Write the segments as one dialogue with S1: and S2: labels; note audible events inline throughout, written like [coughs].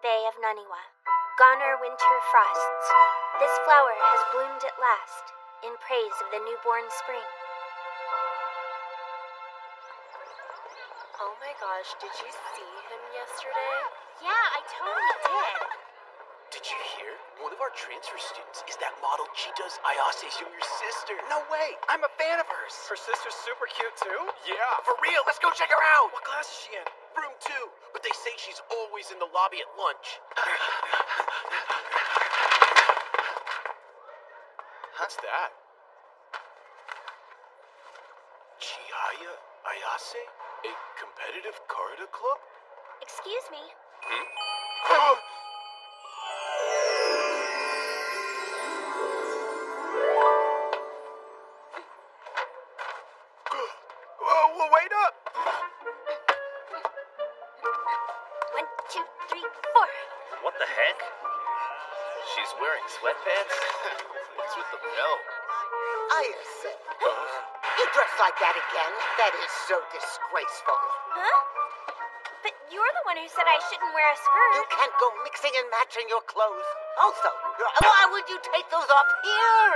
S1: Bay of Naniwa. gone are winter frosts. This flower has bloomed at last, in praise of the newborn spring.
S2: Oh my gosh, did you see him yesterday?
S1: Yeah, I totally did.
S3: Did you hear? One of our transfer students is that model Chitose Ayase's younger sister. No way! I'm a fan of hers.
S4: Her sister's super cute too?
S3: Yeah, for real. Let's go check her out.
S4: What class is she in?
S3: Room two. But they say she's always in the lobby at lunch. What's that? Chihaya Ayase? A competitive karate club?
S1: Excuse me.
S3: Hmm?
S5: That is so disgraceful.
S1: Huh? But you're the one who said I shouldn't wear a skirt.
S5: You can't go mixing and matching your clothes. Also, why would you take those off here?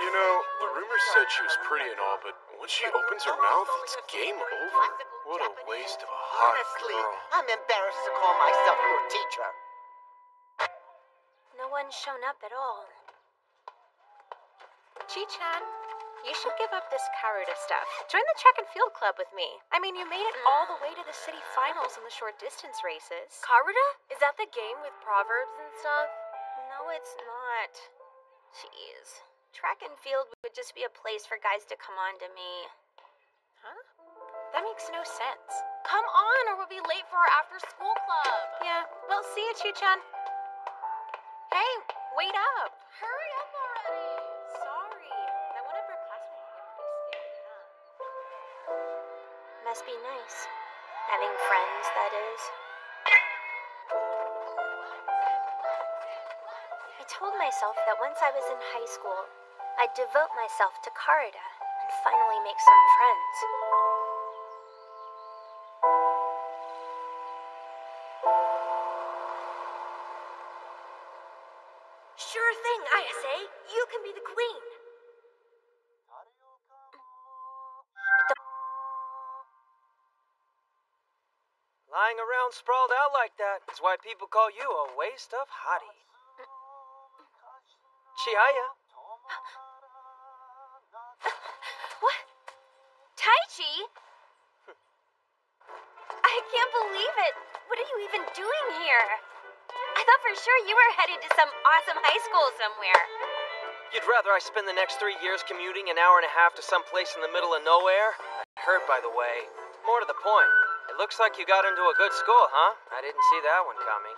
S3: You know, the rumors said she was pretty and all, but once she opens her mouth, it's game over. What a waste of a hot
S5: Honestly,
S3: girl.
S5: I'm embarrassed to call myself your teacher.
S1: No one's shown up at all.
S2: Chi-chan, you should give up this Karuta stuff. Join the track and field club with me. I mean, you made it all the way to the city finals in the short distance races.
S6: Karuta? Is that the game with proverbs and stuff?
S1: No, it's not. Jeez. Track and field would just be a place for guys to come on to me.
S2: Huh? That makes no sense.
S6: Come on, or we'll be late for our after school club.
S2: Yeah, well, see you, Chi-chan. Hey, wait up.
S6: Hurry
S1: Must be nice. Having friends, that is. I told myself that once I was in high school, I'd devote myself to Karuta and finally make some friends.
S4: Like that is why people call you a waste of hottie. Chihaya.
S1: What? Taichi? I can't believe it. What are you even doing here? I thought for sure you were headed to some awesome high school somewhere.
S4: You'd rather I spend the next three years commuting an hour and a half to some place in the middle of nowhere? I heard, by the way. More to the point, it looks like you got into a good school, huh? I didn't see that one coming.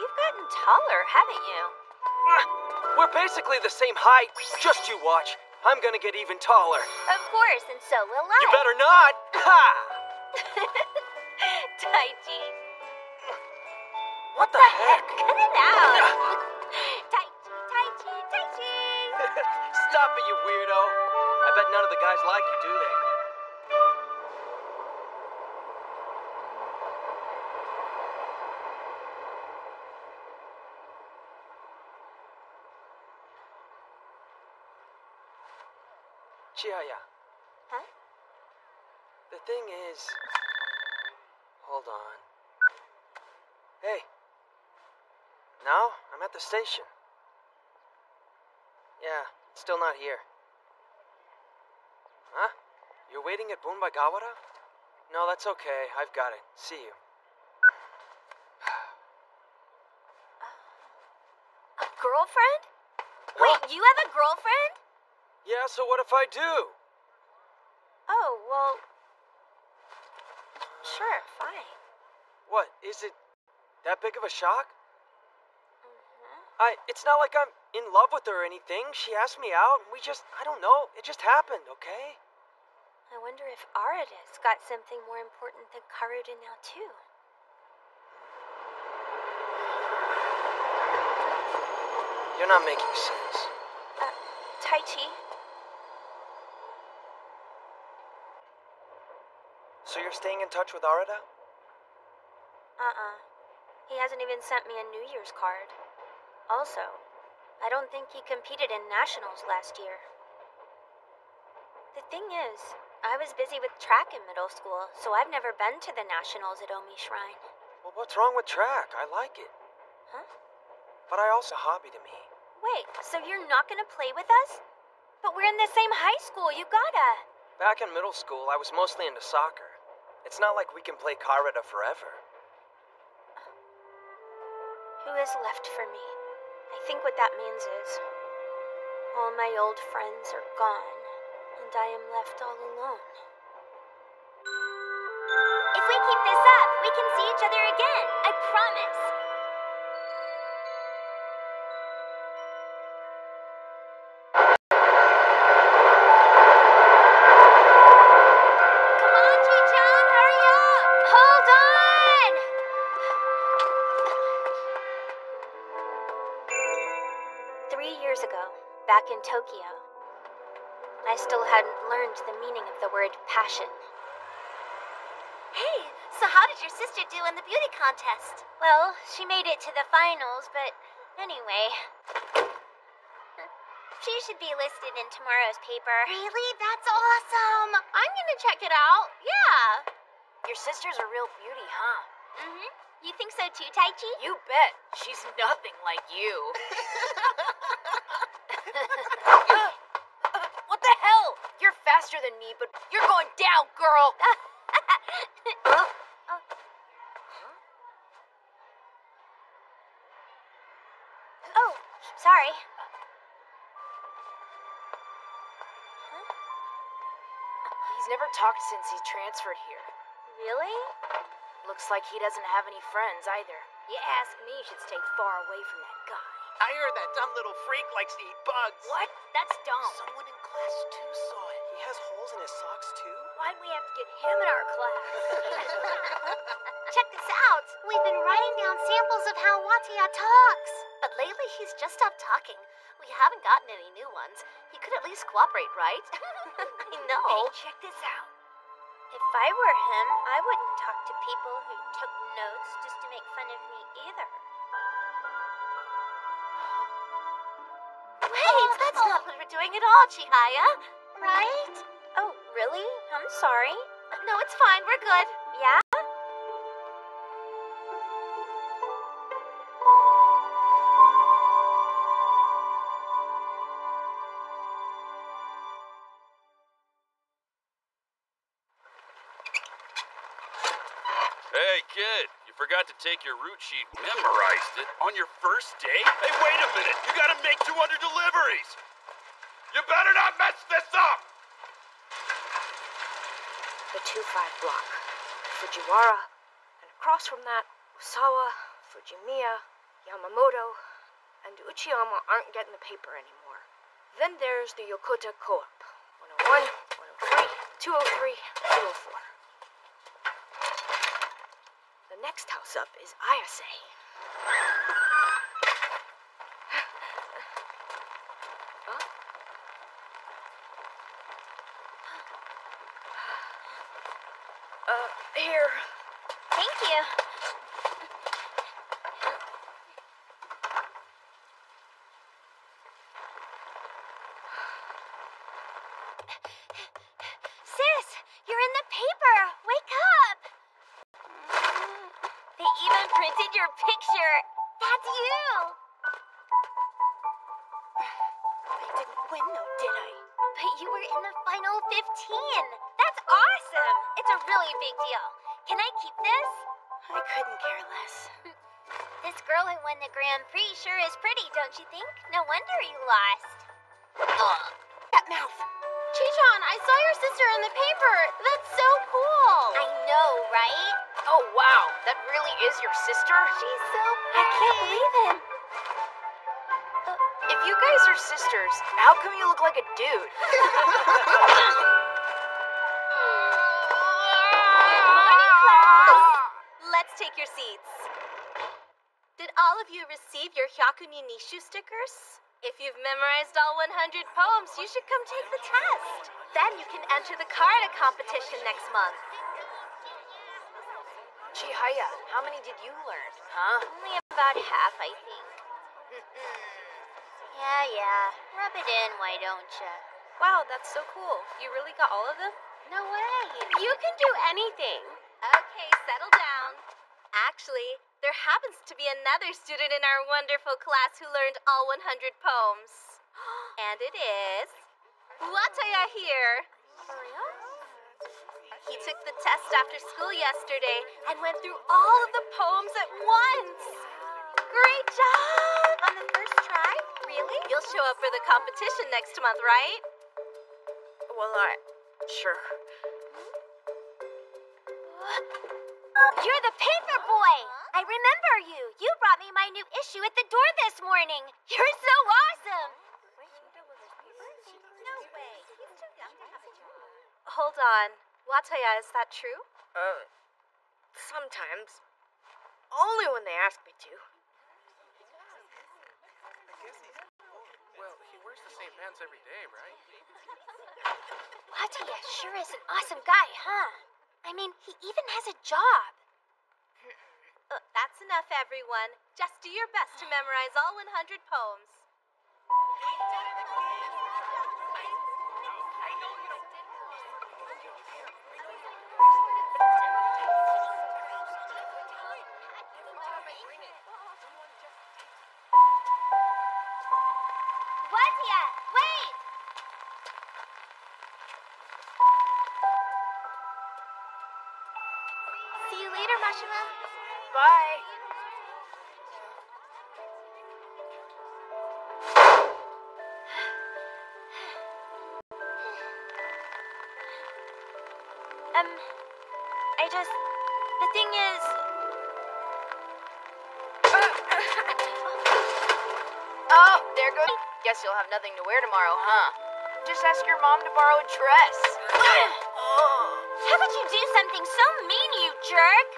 S1: You've gotten taller, haven't you?
S4: We're basically the same height. Just you watch. I'm gonna get even taller.
S1: Of course, and so will I.
S4: You better not! Ha! [laughs]
S1: Taichi.
S4: What the heck?
S1: Cut it out. [laughs] Taichi, Taichi, Taichi.
S4: Stop it, you weirdo. I bet none of the guys like you, do they? Chihaya.
S1: Huh?
S4: The thing is. Hold on. Hey. Now, I'm at the station. Yeah, still not here. Waiting at Bunbagawara? No, that's okay. I've got it. See you.
S1: A girlfriend? Wait, you have a girlfriend?
S4: Yeah, so what if I do?
S1: Oh, well. Sure, fine.
S4: What? Is it that big of a shock?
S1: Mhm.
S4: I it's not like I'm in love with her or anything. She asked me out and we just I don't know. It just happened, okay?
S1: I wonder if Arata's got something more important than Karuta now, too.
S4: You're not making sense.
S1: Uh, Taichi?
S4: So you're you're staying in touch with Arata?
S1: Uh-uh. He hasn't even sent me a New Year's card. Also, I don't think he competed in nationals last year. The thing is, I was busy with track in middle school, so I've never been to the nationals at Omi Shrine.
S4: Well, what's wrong with track? I like it.
S1: Huh?
S4: But I also hobby to me.
S1: Wait, so you're not gonna play with us? But we're in the same high school, you gotta.
S4: Back in middle school, I was mostly into soccer. It's not like we can play Karuta forever.
S1: Who is left for me? I think what that means is all my old friends are gone, and I am left all alone.
S7: If we keep this up, we can see each other again. I promise.
S1: Learned the meaning of the word passion.
S7: Hey, so how did your sister do in the beauty contest?
S1: Well, she made it to the finals, but anyway. [laughs] She should be listed in tomorrow's paper.
S7: Really? That's awesome! I'm gonna check it out. Yeah.
S8: Your sister's a real beauty, huh?
S7: Mm-hmm. You think so too, Taichi?
S8: You bet. She's nothing like you. [laughs] [laughs] faster than me, but you're going down, girl. [laughs]
S1: Oh, sorry.
S8: He's never talked since he transferred here.
S1: Really?
S8: Looks like he doesn't have any friends either. You ask me, you should stay far away from that guy.
S3: I heard that dumb little freak likes to eat bugs.
S8: What? That's dumb.
S3: Someone in class two saw it.
S4: He has holes in his socks, too?
S8: Why'd we have to get him in our class? [laughs]
S7: Check this out. We've been writing down samples of how Wataya talks. But lately he's just stopped talking. We haven't gotten any new ones. He could at least cooperate, right? [laughs] I know.
S8: Hey, check this out.
S1: If I were him, I wouldn't talk to people who took notes just to make fun of me either. [gasps]
S7: Wait, that's not what we're doing at all, Chihaya. Right?
S1: Oh, really? I'm sorry.
S7: No, it's fine. We're good.
S1: Yeah?
S9: Hey, kid, you forgot to take your route sheet. Memorized it on your first day? Hey, wait a minute. You gotta make 200 deliveries. You better not mess this up.
S8: The 2-5 block. Fujiwara. And across from that, Osawa, Fujimiya, Yamamoto, and Uchiyama aren't getting the paper anymore. Then there's the Yokota Co-op. 101, 103, 203, 204. The next house up is Ayase. Huh? Uh, here.
S1: Thank you.
S7: Girl who won the Grand Prix sure is pretty, don't you think? No wonder you lost.
S1: That mouth.
S7: Chi-chan, I saw your sister in the paper. That's so cool. I know, right?
S8: Oh, wow. That really is your sister?
S7: She's so pretty.
S1: I can't believe it.
S8: Uh, if you guys are sisters, how come you look like a dude? [laughs] [laughs]
S7: Morning, class. Let's take your seats. All of you receive your Hyakunin Isshu stickers? If you've memorized all 100 poems, you should come take the test. Then you can enter the Karuta competition next month.
S8: Chihaya, how many did you learn, huh?
S10: Only about half, I think. yeah, yeah. Rub it in, why don't you?
S11: Wow, that's so cool. You really got all of them?
S10: No way.
S11: You can do anything.
S10: Okay, settle down. Actually, there happens to be another student in our wonderful class who learned all 100 poems. [gasps] And it is. Wataya here. He took the test after school yesterday and went through all of the poems at once. Great job! On the first try? Really? You'll show up for the competition next month, right?
S8: Well, I. Sure. [gasps] [laughs]
S10: You're the paper boy! I remember you. You brought me my new issue at the door this morning. You're so awesome! No way. He's too young to have a job.
S11: Hold on. Wataya, is that true?
S8: Uh, sometimes. Only when they ask me to.
S12: Well, he wears the same pants every day, right?
S10: Wataya sure is an awesome guy, huh? I mean, he even has a job. Uh, [laughs] that's enough, everyone. Just do your best to memorize all 100 poems.
S1: I just. The thing is. [laughs]
S8: Oh, there goes. Guess you'll have nothing to wear tomorrow, huh? Just ask your mom to borrow a dress. [gasps]
S10: How could you do something so mean, you jerk?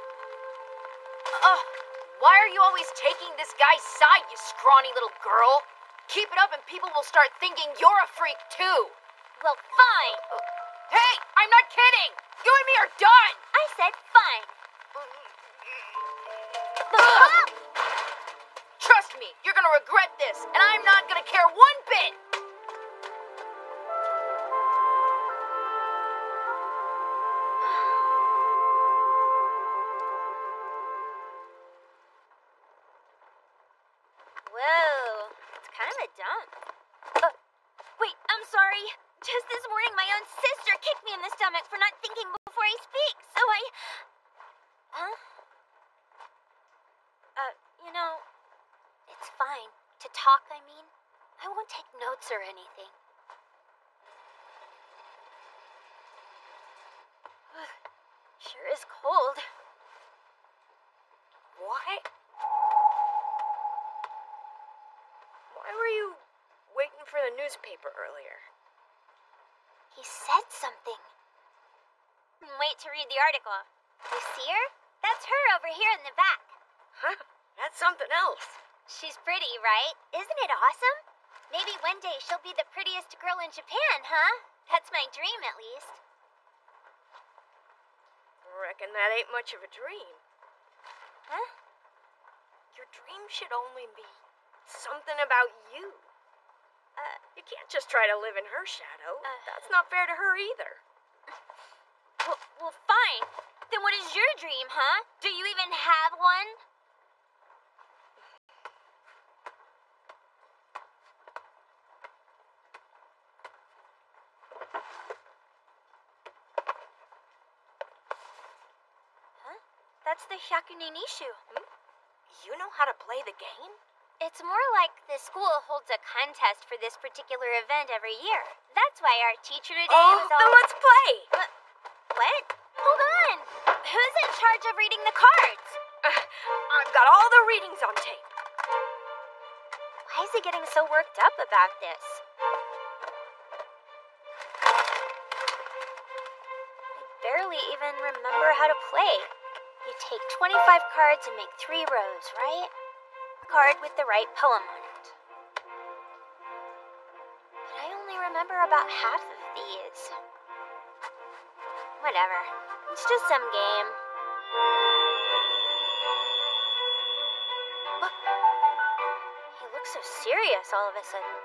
S8: Ugh, why are you always taking this guy's side, you scrawny little girl? Keep it up and people will start thinking you're a freak too.
S10: Well, fine.
S8: Hey, I'm not kidding. You and me are done. Regret this, and I'm not gonna care one earlier?
S1: He said something. Wait to read the article. You see her? That's her over here in the back.
S8: Huh? That's something else.
S1: She's pretty, right? Isn't it awesome? Maybe one day she'll be the prettiest girl in Japan, huh? That's my dream, at least.
S8: Reckon that ain't much of a dream.
S1: Huh?
S8: Your dream should only be something about you. You can't just try to live in her shadow.
S1: Uh.
S8: That's not fair to her either. [laughs]
S1: well, well, fine. Then what is your dream, huh? Do you even have one? Huh? That's the Hyakunin Isshu.
S8: You know how to play the game?
S1: It's more like the school holds a contest for this particular event every year. That's why our teacher today
S8: Oh,
S1: was
S8: then let's play.
S1: What? Hold on. Who's in charge of reading the cards? [sighs]
S8: I've got all the readings on tape.
S1: Why is he getting so worked up about this? I barely even remember how to play. You take 25 cards and make three rows, right? card with the right poem on it. But I only remember about half of these. Whatever. It's just some game. He looks so serious all of a sudden.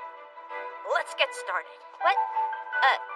S13: Let's get started.
S1: What? Uh,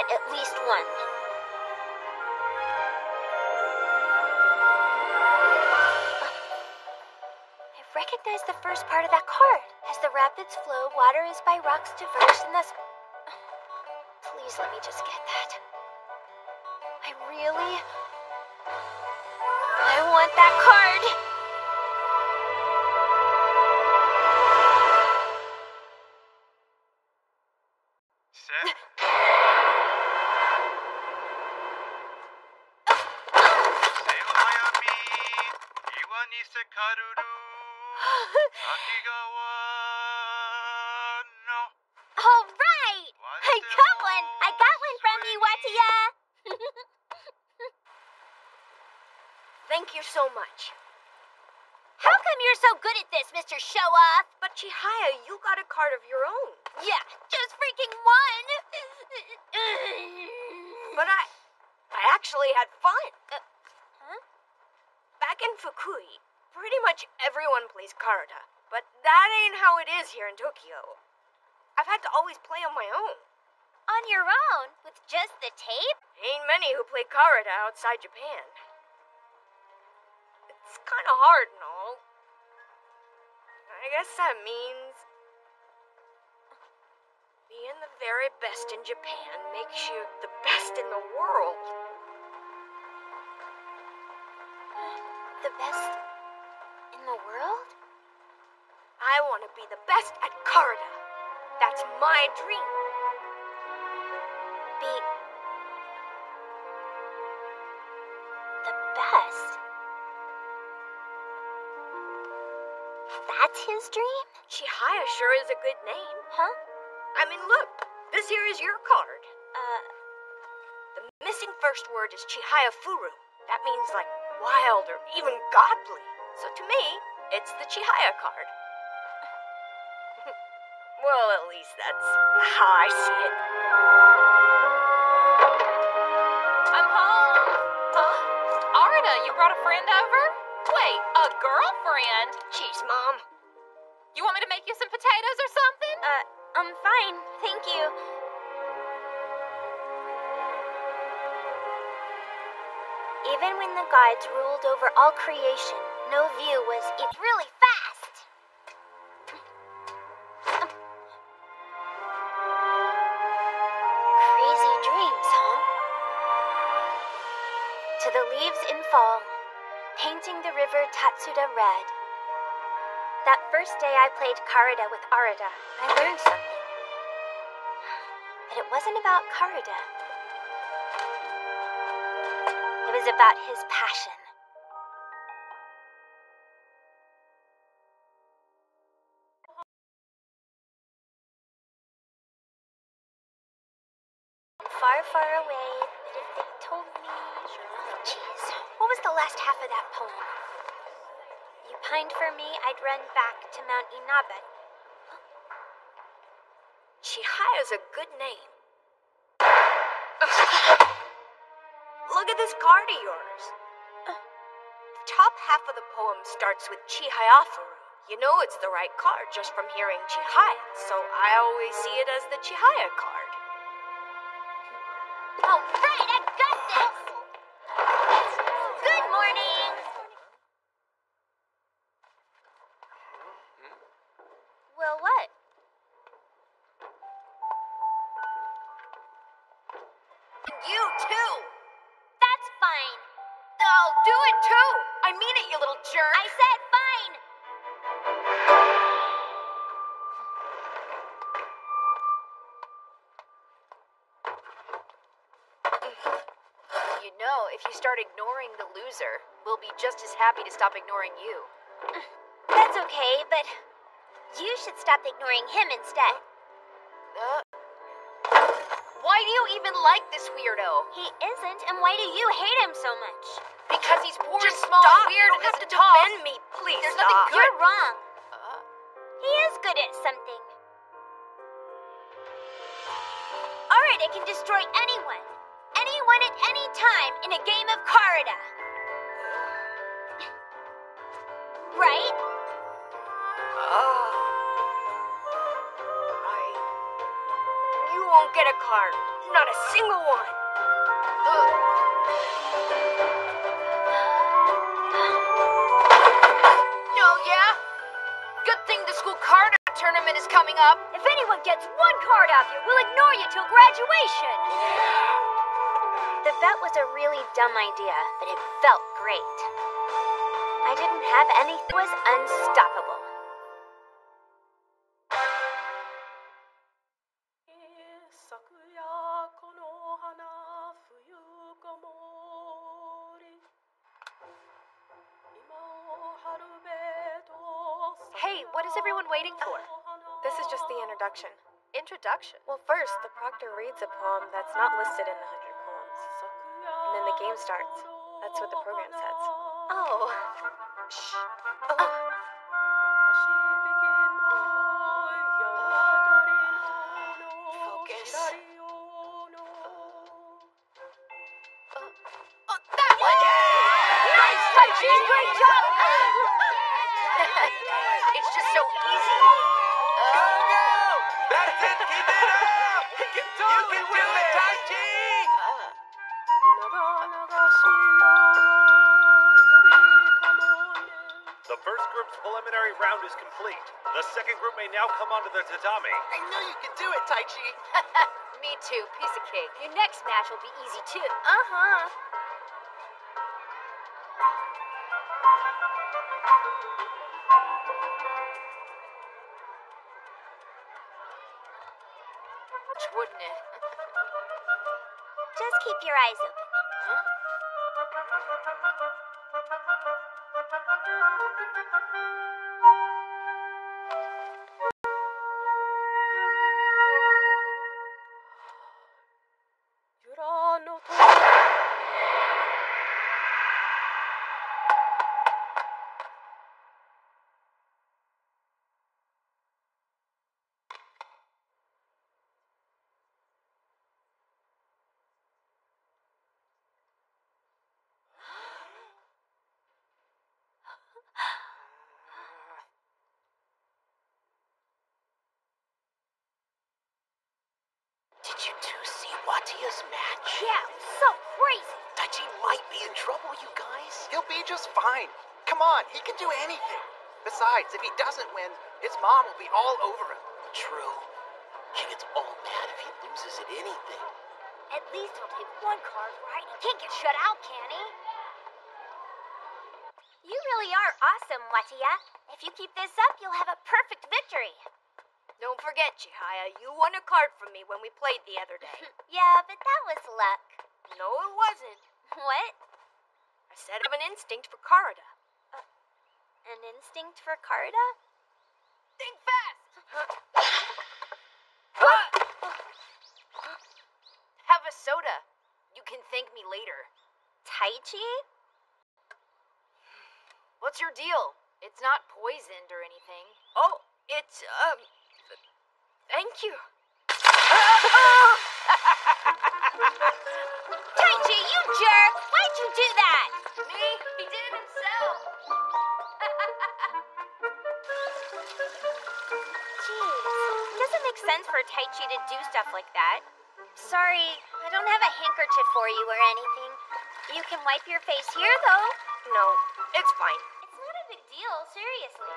S1: get at least one. I recognize the first part of that card. As the rapids flow, water is by rocks diverged, and thus. Please let me just get that. I really. I want that card!
S13: Thank you so much.
S1: How come you're so good at this, Mr. Show Off?
S13: But Chihaya, you got a card of your own.
S1: Yeah, just freaking one! [laughs]
S13: But I I actually had fun.
S1: Uh, huh?
S13: Back in Fukui, pretty much everyone plays Karuta. But that ain't how it is here in Tokyo. I've had to always play on my own.
S1: On your own? With just the tape?
S13: Ain't many who play Karuta outside Japan. It's kind of hard and all. I guess that means being the very best in Japan makes you the best in the world.
S1: The best in the world?
S13: I want to be the best at Karuta. That's my dream.
S1: Be. That's his dream?
S13: Chihaya sure is a good name.
S1: Huh?
S13: I mean, look, this here is your card.
S1: Uh,
S13: The missing first word is Chihaya Furu. That means like wild or even godly. So to me, it's the Chihaya card. [laughs] well, at least that's how I see it.
S2: I'm home. Uh, Arata, you brought a friend over? Wait, a girlfriend?
S13: Jeez, Mom.
S2: You want me to make you some potatoes or something?
S1: uh, I'm fine. Thank you. Even when the gods ruled over all creation, no view was it's really fast. Crazy dreams, huh? To the leaves in fall, painting the river Tatsuta red. That first day I played Karuta with Arata, I learned something. But it wasn't about Karuta. It was about his passion.
S13: A good name. [laughs] Look at this card of yours. The top half of the poem starts with Chihayafuru. You know it's the right card just from hearing Chihaya, so I always see it as the Chihaya card. [laughs]
S1: Oh, All right,
S8: just as happy to stop ignoring you. [clears throat]
S1: That's okay, but you should stop ignoring him instead.
S8: Uh, why do you even like this weirdo?
S1: He isn't, and why do you hate him so much?
S8: Because he's poor
S14: Just
S8: and small
S14: stop.
S8: and weird
S14: You
S8: and
S14: don't have
S8: doesn't
S14: to
S8: talk.
S14: defend me, please
S8: There's
S14: stop.
S8: nothing good.
S1: You're wrong.
S8: Uh,
S1: He is good at something. Arata can destroy anyone. Anyone at any time in a game of
S8: Karuta. Get a card. Not a single one. Oh, yeah? Good thing the school card tournament is coming up.
S1: If anyone gets one card off you, we'll ignore you till graduation. The bet was a really dumb idea, but it felt great. I didn't have anything. It was unstoppable.
S14: Reads a poem that's not listed in the 100 poems. And then the game starts. That's what the program says.
S8: Oh.
S14: Shh. Oh.
S15: Is complete. The second group may now come onto the tatami.
S16: I knew you could do it, Taichi. [laughs]
S8: Me too, piece of cake.
S1: Your next match will be easy too.
S8: Uh huh. Wouldn't it?
S1: Just keep your eyes open.
S8: Huh?
S3: Did
S16: just fine. Come on, he can do anything. Besides, if he doesn't win, his mom will be all over him.
S3: True. He gets all mad if he loses at anything.
S1: At least he'll take one card right. He can't get shut out, can he? You really are awesome, Wataya. If you keep this up, you'll have a perfect victory.
S8: Don't forget, Chihaya, you won a card from me when we played the other day. [laughs]
S1: yeah, but that was luck.
S8: no, it wasn't. [laughs]
S1: What?
S8: I said I have an instinct for Karuta.
S1: An instinct for Karuta?
S8: Think fast! [laughs] have a soda. You can thank me later.
S1: Taichi?
S8: What's your deal? It's not poisoned or anything. Oh, it's, um. Thank you. [laughs]
S1: Taichi, you jerk! Why'd you do that?
S8: Me? He did it himself.
S1: Jeez, doesn't make sense for Taichi to do stuff like that. Sorry, I don't have a handkerchief for you or anything. You can wipe your face here, though.
S8: No, it's fine.
S1: It's not a big deal, seriously.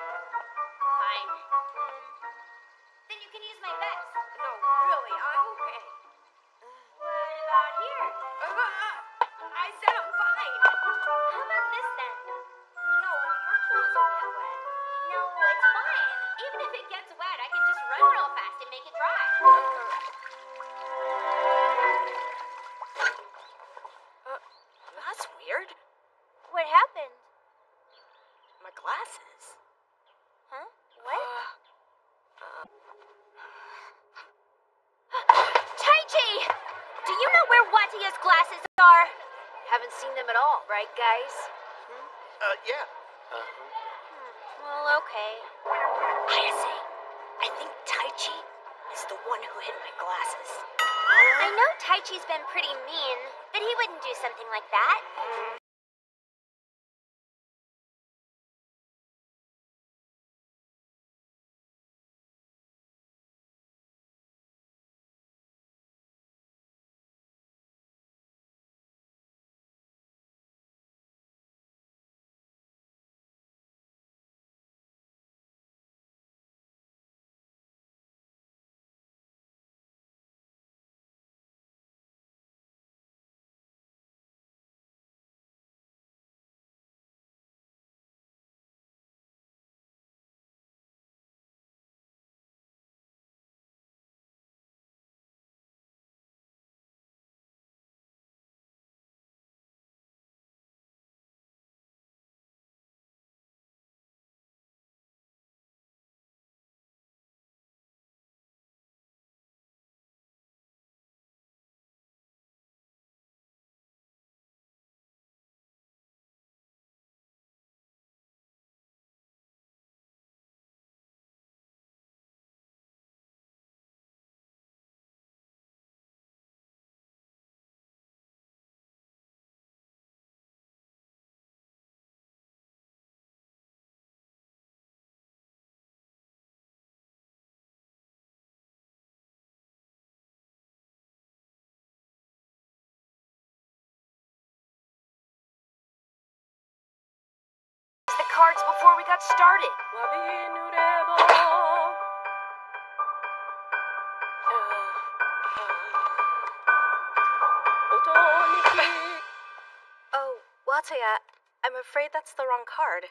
S1: happened? My glasses. Huh? What?
S8: Uh, uh. Tai Chi!
S1: Do you know
S8: where
S1: Wataya's glasses are?
S14: Haven't seen them at all, right, guys? Hmm?
S16: Uh, yeah. Uh-huh. Hmm.
S1: Well, okay.
S14: Hayase, I think Taichi is the one who hid my glasses.
S1: I know Taichi's been pretty mean, but he wouldn't do something like that.
S14: Mm. Cards before we got started. [sighs]
S12: Oh, Wataya, I'm afraid that's the wrong card. [sighs]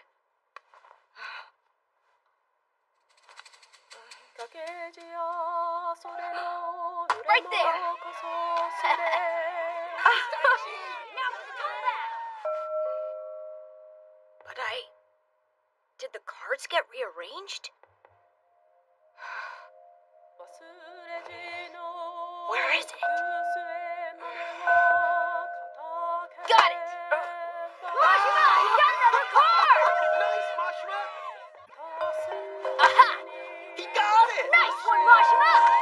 S14: Right there. [laughs] Ah. Did the cards get rearranged? Where is it? Got it! Oh. Mashima, he got another card!
S16: Nice, Mashima!
S14: Aha!
S16: He got it!
S14: Nice one, Mashima!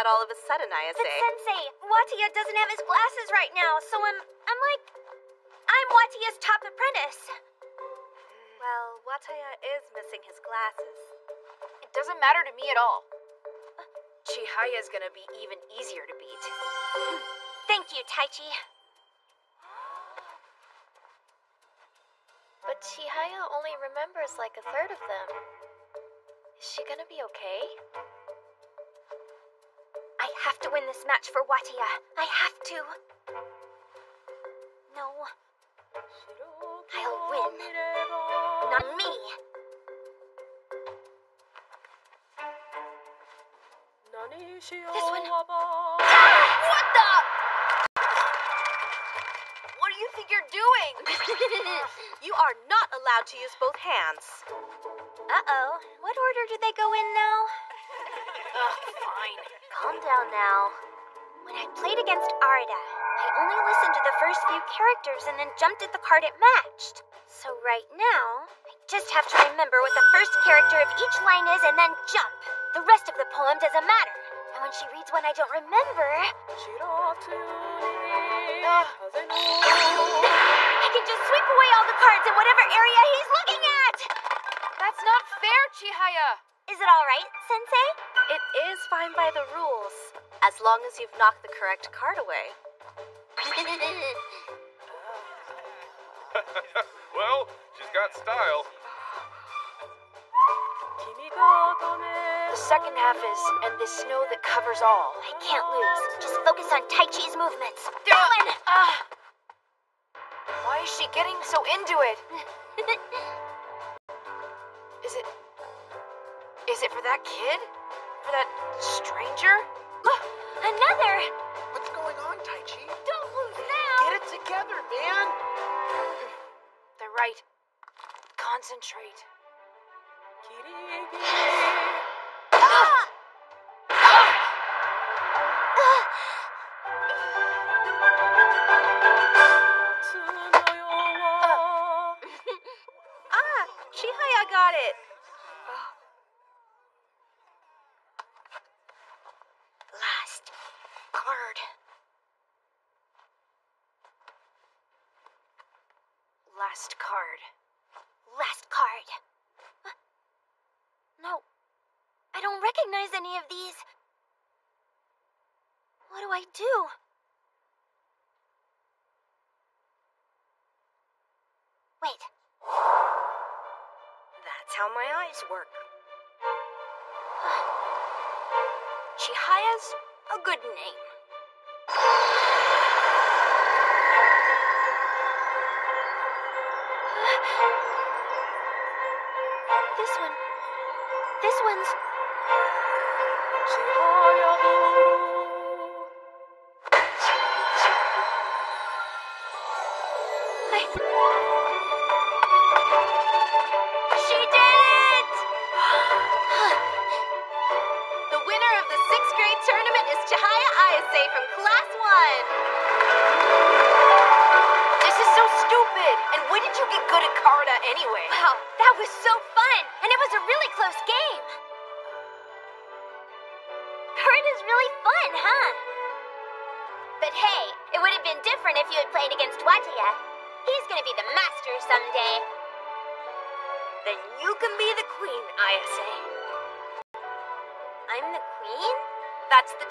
S12: Jump that all of a sudden,
S1: But Sensei, Wataya doesn't have his glasses right now, so I'm I'm like I'm Wataya's top apprentice.
S12: Well, Wataya is missing his glasses.
S14: It doesn't matter to me at all. Chihaya's gonna be even easier to beat.
S1: Thank you, Taichi.
S12: But Chihaya only remembers like a third of them. Is she gonna be okay?
S1: I have to win this match for Wataya. I have to. No. I'll win. Not me. This one.
S14: What the? What do you think you're doing? [laughs]
S12: You are not allowed to use both hands.
S1: Uh oh. What order do they go in now?
S14: Ugh, fine.
S1: Calm down now. When I played against Arata, I only listened to the first few characters and then jumped at the card it matched. So right now, I just have to remember what the first character of each line is and then jump. The rest of the poem doesn't matter. And when she reads one I don't remember, I can just sweep away all the cards in whatever area he's looking at.
S14: That's not fair, Chihaya.
S1: Is it all right, Sensei?
S12: It is fine by the rules, as long as you've knocked the correct card away. [laughs]
S9: well, she's got style.
S8: The second half is, and this snow that covers all.
S1: I can't lose. Just focus on Taichi's movements.
S8: Uh, uh, why is she getting so into it? [laughs] Is it. Is it for that kid? That stranger?
S1: Another!
S16: What's going on, Taichi?
S1: Don't lose now!
S16: Get it together, man!
S8: They're right. Concentrate.
S12: ah,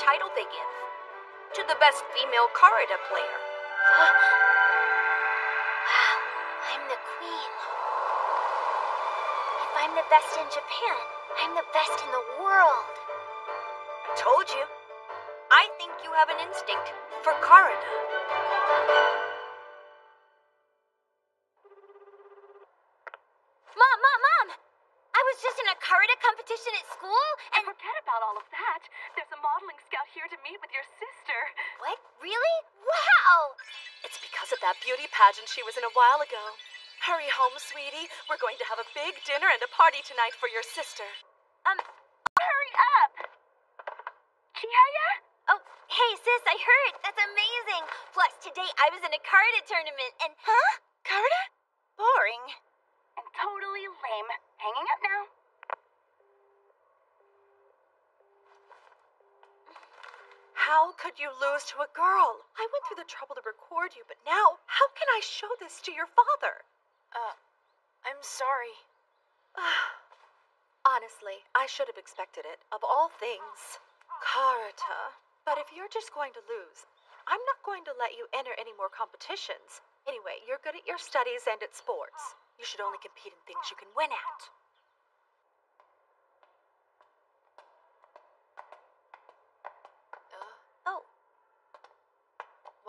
S8: title they give. To the best female Karuta player.
S1: Wow, I'm the queen. If I'm the best in Japan, I'm the best in the world.
S8: I told you. I think you have an instinct for
S12: Karuta. Pageant she was in a while ago. Hurry home, sweetie. We're going to have a big dinner and a party tonight for your sister.
S1: Um,
S17: Hurry up! Chihaya?
S1: oh, hey sis, I heard. That's amazing. Plus, today I was in a Karuta tournament, and huh?
S12: Karuta? Boring.
S17: And totally lame. Hanging up now.
S12: How could you lose to a girl? I went through the trouble to record you, but now, how can I show this to your father?
S8: Uh, I'm sorry. [sighs]
S12: Honestly, I should have expected it, of all things. Karuta. But if you're just going to lose, I'm not going to let you enter any more competitions. Anyway, you're good at your studies and at sports. You should only compete in things you can win at.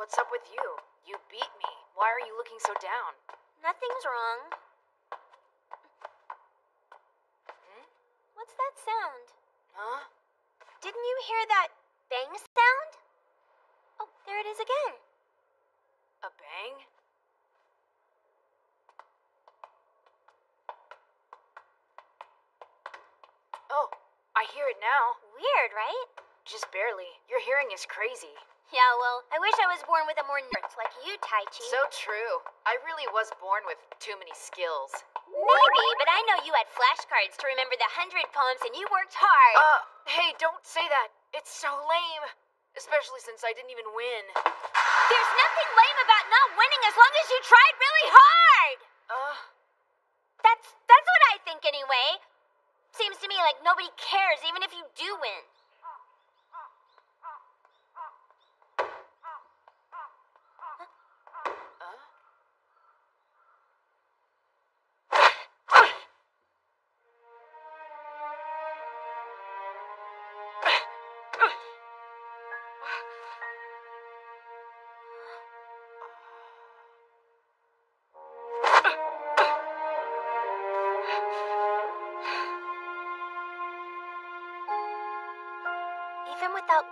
S8: What's up with you? You beat me. Why are you looking so down?
S1: nothing's wrong.
S8: Hmm?
S1: What's that sound?
S8: Huh?
S1: Didn't you hear that bang sound? Oh, there it is again.
S8: A bang? Oh, I hear it now.
S1: Weird, right?
S8: Just barely. Your hearing is crazy.
S1: Yeah, well, I wish I was born with a more nerds like you, Taichi.
S8: So true. I really was born with too many skills.
S1: Maybe, but I know you had flashcards to remember the hundred poems and you worked hard.
S8: Uh, hey, don't say that. It's so lame. Especially since I didn't even win.
S1: There's nothing lame about not winning as long as you tried really hard.
S8: Uh,
S1: That's that's what I think anyway. Seems to me like nobody cares even if you do win.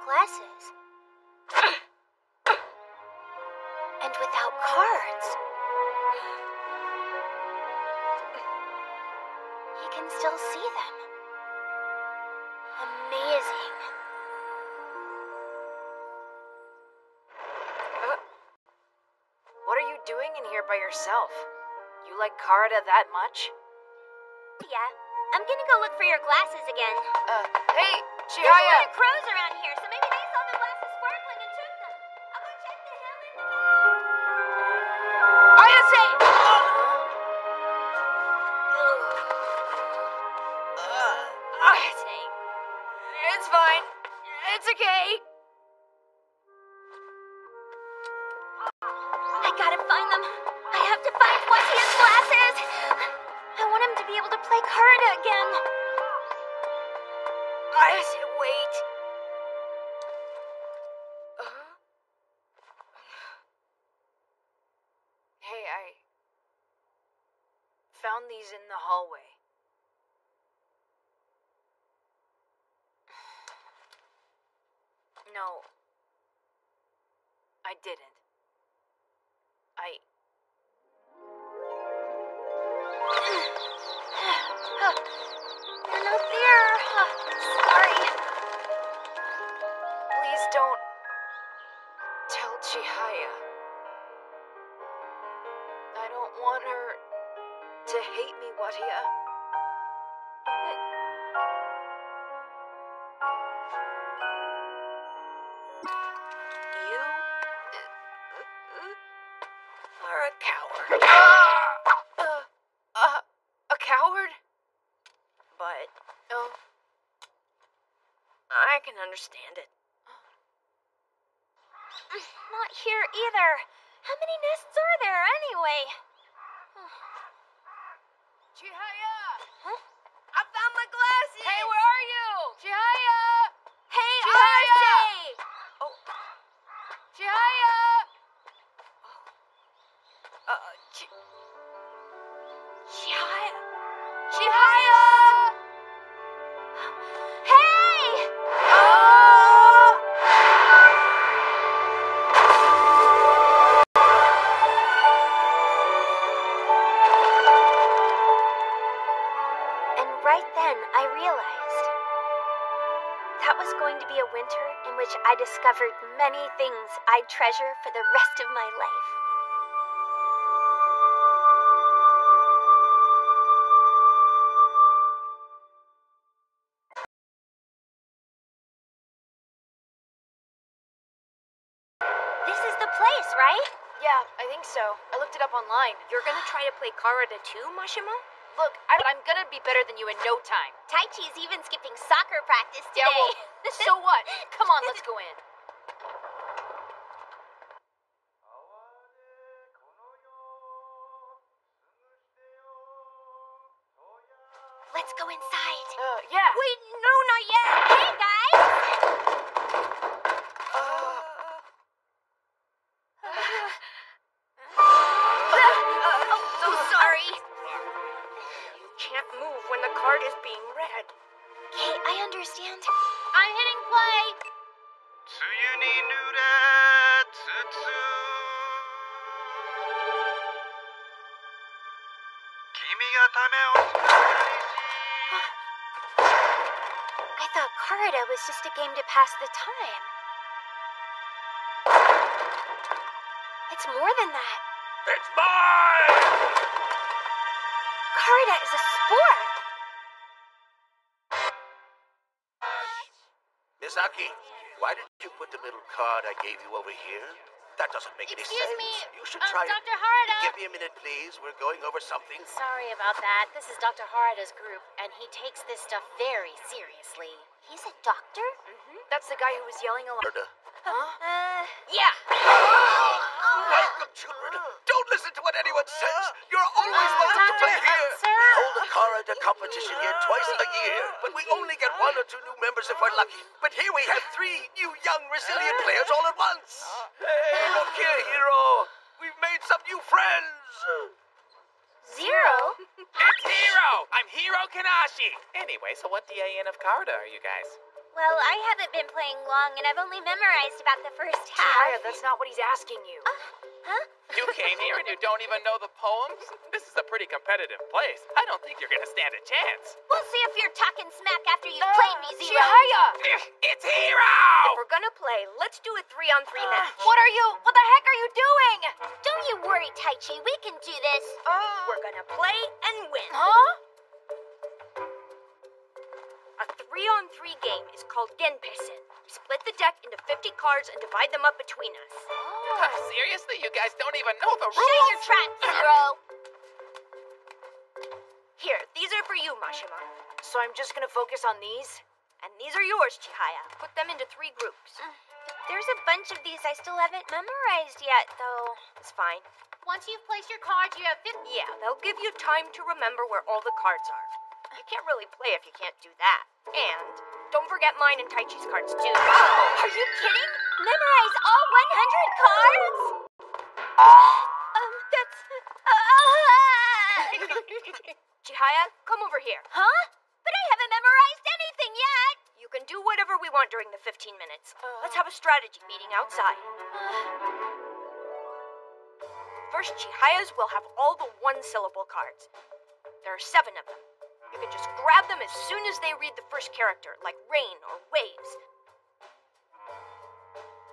S1: Glasses. and without cards. He can still see them. Amazing.
S8: What are you doing in here by yourself? You like Karuta that much?
S1: Yeah, I'm gonna go look for your glasses again.
S8: Uh, hey,
S1: There's a lot of crows around here, so maybe they many things I'd treasure for the rest of my life. This is the place, right?
S8: Yeah, I think so. I looked it up online. You're gonna try to play Karuta too, Mashima? Look, I, I'm gonna be better than you in no time.
S1: Taichi's even skipping soccer practice today.
S8: Yeah, well, [laughs] so what? Come on, let's go in.
S1: Pass the time. It's more than that.
S12: It's mine!
S1: Karuta is a sport.
S18: Misaki, why did you put the middle card I gave you over here? That doesn't make any sense.
S19: Excuse me,
S18: You should
S19: um,
S18: try.
S19: Dr. Harada.
S18: Give me a minute, please. We're going over something.
S19: Sorry about that. This is Dr. Harada's group, and he takes this stuff very seriously.
S1: He's a doctor?
S8: That's the guy who was yelling along.
S18: Erda.
S8: Huh?
S1: Uh,
S8: Yeah.
S18: Welcome, children. Don't listen to what anyone says. You're always welcome to play here.
S19: Sir?
S18: We hold a Karuta competition here twice a year, but we only get one or two new members if we're lucky. But here we have three new young resilient players all at once. Hey, look here, hero. We've made some new friends.
S1: Zero?
S20: It's Hero! I'm Hero Kanashi! Anyway, so what DAN of Karuta are you guys?
S1: Playing long, and I've only memorized about the first half.
S13: Chihaya, that's not what he's asking you.
S1: Uh, huh?
S21: You came here and you don't even know the poems? This is a pretty competitive place. I don't think you're gonna stand a chance.
S1: We'll see if you're talking smack after you've
S13: Uh,
S1: played me, Zero.
S13: Chihaya!
S21: Eh, it's Hero!
S13: If we're gonna play, let's do a three on three match.
S22: What are you? What the heck are you doing?
S1: Don't you worry, Taichi. We can do this.
S13: Uh, we're gonna play and win.
S22: Huh?
S13: A three on three game is called Genpeisen. We split the deck into 50 cards and divide them up between us. Oh!
S21: Seriously, you guys don't even know the rules?
S1: Shut your trap, [laughs] Zero.
S13: Here, these are for you, Mashima. So I'm just gonna focus on these. And these are yours, Chihaya. Put them into three groups.
S1: Uh, There's a bunch of these I still haven't memorized yet, though.
S13: It's fine.
S22: Once you've placed your cards, you have 50.
S13: Yeah, they'll give you time to remember where all the cards are. You can't really play if you can't do that. And don't forget mine and Taichi's cards, too.
S1: Are you kidding? Memorize all 100 cards? [gasps] um, that's. Uh... [laughs]
S13: Chihaya, come over here.
S1: huh? But I haven't memorized anything yet.
S13: You can do whatever we want during the 15 minutes. Let's have a strategy meeting outside. [sighs] First, Chihaya's will have all the one syllable cards. There are seven of them. You can just grab them as soon as they read the first character, like rain or waves.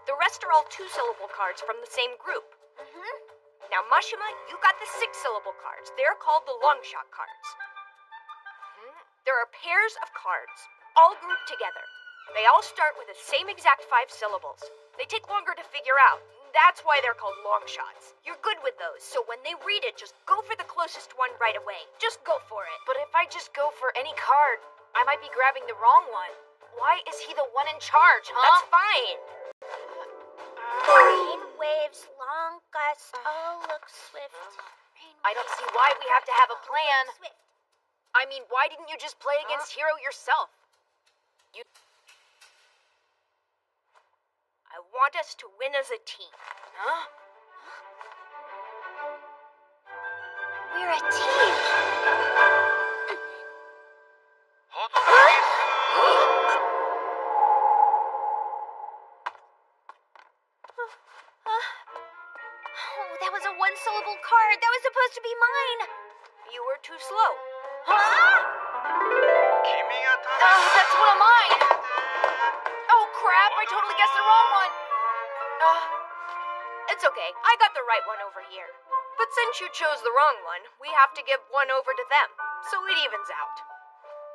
S13: The rest are all two syllable cards from the same group.
S1: Mm-hmm.
S13: Now, Mashima, you got the six syllable cards. They're called the long shot cards. Hmm? There are pairs of cards, all grouped together. They all start with the same exact five syllables. They take longer to figure out. That's why they're called long shots. You're good with those, so when they read it, just go for the closest one right away. Just go for it.
S8: But if I just go for any card, I might be grabbing the wrong one. Why is he the one in charge, huh?
S13: That's fine.
S1: Rain, waves, long gusts. Oh, look swift. Uh. Rain,
S8: I don't see why we have to have a plan.
S1: Swift.
S8: I mean, why didn't you just play against Hero yourself? You
S13: I want us to win as a team.
S8: Huh?
S1: We're a team. Oh, that was a one syllable card. That was supposed to be mine.
S13: You were too slow.
S1: Huh?
S8: Oh, that's one of mine. Oh crap! I totally guessed the wrong one.
S13: Uh, it's okay. I got the right one over here. But since you chose the wrong one, we have to give one over to them, so it evens out.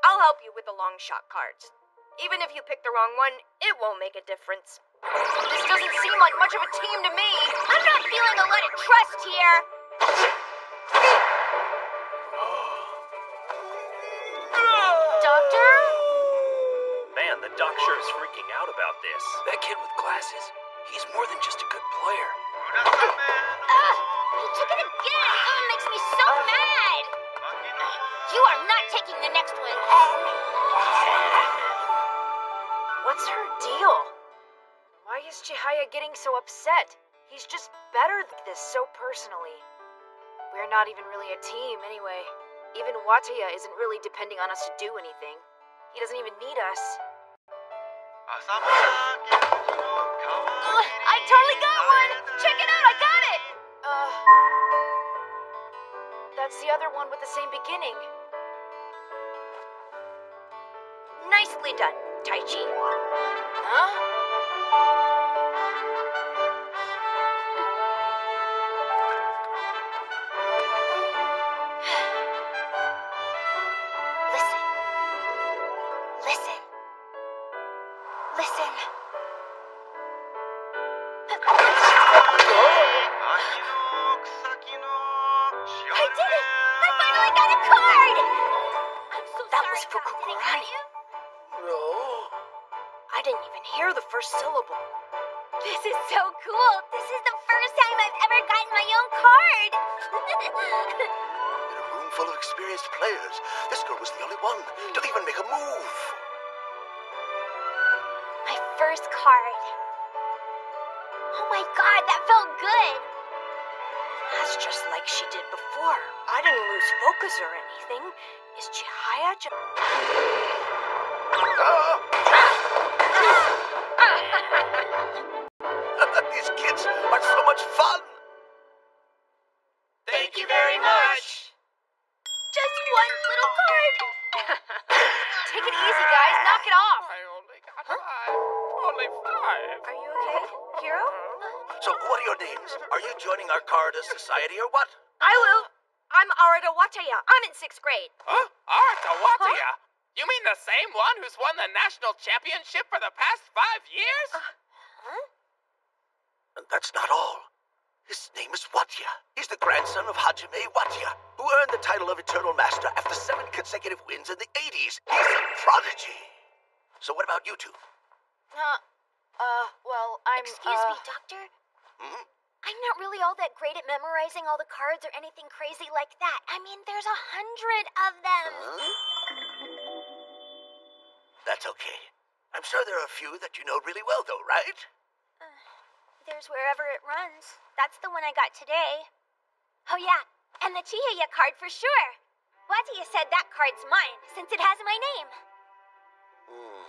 S13: I'll help you with the long shot cards. Even if you pick the wrong one, it won't make a difference.
S8: This doesn't seem like much of a team to me.
S1: I'm not feeling a lot of trust here.
S23: Man, the doc sure is freaking out about this.
S18: That kid with glasses, he's more than just a good player.
S1: Ugh, he took it again. Oh, it makes me so mad. You are not taking the next one.
S8: What's her deal? Why is Chihaya getting so upset? He's just better than this so personally. We're not even really a team anyway. Even Wataya isn't really depending on us to do anything. He doesn't even need us.
S22: Ugh, I totally got one. Check it out. I got it.
S8: Uh, that's the other one with the same beginning.
S13: Nicely done, Taichi.
S8: Huh?
S1: I got today. Oh, yeah, and the Chihaya card for sure. Wataya said that card's mine since it has my name.
S18: Hmm.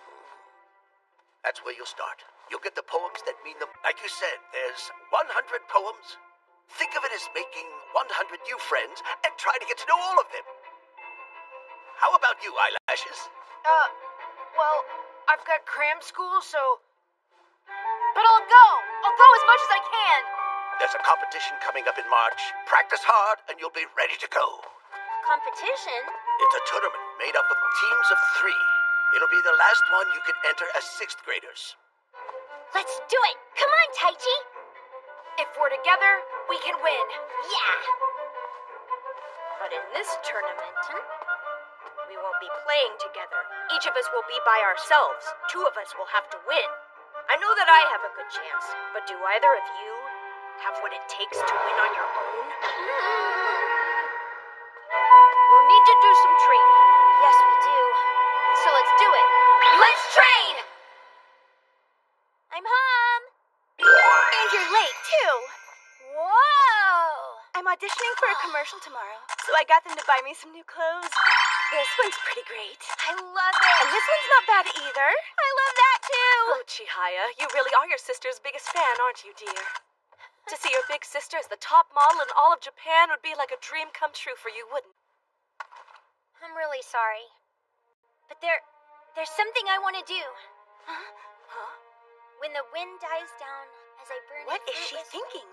S18: That's where you'll start. You'll get the poems that mean them. Like you said, there's 100 poems. Think of it as making 100 new friends and try to get to know all of them. How about you, eyelashes?
S13: Uh, well, I've got cram school, so. But I'll go. I'll go as much as I can.
S18: There's a competition coming up in March. Practice hard and you'll be ready to go.
S1: Competition?
S18: It's a tournament made up of teams of three. It'll be the last one you can enter as sixth graders.
S1: Let's do it. Come on, Taichi.
S13: If we're together, we can win.
S1: Yeah.
S13: But in this tournament, hmm, we won't be playing together. Each of us will be by ourselves. Two of us will have to win. I know that I have a good chance, but do either of you have what it takes to win on your own? We'll need to do some training.
S1: Yes, we do.
S13: So let's do it. Let's train!
S1: I'm home.
S24: And you're late, too.
S1: Whoa.
S24: I'm auditioning for a commercial tomorrow, so I got them to buy me some new clothes. This one's pretty great.
S1: I love it.
S24: And this one's not bad either.
S1: I love that too.
S24: Oh, Chihaya, you really are your sister's biggest fan, aren't you, dear? To see your big sister as the top model in all of Japan would be like a dream come true for you, wouldn't
S1: I'm really sorry. But there there's something I want to do.
S24: Huh? Huh?
S1: When the wind dies down as I burn
S24: What is she thinking?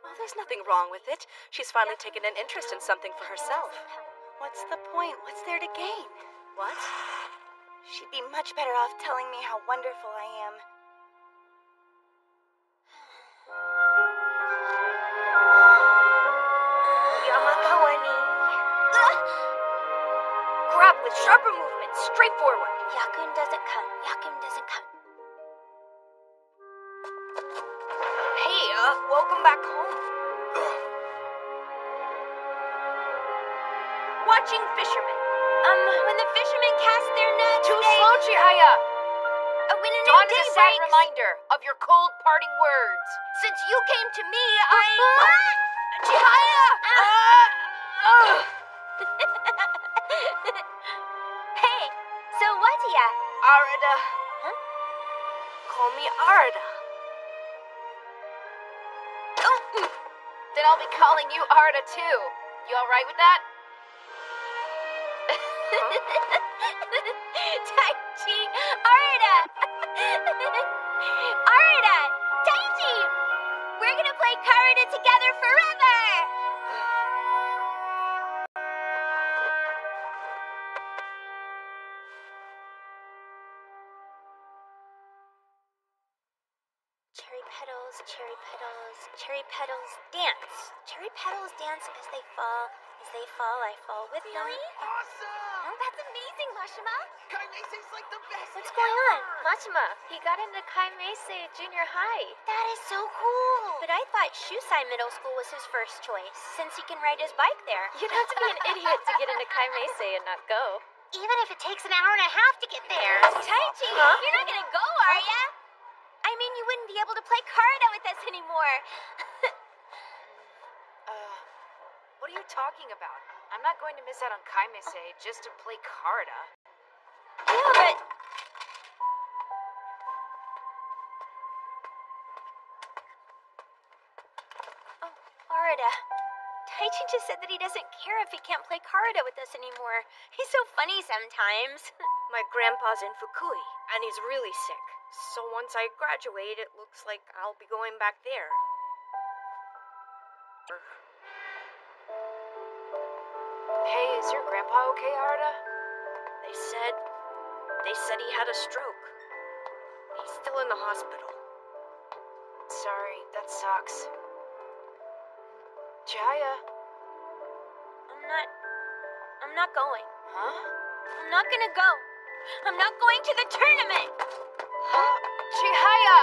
S24: Well, there's nothing wrong with it. She's finally taken an interest in something for herself. What's the point? What's there to gain? What? She'd be much better off telling me how wonderful I am.
S13: With sharper movements, straight forward.
S1: Yakun doesn't come. Yakun doesn't come.
S13: Hey, uh, welcome back home. [sighs] Watching fishermen.
S1: Um, when the fishermen cast their nets,
S13: Too
S1: they...
S13: slow, Chihaya.
S1: Uh, when a
S13: Dawn is a sad
S1: breaks...
S13: reminder of your cold parting words. Since you came to me, [laughs] I. Chihaya! Uh, uh. [laughs] [laughs]
S1: so Wataya?
S13: Arata.
S1: Huh?
S13: Call me Arada. Oh. [laughs] Then I'll be calling you Arata too. You alright with that? [laughs]
S1: Taichi! Arata! [laughs] Arata! Taichi! We're gonna play Karuta together forever! I fall with them.
S12: Awesome!
S1: Oh, that's amazing, Mashima.
S12: Kaimese's like the best.
S1: What's going on?
S2: Mashima, he got into Kaimese Junior High.
S1: That is so cool. But I thought Shusai Middle School was his first choice, since he can ride his bike there.
S2: You'd have to be an idiot to get into Kaimese and not go.
S1: Even if it takes an hour and a half to get there. Taichi,
S2: Huh?
S1: you're not gonna go, are ya? I mean, you wouldn't be able to play Karuta with us anymore. [laughs]
S13: Uh, what are you talking about? I'm not going to miss out on Kaimese just to play Karuta.
S1: Yeah, but... Oh, Arata. Taichi just said that he doesn't care if he can't play Karuta with us anymore. He's so funny sometimes. [laughs]
S13: My grandpa's in Fukui, and he's really sick. So once I graduate, it looks like I'll be going back there. Is your grandpa okay, Arata? They said. They said he had a stroke. He's still in the hospital. Sorry, that sucks. Jaya.
S1: I'm not. I'm not going.
S13: Huh?
S1: I'm not gonna go. I'm not going to the tournament.
S13: Huh? Chihaya!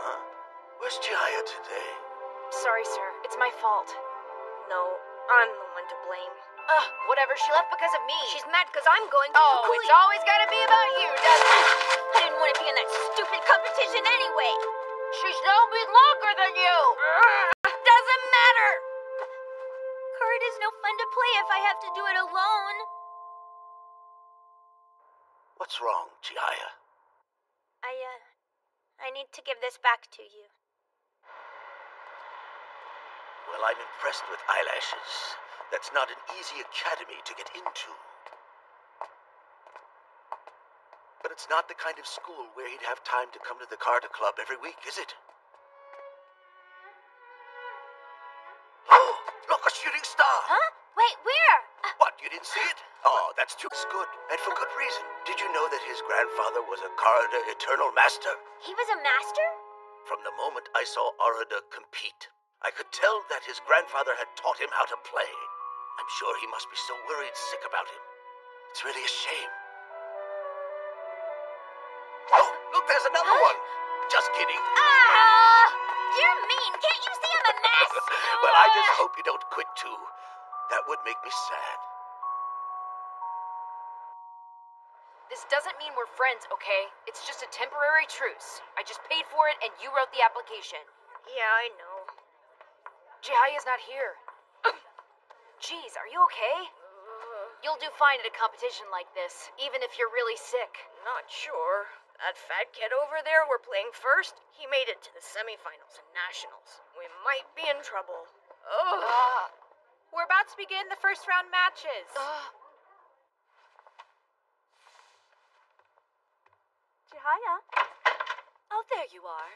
S18: Huh? Where's Chihaya today?
S13: Sorry, sir. It's my fault. No, I'm the one to blame. Ugh, whatever. She left because of me. She's mad because I'm going to
S2: Oh,
S13: Fukui.
S2: it's always gotta be about you, doesn't it? [sighs]
S1: I didn't want to be in that stupid competition anyway.
S2: She's no bit longer than you. [sighs]
S1: Doesn't matter. Karuta's no fun to play if I have to do it alone.
S18: What's wrong, Chihaya?
S1: I, uh, I need to give this back to you.
S18: Well, I'm impressed with eyelashes. That's not an easy academy to get into. But it's not the kind of school where he'd have time to come to the Karuta Club every week, is it? [gasps] Oh, look, a shooting star!
S1: Huh? Wait, where? Uh,
S18: What, you didn't see it? Oh, that's too good, and for good reason. Did you know that his grandfather was a Karuta Eternal Master?
S1: he was a master?
S18: From the moment I saw Arata compete, I could tell that his grandfather had taught him how to play. I'm sure he must be so worried sick about him. It's really a shame. Oh, look, there's another one. Just kidding.
S1: Ah! You're mean. Can't you see I'm a mess? [laughs]
S18: well, I just hope you don't quit too. That would make me sad.
S13: This doesn't mean we're friends, okay? It's just a temporary truce. I just paid for it and you wrote the application. Yeah, I know. Chihaya's not here. [coughs] Jeez, are you okay? You'll do fine at a competition like this, even if you're really sick. Not sure. That fat kid over there we're playing first, he made it to the semifinals and nationals. We might be in trouble. Oh.
S8: We're about to begin the first round matches. Chihaya? Oh, there you are.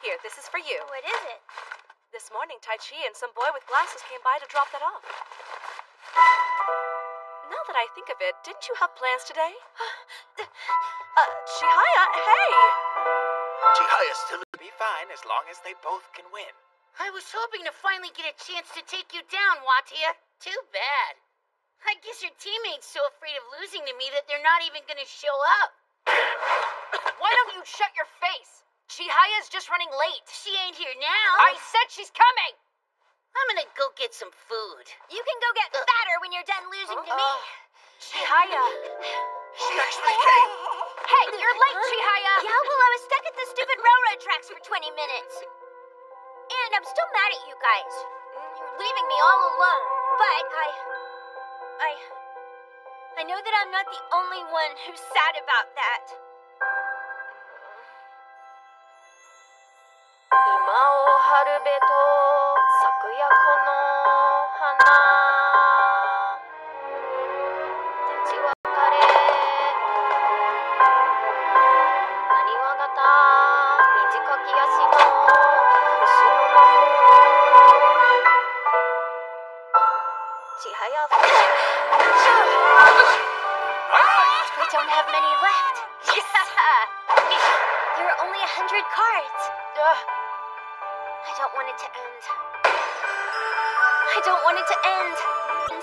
S8: Here, this is for you.
S1: Oh, what is it?
S8: This morning, Taichi and some boy with glasses came by to drop that off. Now that I think of it, didn't you have plans today? [sighs] uh, Chihaya, hey!
S18: Chihaya's still
S25: Be fine as long as they both can win.
S26: I was hoping to finally get a chance to take you down, Wataya. Too bad. I guess your teammates so afraid of losing to me that they're not even gonna show up. [coughs]
S13: Why don't you shut your face? Chihaya's just running late.
S26: She ain't here now.
S13: I said she's coming!
S26: I'm gonna go get some food.
S1: You can go get uh, fatter when you're done losing to me.
S13: Uh, Chihaya.
S18: She actually came.
S13: Hey, you're late, Chihaya!
S1: Yeah, well, I was stuck at the stupid railroad tracks for 20 minutes. And I'm still mad at you guys. You're leaving me all alone. But I. I. I know that I'm not the only one who's sad about that.
S13: 春べと咲くやこの花立ち別れなにわ型短き足の節のちはやふ
S1: We don't have many left. There are only a hundred cards. I don't want it to end. I don't want it to end. [coughs]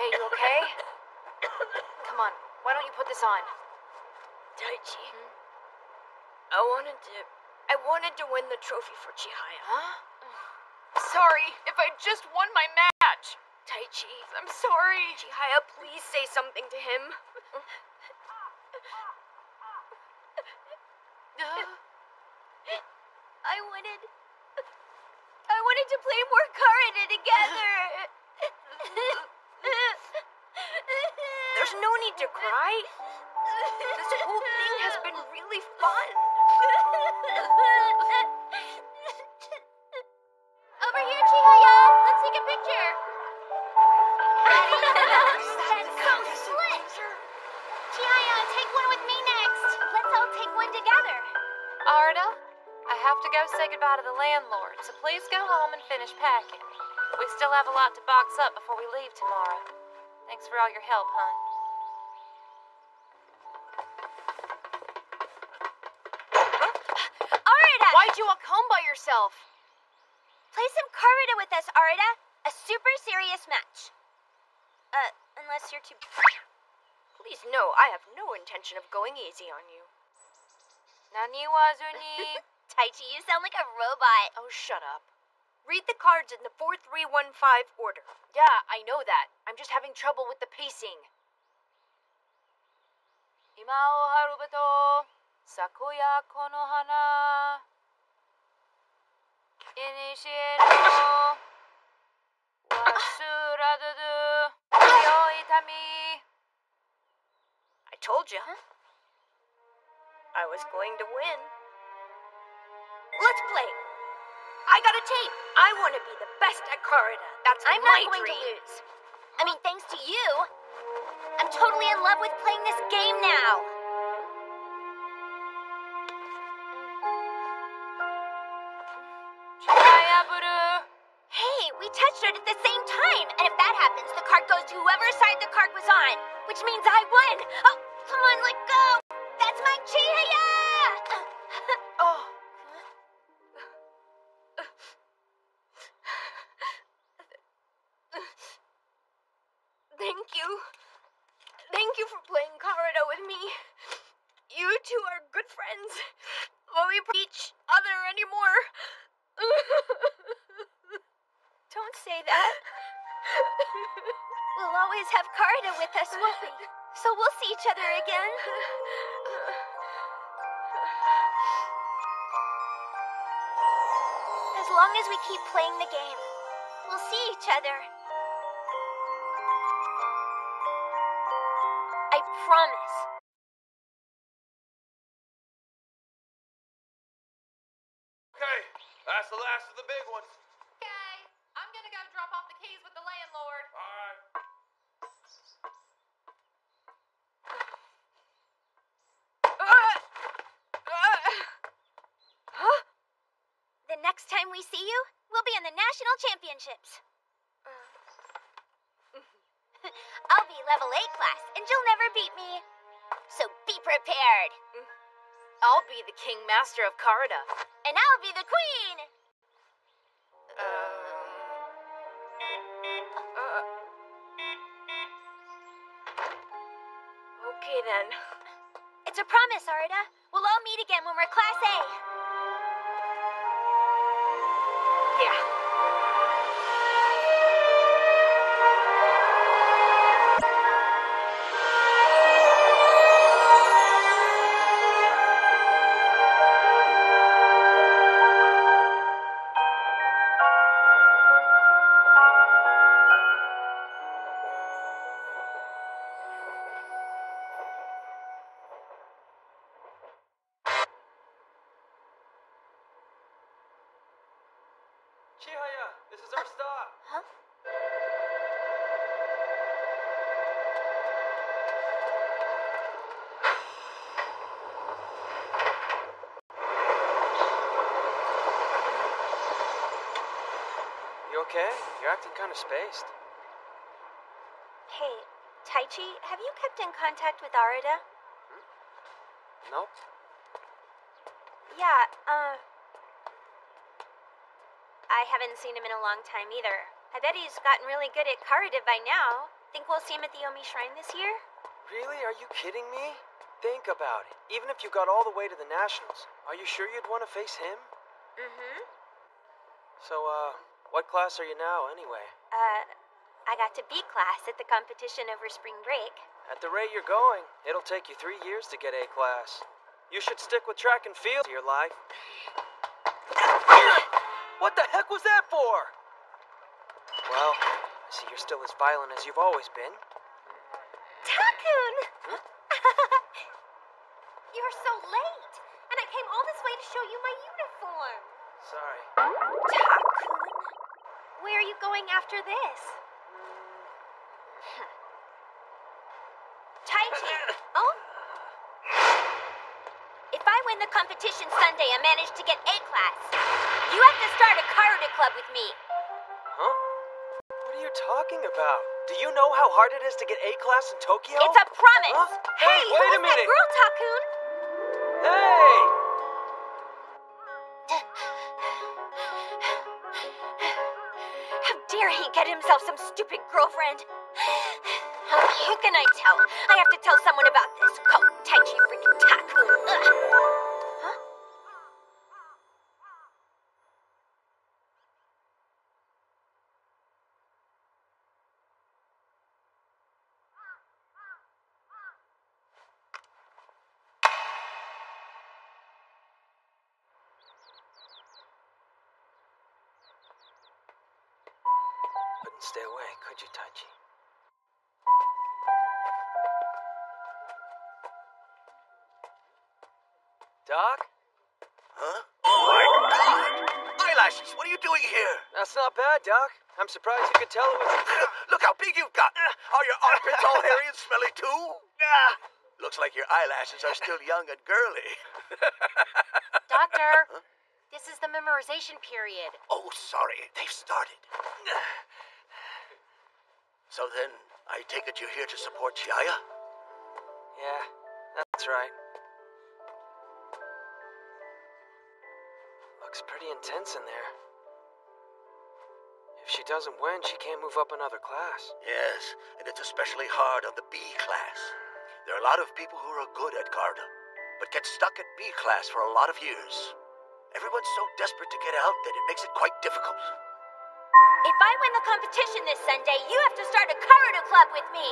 S13: Hey, you okay? [coughs] Come on, why don't you put this on?
S26: Taichi. Hmm? I wanted to. I wanted to win the trophy for Chihaya.
S13: Huh? [sighs] Sorry, if I just won my match.
S26: Taichi.
S13: I'm sorry.
S26: Chihaya, please say something to him. [laughs] I wanted. I wanted to play more Karuta together.
S13: There's no need to cry. This whole thing has been really fun.
S22: Over here, Chihaya. Let's take a picture. That's so slick. Chihaya, take one with me next. Let's all take one together.
S2: Arata, I have to go say goodbye to the landlord, so please go home and finish packing. We still have a lot to box up before we leave tomorrow. Thanks for all your help, hon. [gasps]
S1: Arata!
S13: Why'd you walk home by yourself?
S1: Play some Karuta with us, Arata. A super serious match. Uh, unless you're too. [sighs]
S13: Please, no, I have no intention of going easy on you.
S2: Nani [laughs]
S22: Taichi, you sound like a robot.
S13: Oh, shut up. Read the cards in the 4315 order. Yeah, I know that. I'm just having trouble with the pacing.
S2: Ima o haruba to sakuya kono hana. Initiate no wasuradu itami.
S13: I told you. I was going to win. Let's play. I got a tape. I want to be the best at Karuta. That's
S1: I'm
S13: my
S1: not going
S13: dream.
S1: to lose. I mean, thanks to you. I'm totally in love with playing this game now. Hey, we touched it at the same time, and if that happens, the card goes to whoever's side the card was on, which means I won. Oh, come on, let go. That's my Chihaya! Keep playing the game, we'll see each other.
S13: Master okay?
S4: You're acting kind of spaced.
S1: Hey, Taichi, have you kept in contact with Arata?
S4: Nope.
S1: Yeah, uh. I haven't seen him in a long time either. I bet he's gotten really good at Karuta by now. Think we'll see him at the Omi Shrine this year?
S4: Really? Are you kidding me? Think about it. Even if you got all the way to the Nationals, are you sure you'd want to face him?
S1: Mm hmm.
S4: So, uh, what class are you now, anyway?
S1: Uh, I got to B class at the competition over spring break.
S4: At the rate you're going, it'll take you three years to get A class. You should stick with track and field to your life. [gasps] what the heck was that for? Well, I see you're still as violent as you've always been.
S1: Takun! [laughs] You're so late, and I
S22: came all this way to show you my uniform.
S4: Sorry.
S22: Takun? Where are you going after this?
S1: Taichi. oh? If I win the competition Sunday and manage to get A class, you have to start a karuta club with me.
S4: Huh? What are you talking about? Do you know how hard it is to get A class in Tokyo?
S1: It's a promise.
S4: Huh?
S1: Hey,
S4: wait
S1: who's
S4: a minute.
S1: that girl, Takun? Get himself some stupid girlfriend? [gasps] Who can I tell? I have to tell someone about this. Call freaking
S4: Doc. I'm surprised you could tell it was. [laughs]
S18: Look how big you've got. [laughs] Are your armpits all hairy and smelly too? Ah, looks like your eyelashes are still young and girly. [laughs]
S22: Doctor, this is the memorization period.
S18: Oh, sorry, they've started. So then, I take it you're here to support Chihaya?
S4: Yeah, that's right. Looks pretty intense in there. If she doesn't win, she can't move up another class.
S18: Yes, and it's especially hard on the B class. There are a lot of people who are good at Karuta, but get stuck at B class for a lot of years. Everyone's so desperate to get out that it makes it quite difficult.
S1: If I win the competition this Sunday, you have to start a karuta club with me.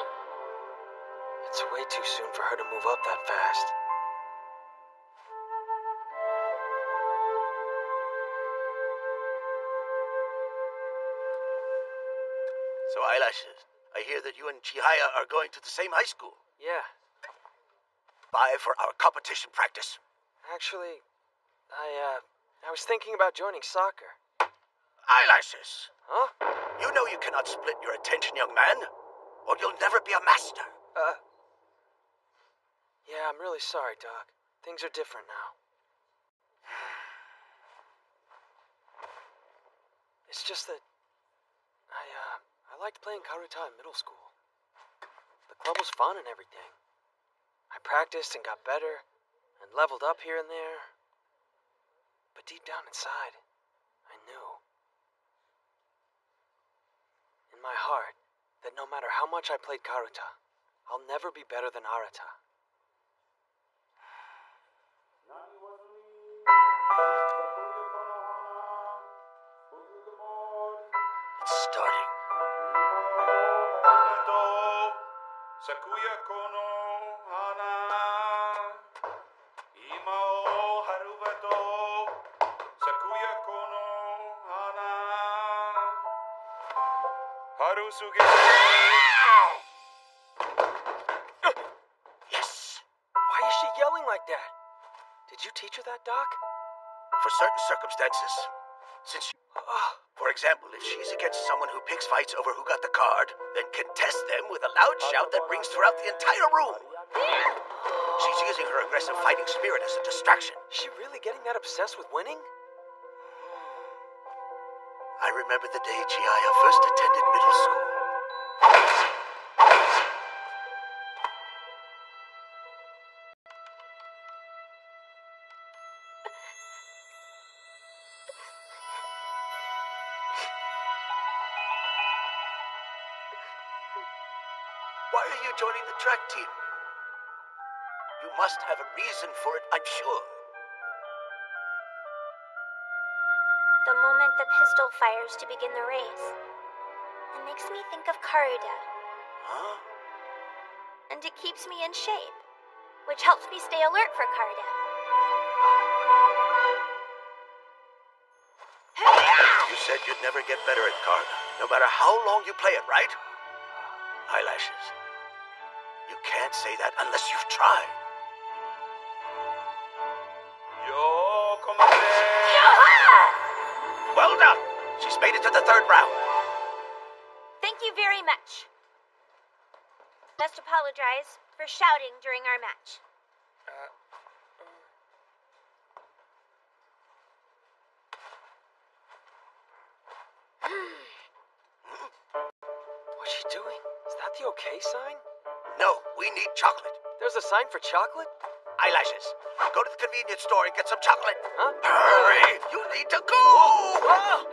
S4: It's way too soon for her to move up that fast.
S18: Eyelashes, I hear that you and Chihaya are going to the same high school.
S4: Yeah,
S18: Bye for our competition practice.
S4: actually, I, uh, I was thinking about joining soccer.
S18: Eyelashes!
S4: Huh?
S18: You know you cannot split your attention, young man, or you'll never be a master.
S4: Uh. Yeah, I'm really sorry, Doc. Things are different now. [sighs] It's just that I uh I liked playing karuta in middle school. The club was fun and everything. I practiced and got better and leveled up here and there. But deep down inside, I knew in my heart that no matter how much I played karuta, I'll never be better than Arata.
S18: It's starting.
S27: Sakuya kono hana Ima o haruba to Sakuya kono hana Haru suge
S18: Yes!
S4: Why is she yelling like that? Did you teach her that, Doc?
S18: For certain circumstances, since you... For example, if she's against someone who picks fights over who got the card, then contest them with a loud shout that rings throughout the entire room. She's using her aggressive fighting spirit as a distraction.
S4: Is she really getting that obsessed with winning?
S18: I remember the day Chihaya first attended middle school. Joining the track team? You must have a reason for it, I'm sure.
S1: The moment the pistol fires to begin the race. It makes me think of Karuta,
S18: Huh?
S1: and it keeps me in shape, which helps me stay alert for Karuta.
S18: You said you'd never get better at Karuta, no matter how long you play it, right? Eyelashes. You can't say that unless you've tried.
S27: Yo
S18: Well done. She's made it to the third round.
S27: Thank you very much. Must apologize for shouting during our match.
S4: Sign for chocolate?
S18: Eyelashes. Go to the convenience store and get some chocolate.
S4: Huh?
S18: Hurry! You need to go!
S4: Well,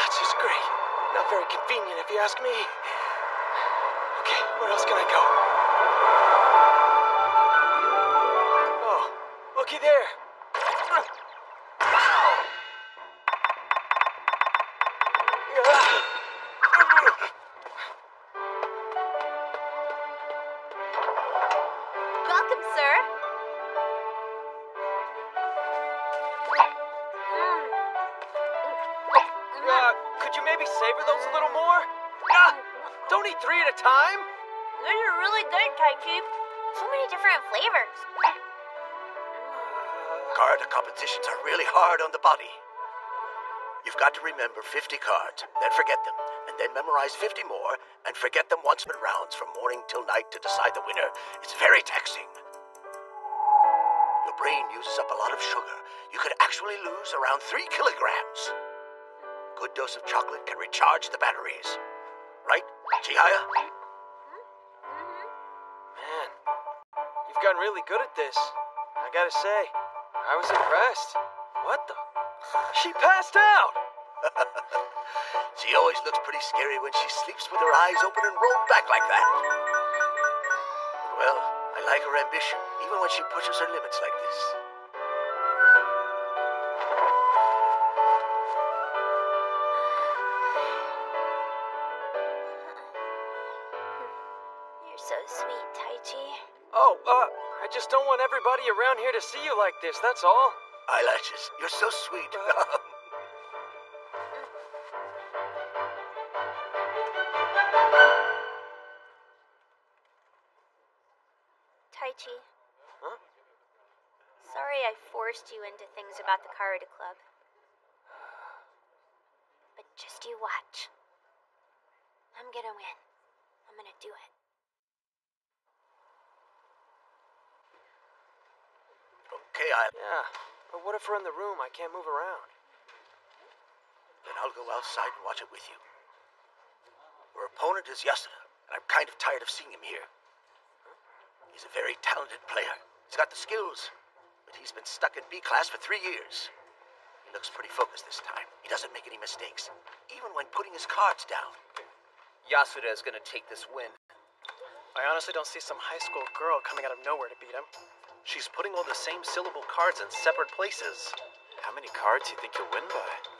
S4: that's just great. Not very convenient if you ask me. Okay, where else can I go? Oh, looky there.
S18: The body. You've got to remember 50 cards, then forget them, and then memorize 50 more, and forget them once in rounds from morning till night to decide the winner. It's very taxing. Your brain uses up a lot of sugar. You could actually lose around 3 kilograms. Good dose of chocolate can recharge the batteries. Right, Chihaya?
S4: Man, you've gotten really good at this. I gotta say, I was impressed. What the? She passed out! [laughs]
S18: She always looks pretty scary when she sleeps with her eyes open and rolled back like that. But well, I like her ambition, even when she pushes her limits like this.
S27: You're so sweet, Taichi.
S4: Oh, uh, I just don't want everybody around here to see you like this, that's all.
S18: Eyelashes, you're so sweet. [laughs]
S27: Taichi.
S4: Huh?
S27: Sorry I forced you into things about the Karuta Club. But just you watch. I'm gonna win. I'm gonna do it.
S18: okay, I.
S4: Yeah, but if we're in the room? I can't move around.
S18: Then I'll go outside and watch it with you. Our opponent is Yasuda, and I'm kind of tired of seeing him here. He's a very talented player. He's got the skills, but he's been stuck in B class for three years. He looks pretty focused this time. He doesn't make any mistakes, even when putting his cards down.
S28: Yasuda is gonna take this win.
S23: I honestly don't see some high school girl coming out of nowhere to beat him. She's putting all the same syllable cards in separate places.
S29: How many cards do you think you'll win by?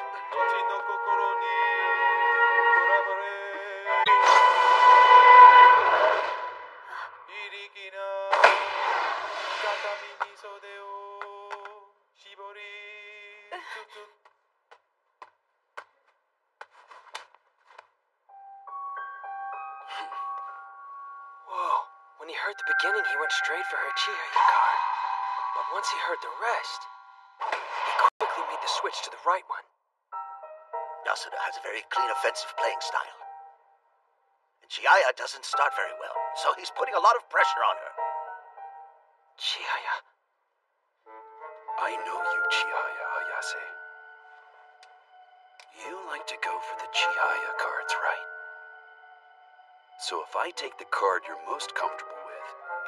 S4: straight for her Chihaya card. But once he heard the rest, he quickly made the switch to the right one.
S18: Yasuda has a very clean offensive playing style. And Chihaya doesn't start very well, so he's putting a lot of pressure on her.
S4: Chihaya.
S29: I know you, Chihaya Ayase. You like to go for the Chihaya cards, right? So if I take the card you're most comfortable with,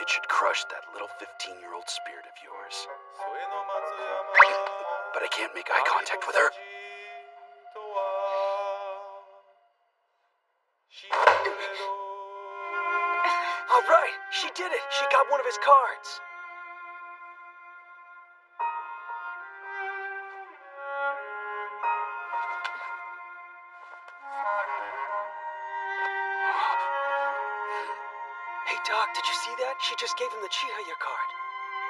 S27: It should crush that little 15 year old spirit of yours. But I can't make eye contact with her.
S4: All right, she did it. She got one of his cards. Did you see that? She just gave him the Chihaya card.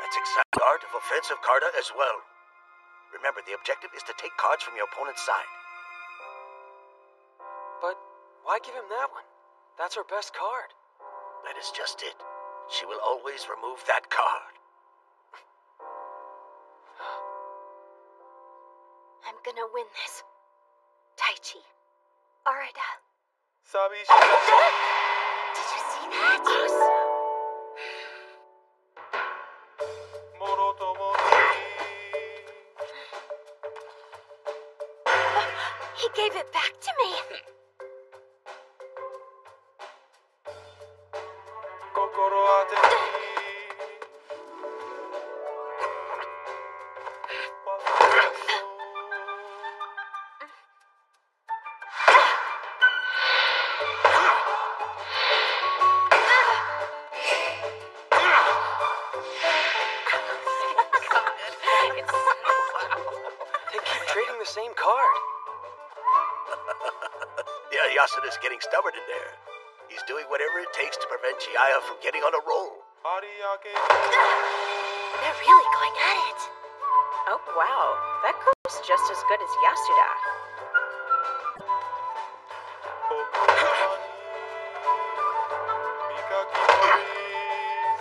S18: That's exact art of offensive Karuta as well. Remember, the objective is to take cards from your opponent's side.
S4: But why give him that one? That's her best card.
S18: That is just it. She will always remove that card. [gasps]
S12: I'm gonna win this. Taichi. Arata. Sabi. [gasps]
S22: Did you see that?
S12: He gave it back to me.
S18: Prevent Chihaya from getting on a roll. [laughs]
S22: They're really going at it.
S30: Oh, wow. That girl's just as good as Yasuda.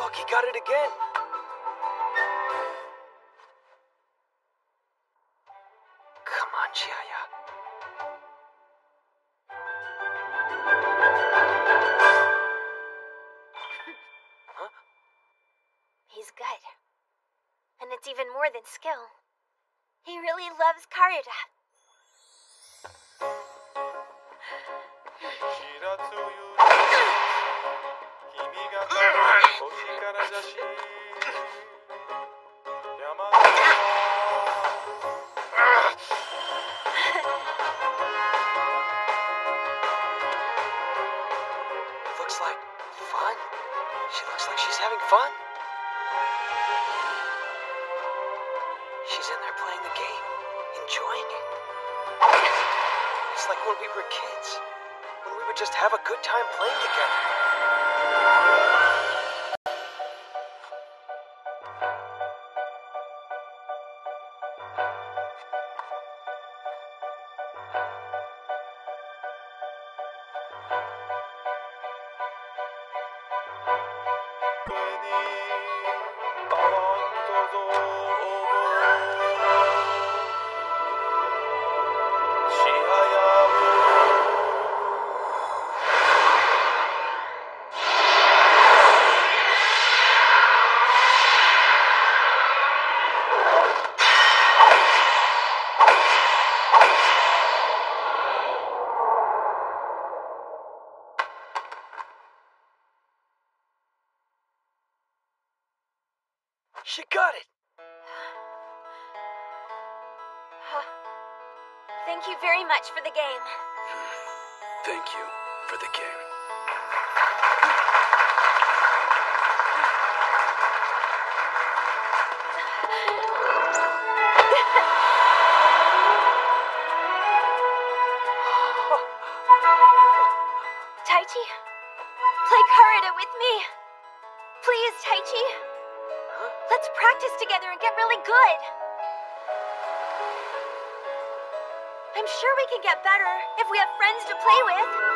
S4: Look, he [laughs] got it again. Time playing together.
S12: Much for the game. Sure we can get better if we have friends to play with.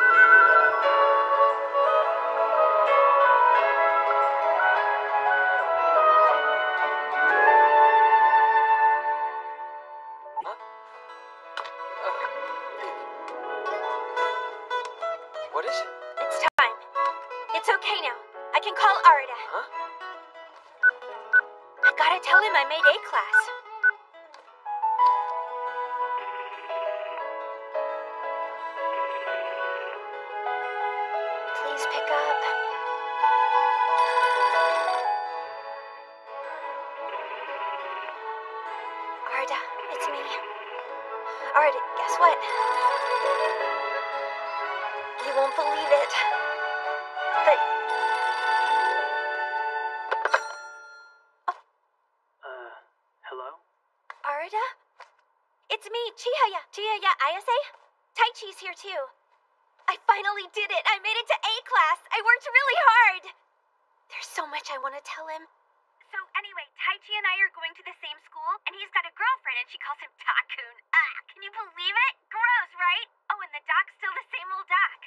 S12: Anyway, Tai Chi and I are going to the same school, and he's got a girlfriend, and she calls him Takun. Ah, can you believe it? Gross, right? Oh, and the doc's still the same old doc.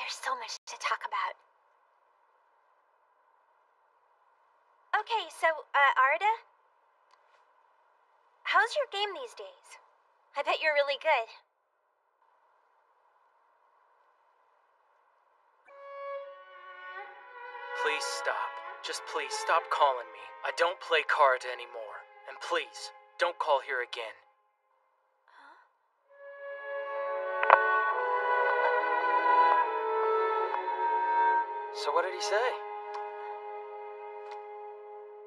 S12: There's so much to talk about. Okay, so, uh, Arata? How's your game these days? I bet you're really good.
S31: Please stop. Just please stop calling me. I don't play cards anymore. And please, don't call here again.
S4: So what did he say?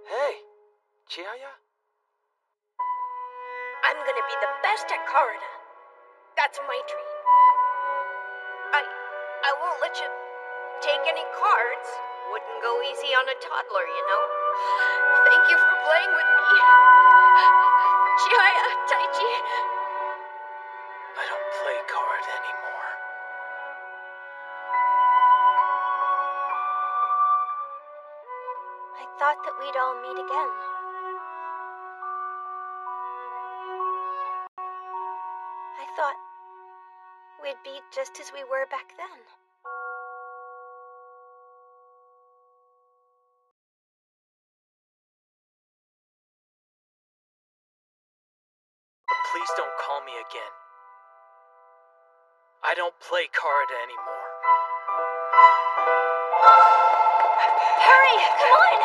S4: Hey, Chihaya?
S13: I'm gonna be the best at Karuta. That's my dream. I I won't let you take any cards. Wouldn't go easy on a toddler, you know. Thank you for playing with me. Chihaya, uh, Taichi.
S31: I don't play card anymore.
S12: I thought that we'd all meet again. I thought we'd be just as we were back then.
S31: Don't play card anymore.
S12: Hurry! Come on!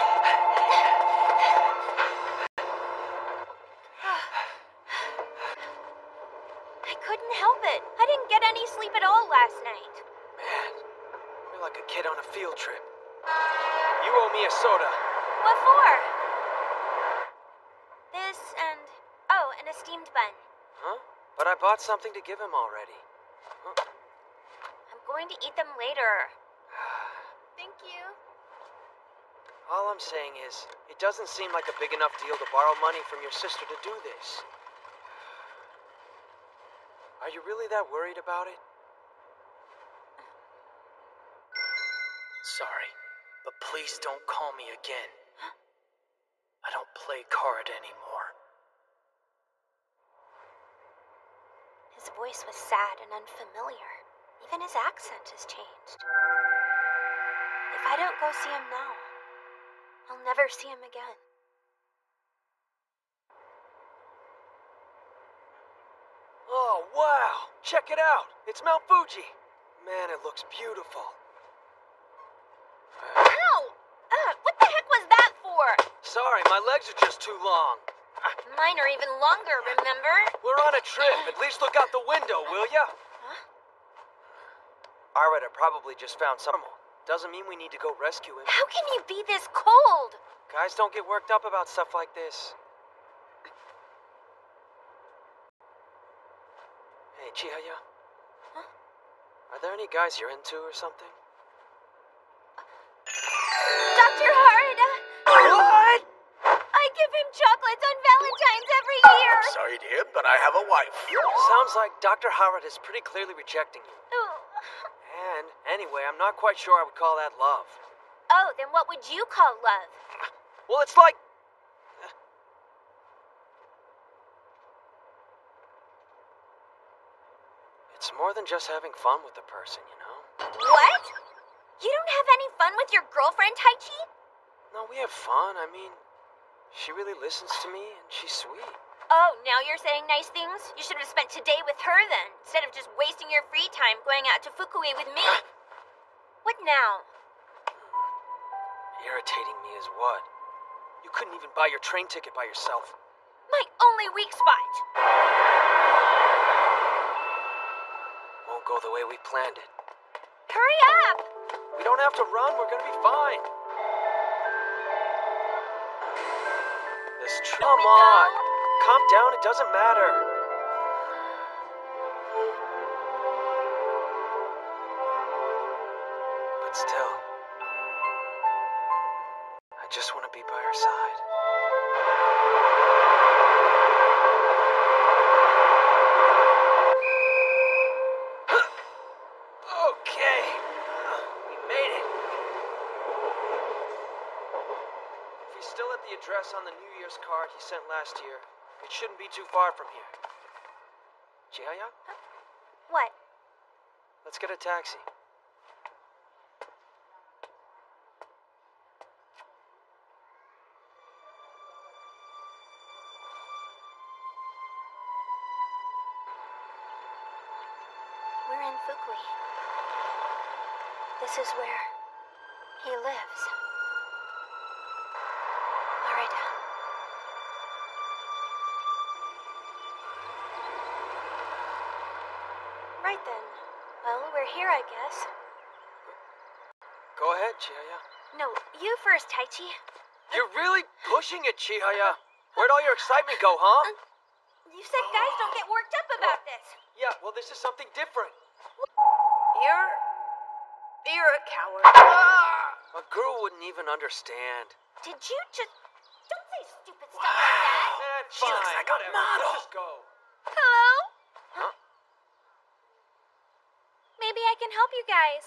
S12: I couldn't help it. I didn't get any sleep at all last night.
S4: Man, you're like a kid on a field trip. You owe me a soda.
S12: What for? This and. Oh, an esteemed bun.
S4: Huh? But I bought something to give him already.
S12: I'm going to eat them later. [sighs] Thank you.
S4: All I'm saying is, it doesn't seem like a big enough deal to borrow money from your sister to do this. Are you really that worried about it?
S31: Sorry, but please don't call me again. I don't play card anymore.
S12: His voice was sad and unfamiliar. Even his accent has changed. If I don't go see him now, I'll never see him again.
S4: Oh, wow! Check it out! It's Mount Fuji! Man, it looks beautiful.
S12: Ow! Uh, what the heck was that for?
S4: Sorry, my legs are just too long.
S12: Mine are even longer, remember?
S4: We're on a trip. At least look out the window, will ya?
S12: Huh?
S4: Arata probably just found some. Doesn't mean we need to go rescue him.
S12: How can you be this cold?
S4: Guys don't get worked up about stuff like this. Hey, Chihaya.
S12: Huh?
S4: Are there any guys you're into or something?
S12: Dr. Harada!
S4: What?
S12: I give him chocolates on Valentine's every year!
S18: I'm sorry, dear, but I have a wife.
S4: Sounds like Dr. Harada is pretty clearly rejecting you. And anyway, I'm not quite sure I would call that love.
S12: Oh, then what would you call love? [laughs]
S4: Well, it's like. [sighs] It's more than just having fun with the person, you know?
S12: What? You don't have any fun with your girlfriend, Taichi?
S4: No, we have fun. I mean, she really listens to me and she's sweet.
S12: Oh, now you're saying nice things? You should have spent today with her then, instead of just wasting your free time going out to Fukui with me. [laughs] what now?
S4: Irritating me is what? You couldn't even buy your train ticket by yourself.
S12: My only weak spot.
S4: Won't go the way we planned it.
S12: Hurry up!
S4: We don't have to run. We're gonna be fine. This tr- Come on. calm down. It doesn't matter. Too far from here. Chihaya,
S12: What?
S4: let's get a taxi.
S12: Then. Well, we're here, I guess.
S4: Go ahead, Chihaya.
S12: No, you first, Taichi.
S4: You're really pushing it, Chihaya. Where'd all your excitement go, huh?
S12: Uh, you said guys don't get worked up about this.
S4: Yeah, well, this is something different.
S13: You're. You're a coward.
S4: A girl wouldn't even understand.
S12: Did you just. Don't say stupid stuff like that.
S4: Man,
S32: She looks like a
S4: whatever.
S32: model.
S4: Let's just go. Huh?
S33: Maybe I can help you guys.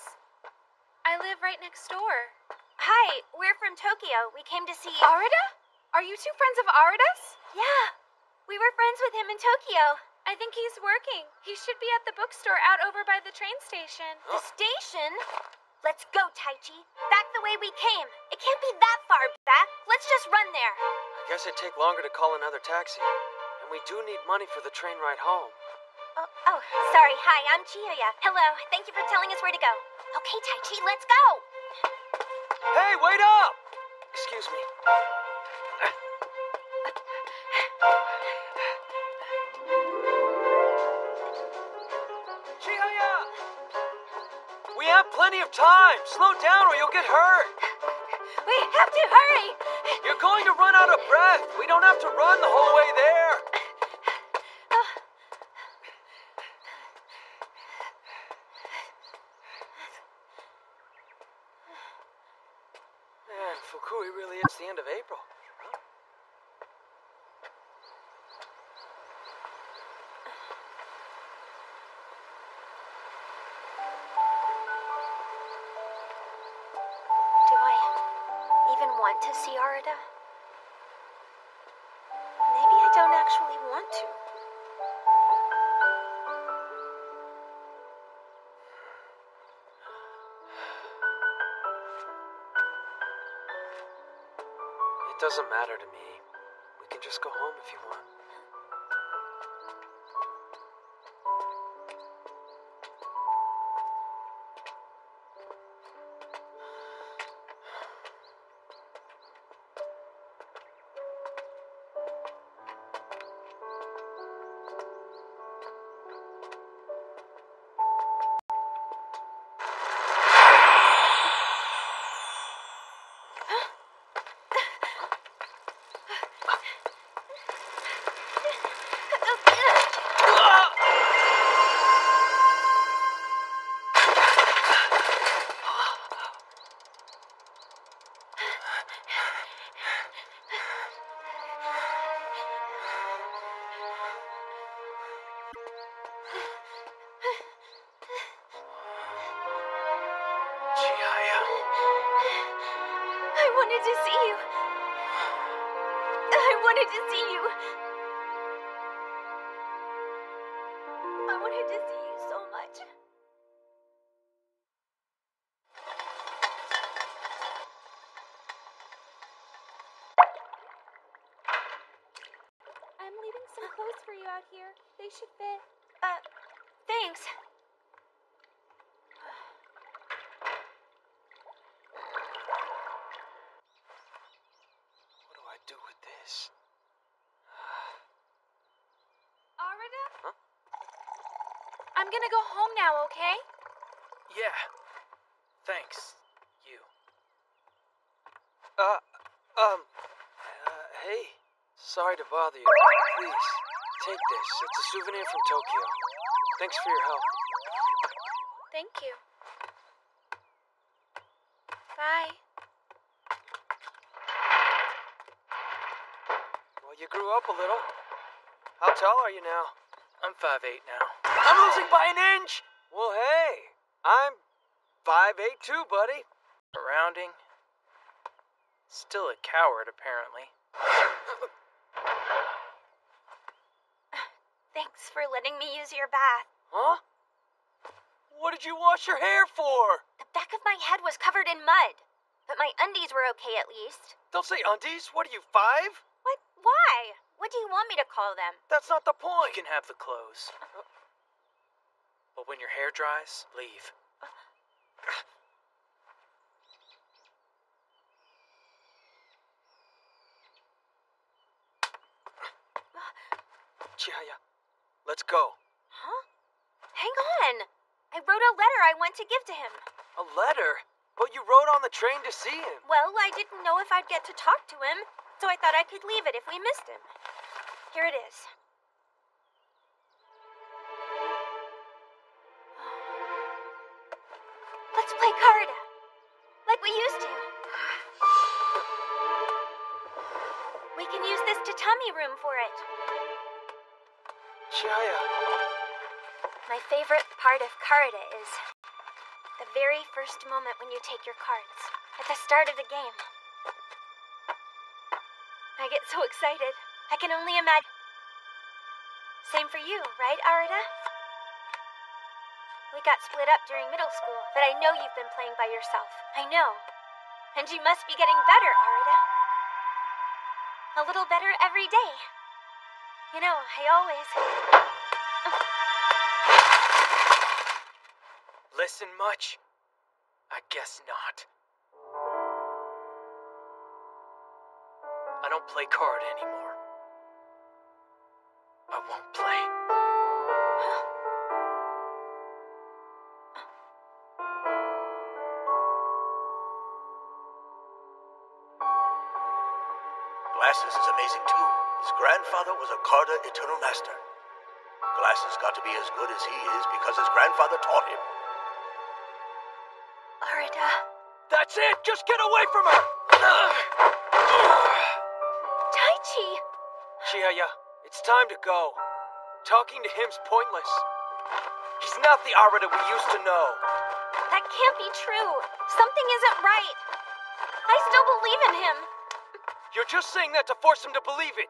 S33: I live right next door.
S12: Hi, we're from Tokyo. We came to see.
S33: Arata? Are you two friends of Arata's?
S12: Yeah. We were friends with him in Tokyo.
S33: I think he's working. He should be at the bookstore out over by the train station.
S12: The station? Let's go, Taichi. Back the way we came. It can't be that far back. Let's just run there.
S4: I guess it'd take longer to call another taxi. And we do need money for the train ride home.
S12: Oh, oh sorry. Hi, I'm Chihaya. Hello. Thank you for telling us where to go. Okay, Taichi, let's go.
S4: Hey, wait up! Excuse me. Chihaya! We have plenty of time. Slow down or you'll get hurt.
S12: We have to hurry.
S4: You're going to run out of breath. We don't have to run the whole way there. Doesn't matter to me. We can just go home if you want.
S12: Wanted to see you. I wanted to see you.
S4: Bother you. Please, take this. It's a souvenir from Tokyo. Thanks for your help.
S12: Thank you. Bye.
S4: Well, you grew up a little. How tall are you now?
S31: I'm 5'8 now.
S4: I'm losing by an inch! Well, hey, I'm 5'8 too, buddy.
S31: Rounding. Still a coward, apparently.
S12: Thanks for letting me use your bath.
S4: Huh? What did you wash your hair for?
S12: The back of my head was covered in mud, but my undies were okay at least.
S4: Don't say undies. What are you, five?
S12: What? Why? What do you want me to call them?
S4: That's not the point.
S31: You can have the clothes. But when your hair dries, leave.
S4: Chihaya, let's go.
S12: Huh? Hang on. I wrote a letter I want to give to him.
S4: A letter? But you rode on the train to see him.
S12: Well, I didn't know if I'd get to talk to him, so I thought I could leave it if we missed him. Here it is. [sighs] Let's play Karuta. Like we used to. [sighs] We can use this tatami room for it.
S4: Chihaya.
S12: My favorite part of Karuta is the very first moment when you take your cards, at the start of the game. I get so excited. I can only imagine. Same for you, right, Arata? We got split up during middle school, but I know you've been playing by yourself. I know. And you must be getting better, Arata. A little better every day. You know, I always.
S31: Listen much? I guess not. I don't play card anymore. I won't play.
S18: Grandfather was a Karuta Eternal Master. Glass's got to be as good as he is because his grandfather taught him.
S12: Arata.
S4: That's it! Just get away from her!
S12: Tai Chi!
S4: Chihaya, it's time to go. Talking to him's pointless. He's not the Arata we used to know.
S12: That can't be true. Something isn't right. I still believe in him.
S4: You're just saying that to force him to believe it.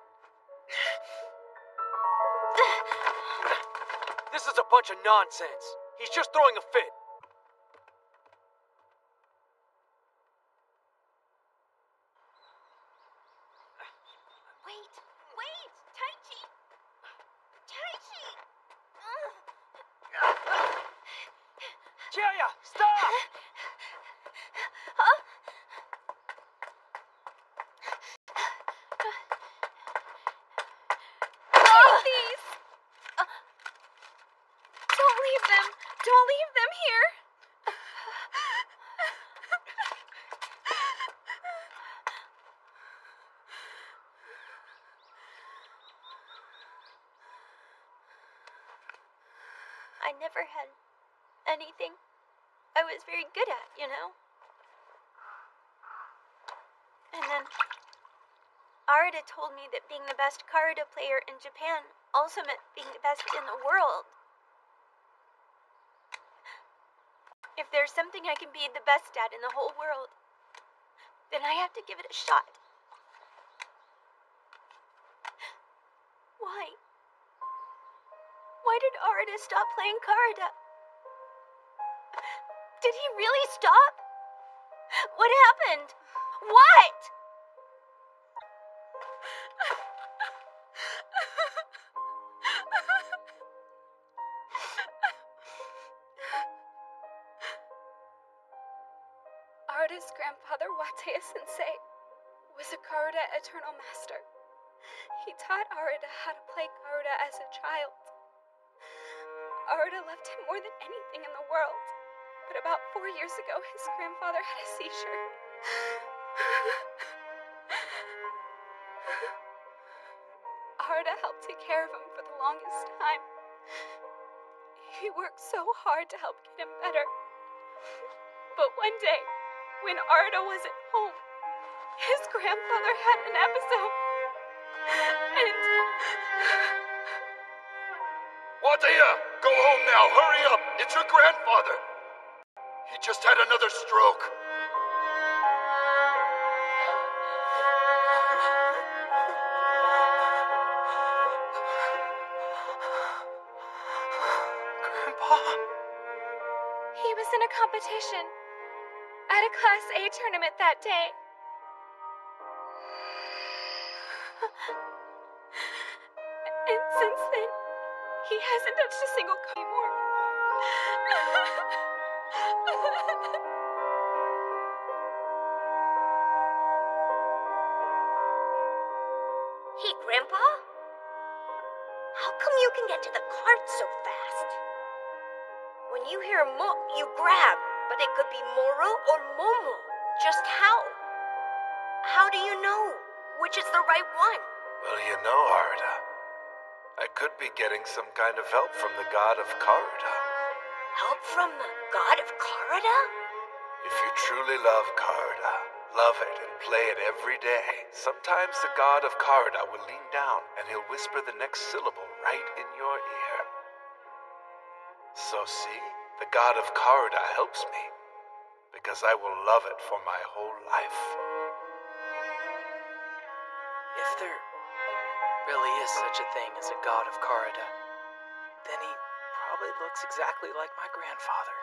S4: This is a bunch of nonsense. He's just throwing a fit.
S12: Wait, wait, Taichi! Taichi!
S4: Chihaya, stop!
S12: Huh? Please! Don't leave them! Don't leave them here! I never had anything I was very good at, you know? And then Arata told me that being the best Karuta player in Japan also meant being the best in the world. If there's something I can be the best at in the whole world, then I have to give it a shot. Why? Why did Arata stop playing Karuta? Did he really stop? What happened? What?
S33: Eternal Master. He taught Arata how to play Karuta as a child. Arata loved him more than anything in the world, but about four years ago, his grandfather had a seizure. Arata helped take care of him for the longest time. He worked so hard to help get him better. But one day, when Arata wasn't home, his grandfather had an episode. And.
S34: Wataya, go home now. Hurry up. It's your grandfather. He just had another stroke.
S35: Grandpa.
S33: He was in a competition at a Class A tournament that day. And since then, he hasn't touched a single cup anymore.
S13: Hey, Grandpa? How come you can get to the cart so fast? When you hear Mo, you grab, but it could be Moro or Momo. Just how? How do you know which is the right one?
S36: Well, you know, Arata, I could be getting some kind of help from the god of Karuta.
S13: Help from the god of Karuta?
S36: If you truly love Karuta, love it and play it every day, sometimes the god of Karuta will lean down and he'll whisper the next syllable right in your ear. So see, the god of Karuta helps me, because I will love it for my whole life.
S31: If there really is such a thing as a god of Karuta, then he probably looks exactly like my grandfather.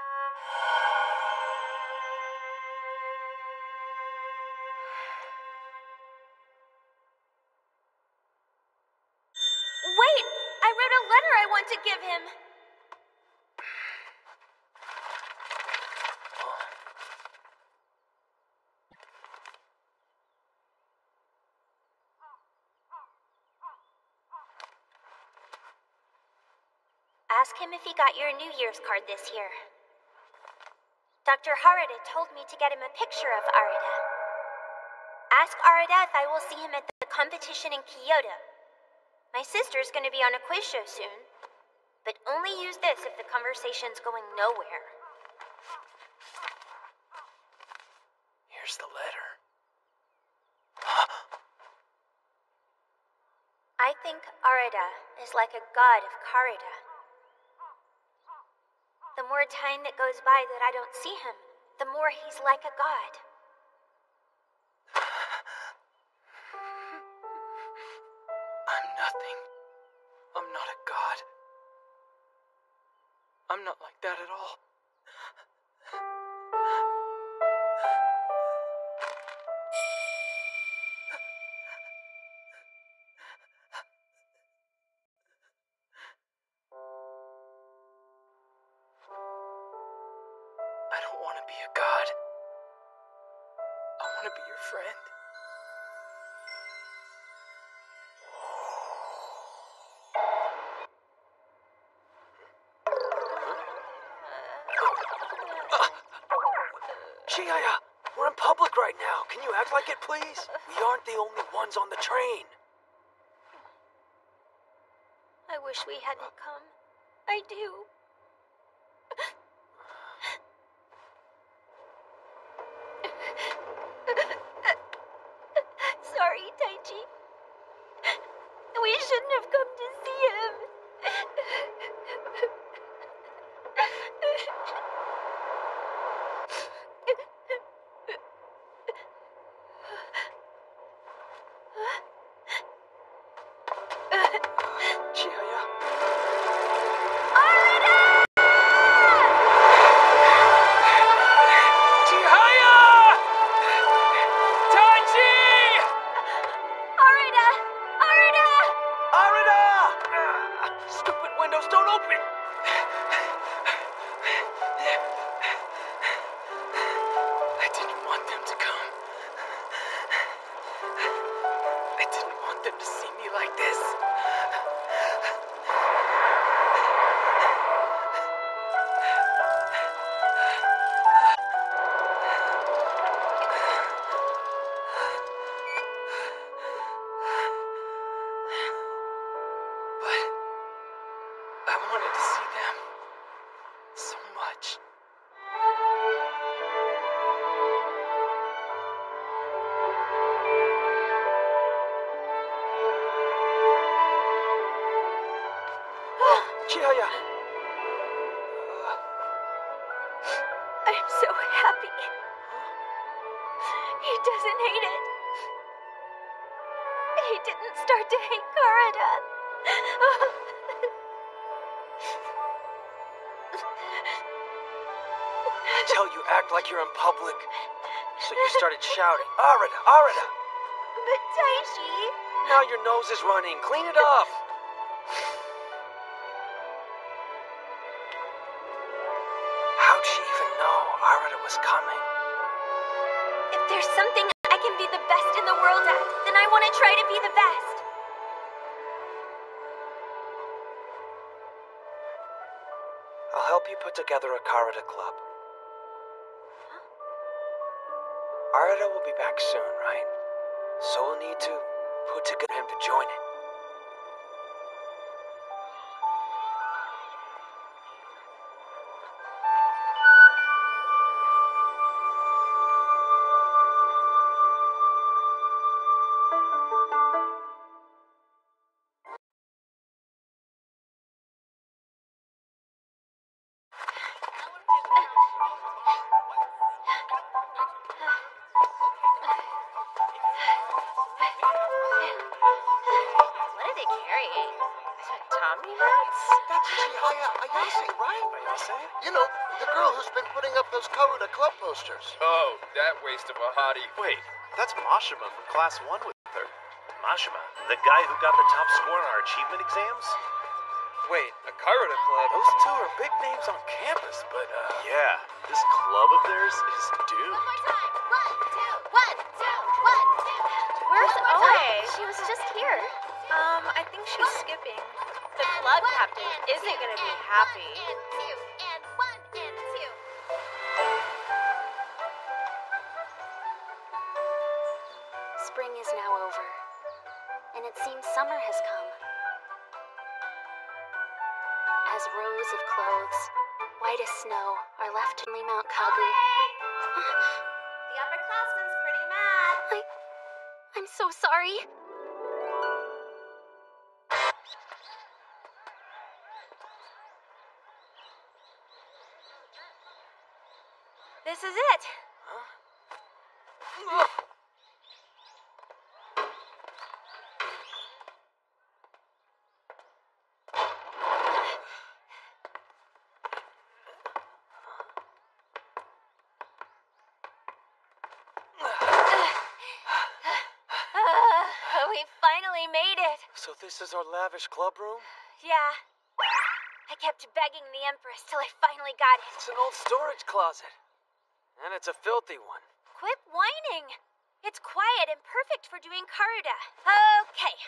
S12: If he got your New Year's card this year. Dr. Harada told me to get him a picture of Arata. Ask Arata if I will see him at the competition in Kyoto. My sister's going to be on a quiz show soon, but only use this if the conversation's going nowhere.
S31: Here's the letter. [gasps]
S12: I think Arata is like a god of Karuta. The more time that goes by that I don't see him, the more he's like a god.
S31: I'm nothing. I'm not a god. I'm not like that at all.
S4: Please? We aren't the only ones on the train.
S12: I wish we hadn't come. I do.
S4: Public. So you started shouting, Arata, Arata!
S1: But Taichi,
S4: Now your nose is running. Clean it up. How'd she even know Arata was coming?
S1: if there's something I can be the best in the world at, then I want to try to be the best.
S4: I'll help you put together a Karuta club. Arata will be back soon, right? So we'll need to put together him to join it.
S34: Club posters.
S9: Oh, that waste of a hottie.
S23: Wait, that's Mashima from class one with her. Mashima, the guy who got the top score on our achievement exams?
S4: Wait, a Karuta club?
S23: Those two are big names on campus, but uh. Yeah, this club of theirs is doomed. One, two, one, two, one, two.
S22: Where's Oe?
S1: She was just here.
S22: Um, I think she's skipping. The club captain isn't gonna be happy.
S37: Sorry.
S1: This is it. we finally made it.
S4: So this is our lavish club room?
S1: Yeah. I kept begging the Empress till I finally got it.
S4: It's an old storage closet. And it's a filthy one.
S1: Quit whining. It's quiet and perfect for doing Karuta. Okay,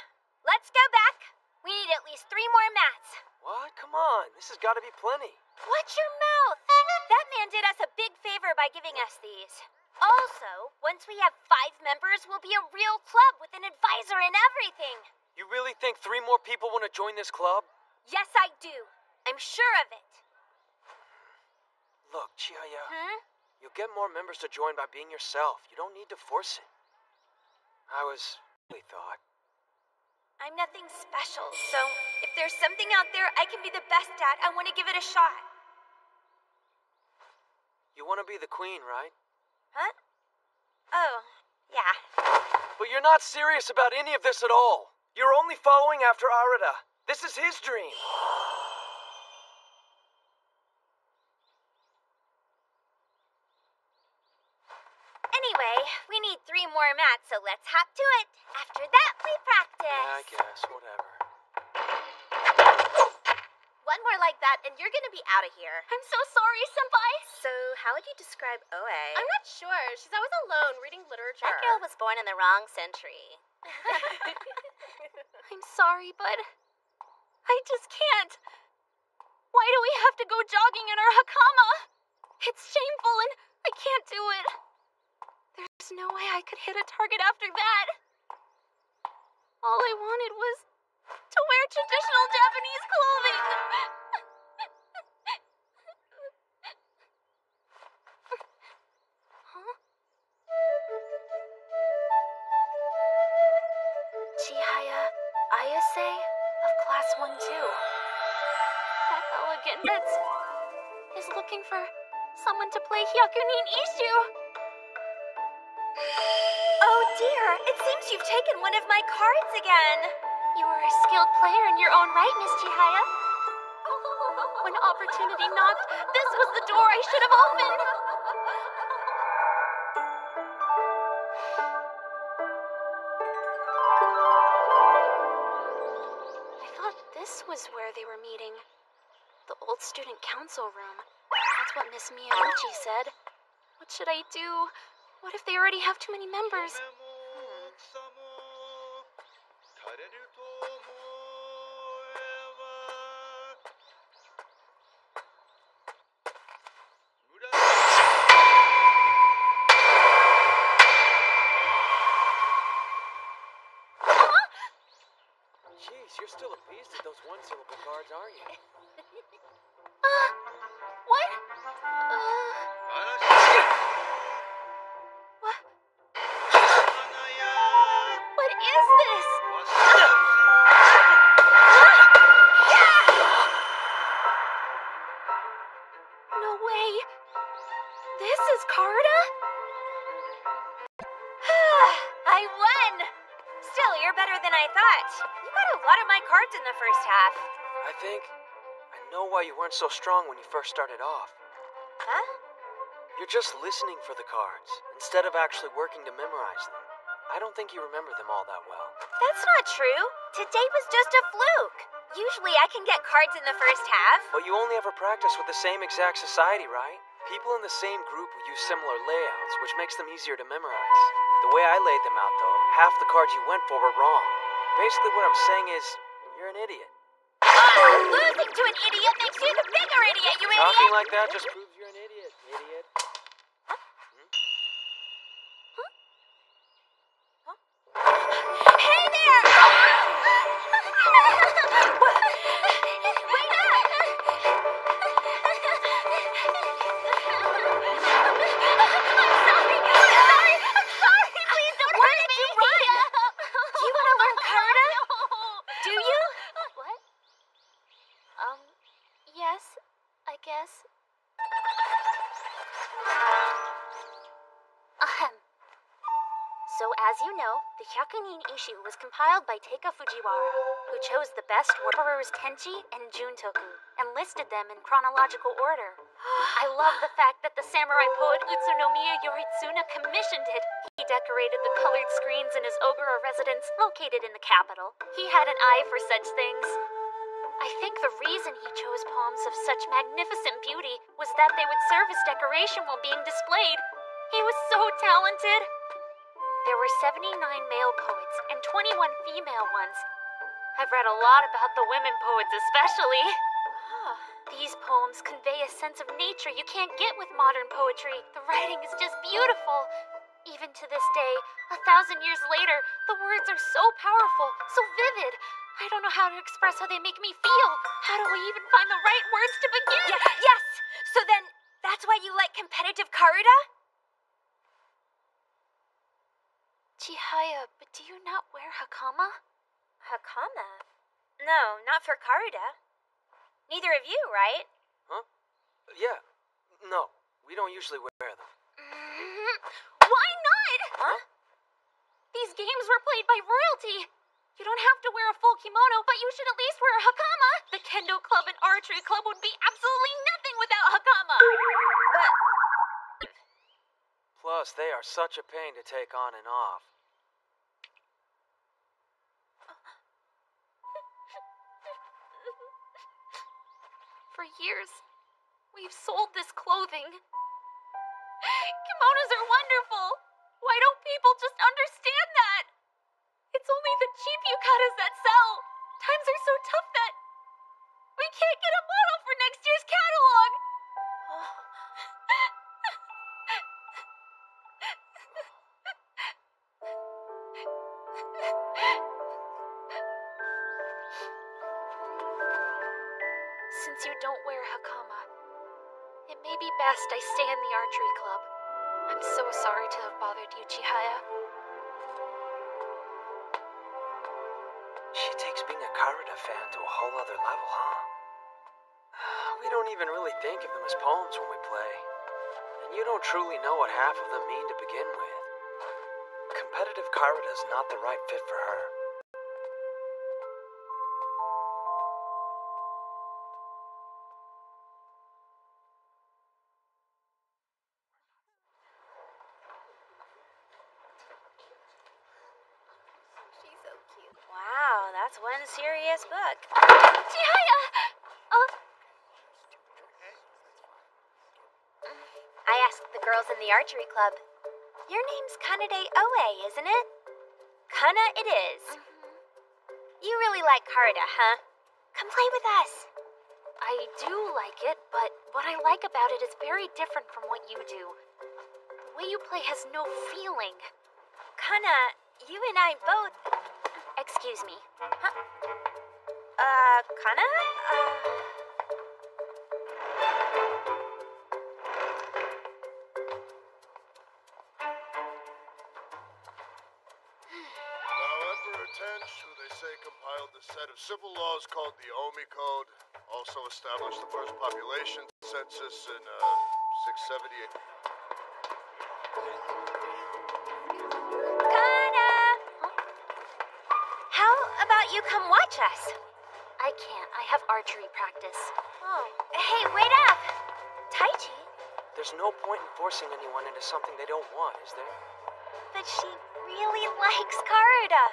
S1: let's go back. We need at least three more mats.
S4: What? Come on. This has got to be plenty.
S1: Watch your mouth. That man did us a big favor by giving us these. Also, once we have five members, we'll be a real club with an advisor and everything.
S4: You really think three more people want to join this club?
S1: Yes, I do. I'm sure of it.
S4: Look, Chihaya,
S1: Hmm?
S4: you'll get more members to join by being yourself. You don't need to force it. I was really thought.
S1: I'm nothing special, so if there's something out there I can be the best at, I want to give it a shot.
S4: You want to be the queen, right?
S1: Huh? Oh, yeah.
S4: But you're not serious about any of this at all. You're only following after Arata. This is his dream.
S1: Anyway, we need three more mats, so let's hop to it. After that, we practice.
S4: Yeah, I guess. Whatever.
S10: One more like that, and you're gonna be out of here.
S1: I'm so sorry, Senpai.
S10: So, how would you describe Oe?
S22: I'm not sure. She's always alone reading literature.
S10: That girl was born in the wrong century. [laughs]
S1: I'm sorry, but I just can't. Why do we have to go jogging in our hakama? It's shameful and I can't do it. There's no way I could hit a target after that. All I wanted was to wear traditional Japanese clothing.
S33: Class one too. That elegant that's is looking for someone to play Hyakunin Isshu.
S1: Oh dear, it seems you've taken one of my cards again.
S33: You are a skilled player in your own right, Miss Chihaya. [laughs] When opportunity knocked, this was the door I should have opened. Was where they were meeting. The old student council room. That's what Miss Miyauchi said. What should I do? What if they already have too many members?
S4: Weren't so strong when you first started off.
S1: Huh?
S4: You're just listening for the cards instead of actually working to memorize them. I don't think you remember them all that well.
S1: That's not true. Today was just a fluke. Usually I can get cards in the first half.
S4: But you only ever practice with the same exact society, right? People in the same group will use similar layouts, which makes them easier to memorize. The way I laid them out, though, half the cards you went for were wrong. Basically, what I'm saying is, you're an idiot.
S1: Losing to an idiot makes you the bigger idiot, you
S4: Talking
S1: idiot!
S4: like that just proves
S22: Tenchi and Juntoku and listed them in chronological order. [gasps] I love the fact that the samurai poet Utsunomiya Yoritsuna commissioned it. He decorated the colored screens in his Ogura residence located in the capital. He had an eye for such things. I think the reason he chose poems of such magnificent beauty was that they would serve as decoration while being displayed. He was so talented. There were 79 male poets and 21 female ones. I've read a lot about the women poets, especially. These poems convey a sense of nature you can't get with modern poetry. The writing is just beautiful. Even to this day, a thousand years later, the words are so powerful, so vivid. I don't know how to express how they make me feel. How do I even find the right words to begin?
S1: Yes, yes! So then, that's why you like competitive Karuta?
S33: Chihaya, but do you not wear hakama?
S1: Hakama? No, not for Karuta. Neither of you, right?
S4: Huh? Yeah. No, we don't usually wear them. [laughs]
S33: Why not?
S1: Huh?
S33: These games were played by royalty. You don't have to wear a full kimono, but you should at least wear a hakama. The kendo club and archery club would be absolutely nothing without hakama.
S4: Plus, they are such a pain to take on and off.
S33: For years, we've sold this clothing. Kimonos are wonderful. Why don't people just understand that? It's only the cheap yukatas that sell. Times are so tough that we can't get a model for next year's catalog. Since [sighs] oh, best I stay in the archery club. I'm so sorry to have bothered you, Chihaya.
S4: She takes being a Karuta fan to a whole other level, huh? [sighs] We don't even really think of them as poems when we play. And you don't truly know what half of them mean to begin with. Competitive Karuta is not the right fit for her.
S1: Archery club. Your name's Kanade Oe, isn't it? Kana it is. You really like Karuta, huh? Come play with us.
S22: I do like it, but what I like about it is very different from what you do. The way you play has no feeling.
S1: Kana, you and I both.
S22: Excuse me.
S1: Huh? Uh, Kana? Uh.
S34: Set of civil laws called the Omi Code, also established the first population census in uh, 678.
S1: Kana! How about you come watch us?
S22: I can't. I have archery practice.
S1: Oh. Hey, wait up! Taichi?
S4: There's no point in forcing anyone into something they don't want, is there?
S1: But she really likes Karuta.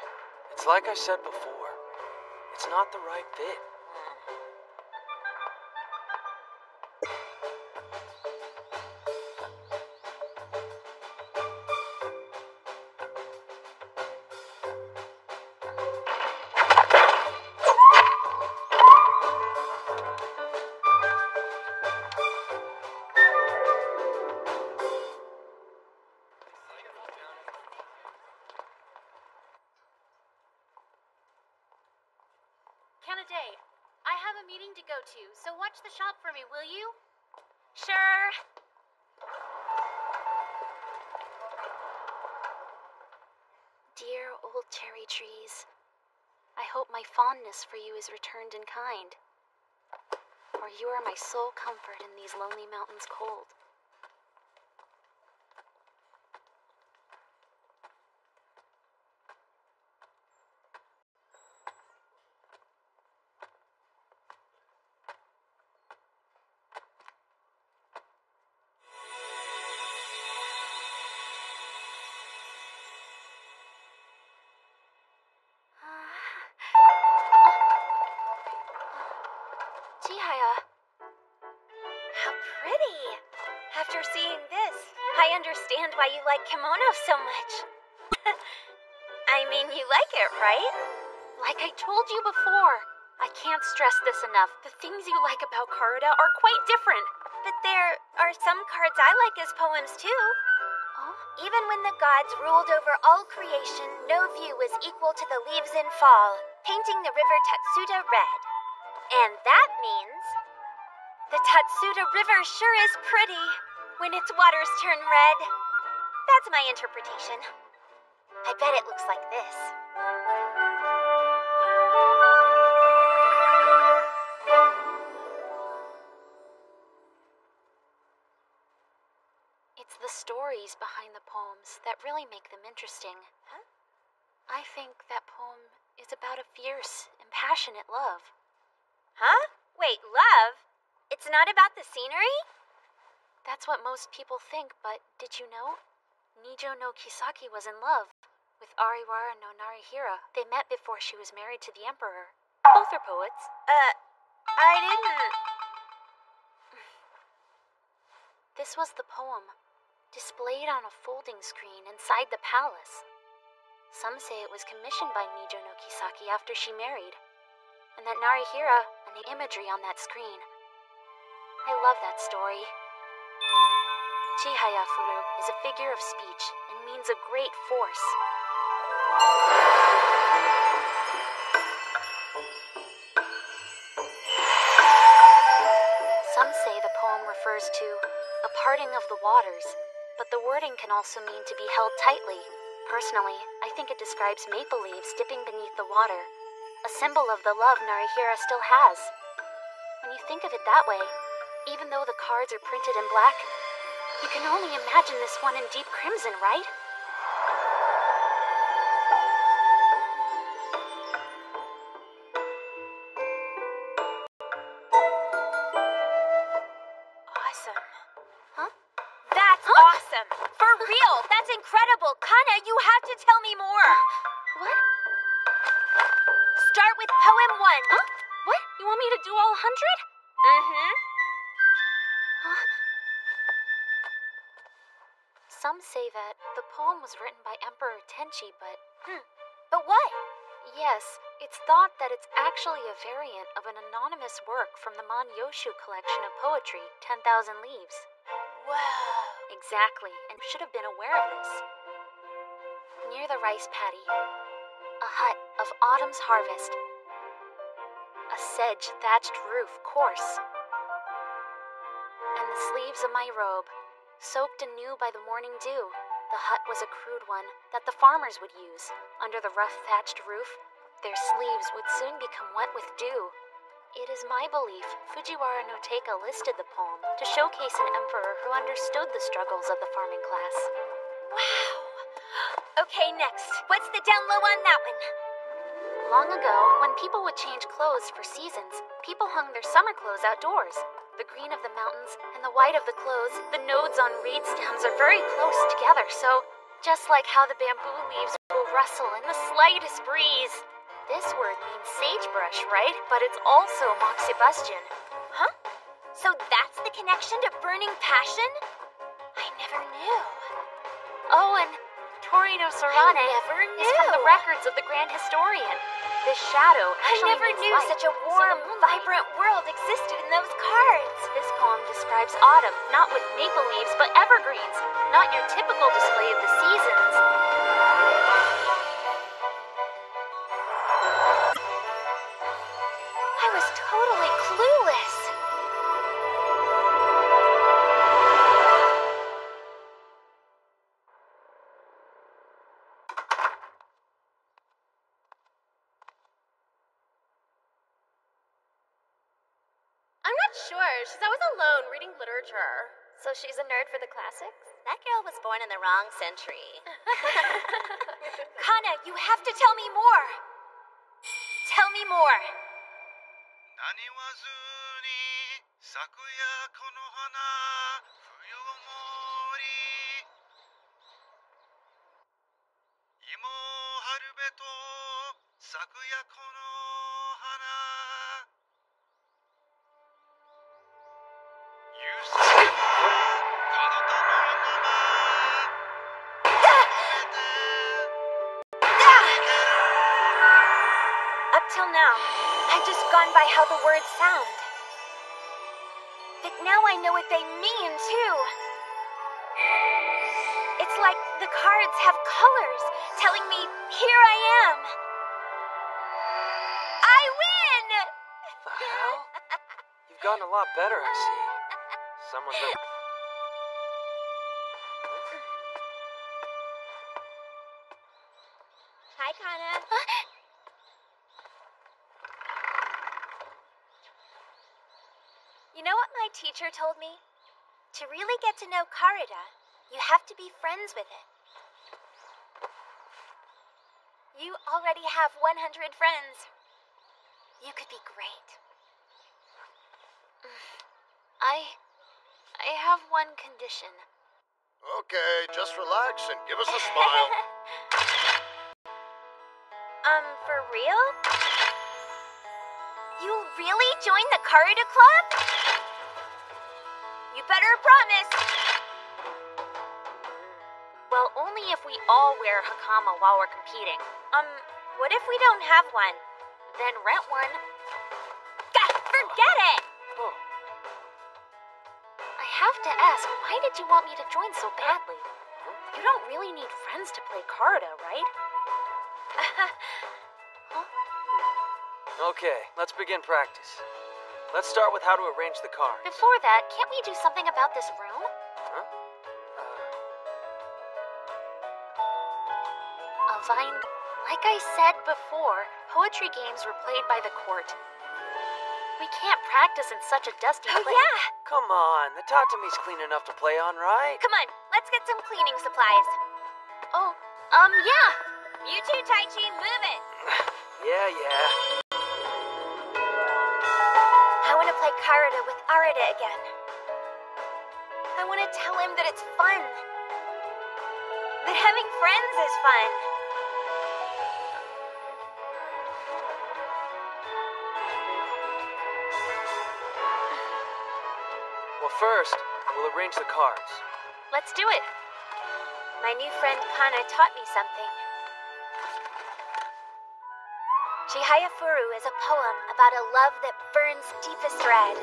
S4: It's like I said before. It's not the right fit.
S22: In kind. For you are my sole comfort in these lonely mountains cold.
S1: You like kimono so much. [laughs] I mean, you like it, right?
S22: like I told you before, I can't stress this enough. The things you like about Karuta are quite different.
S1: But there are some cards I like as poems too.
S22: Oh?
S1: Even when the gods ruled over all creation, no view was equal to the leaves in fall, painting the river Tatsuta red. And that means the Tatsuta River sure is pretty when its waters turn red. That's my interpretation. I bet it looks like this.
S22: It's the stories behind the poems that really make them interesting.
S1: Huh?
S22: I think that poem is about a fierce and passionate love.
S1: Huh? Wait, love? It's not about the scenery?
S22: That's what most people think, but did you know? Nijo no Kisaki was in love with Ariwara no Narihira. They met before she was married to the emperor. Both are poets.
S1: Uh, I didn't. [sighs]
S22: This was the poem, displayed on a folding screen inside the palace. Some say it was commissioned by Nijo no Kisaki after she married, and that Narihira and the imagery on that screen. I love that story. Chihaya Furu is a figure of speech and means a great force. Some say the poem refers to a parting of the waters, but the wording can also mean to be held tightly. Personally, I think it describes maple leaves dipping beneath the water, a symbol of the love Narihira still has. When you think of it that way, even though the cards are printed in black, you can only imagine this one in deep crimson, right? But.
S1: Hmm. But what?
S22: Yes, it's thought that it's actually a variant of an anonymous work from the Manyoshu collection of poetry, 10,000 Leaves.
S1: Whoa.
S22: Exactly, and should have been aware of this. Near the rice paddy, a hut of autumn's harvest, a sedge thatched roof coarse, and the sleeves of my robe, soaked anew by the morning dew. The hut was a crude one that the farmers would use. Under the rough thatched roof, their sleeves would soon become wet with dew. It is my belief Fujiwara no Teika listed the poem to showcase an emperor who understood the struggles of the farming class.
S1: Wow. Okay, next. What's the down low on that one?
S22: Long ago, when people would change clothes for seasons, people hung their summer clothes outdoors. The green of the mountains and the white of the clothes, the nodes on reed stems are very close together, so just like how the bamboo leaves will rustle in the slightest breeze. This word means sagebrush, right? But it's also moxibustion.
S1: Huh? So that's the connection to burning passion? I never knew.
S22: Oh, and Torino Serrane is from the records of the Grand Historian. This shadow
S1: I
S22: actually
S1: never knew
S22: light,
S1: such a
S22: so
S1: warm,
S22: the
S1: vibrant world existed in those cards.
S22: This poem describes autumn, not with maple leaves, but evergreens, not your typical display of the seasons.
S38: wrong century. [laughs]
S1: Kana, you have to tell me more. Tell me more.
S39: 何わずに咲くやこの花冬ごもり
S1: By words sound. But now I know what they mean, too. It's like the cards have colors, telling me, here I am. I win!
S4: The hell? You've gotten a lot better, I see. Someone's [laughs]
S1: teacher told me? To really get to know Karuta, you have to be friends with it. You already have 100 friends. You could be great. [sighs]
S22: I. I have one condition.
S34: Okay, just relax and give us a smile. [laughs]
S1: um, for real? You'll really join the Karuta Club? You better promise.
S22: Well, only if we all wear hakama while we're competing.
S1: Um, what if we don't have one?
S22: Then rent one.
S1: God, forget it!
S4: Oh,
S22: I have to ask, why did you want me to join so badly? You don't really need friends to play Karuta, right? [laughs]
S4: okay, let's begin practice. Let's start with how to arrange the car.
S22: Before that, can't we do something about this room?
S4: Huh?
S22: A vine. Like I said before, poetry games were played by the court. We can't practice in such a dusty
S1: Oh,
S22: place.
S1: yeah!
S4: Come on, the Tatami's clean enough to play on, right?
S1: Come on, let's get some cleaning supplies.
S22: Oh, um, yeah.
S1: You too, Taichi, move it. [laughs]
S4: Yeah, yeah.
S1: Play Karuta with Arata again. I want to tell him that it's fun. That having friends is fun.
S4: Well, first, we'll arrange the cards.
S22: Let's do it.
S1: My new friend Kana taught me something. Chihaya Furu is a poem about a love that burns deepest red.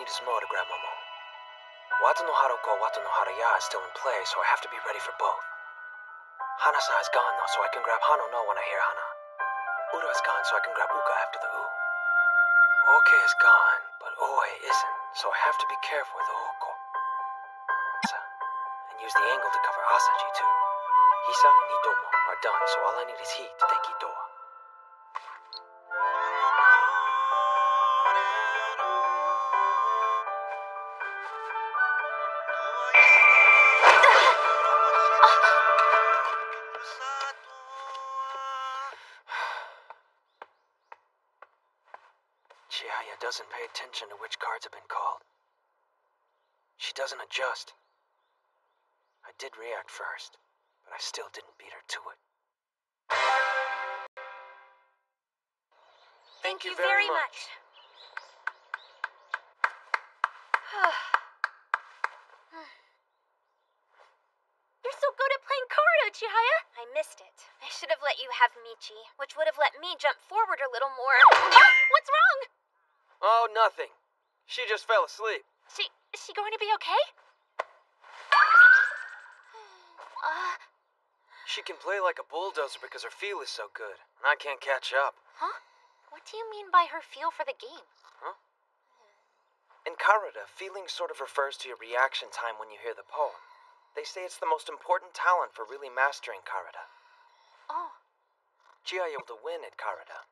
S4: Need is Mo to grab Momo. Wata no Haruko, Wata no is still in play, so I have to be ready for both. Hanasa is gone though, so I can grab Hano no when I hear Hana. Ura is gone, so I can grab Uka after the U. Oke is gone, but Oe isn't, so I have to be careful with Oko. And use the angle to cover Asaji too. Hisa and Hitomo are done, so all I need is He to take Itoa. Chihaya doesn't pay attention to which cards have been called. She doesn't adjust. I did react first, but I still didn't beat her to it.
S1: Thank,
S4: you very
S1: much.
S22: You're so good at playing Karuta, Chihaya.
S1: I missed it. I should have let you have Michi, which would have let me jump forward a little more. [gasps]
S22: What's wrong?
S4: Oh, nothing. She just fell asleep.
S22: She is she going to be okay? [sighs] Uh,
S4: She can play like a bulldozer because her feel is so good, and I can't catch up.
S22: huh? What do you mean by her feel for the game? Huh?
S4: In Karuta, feeling sort of refers to your reaction time when you hear the poem. They say it's the most important talent for really mastering Karuta.
S22: Oh.
S4: Chihaya able to win at Karuta.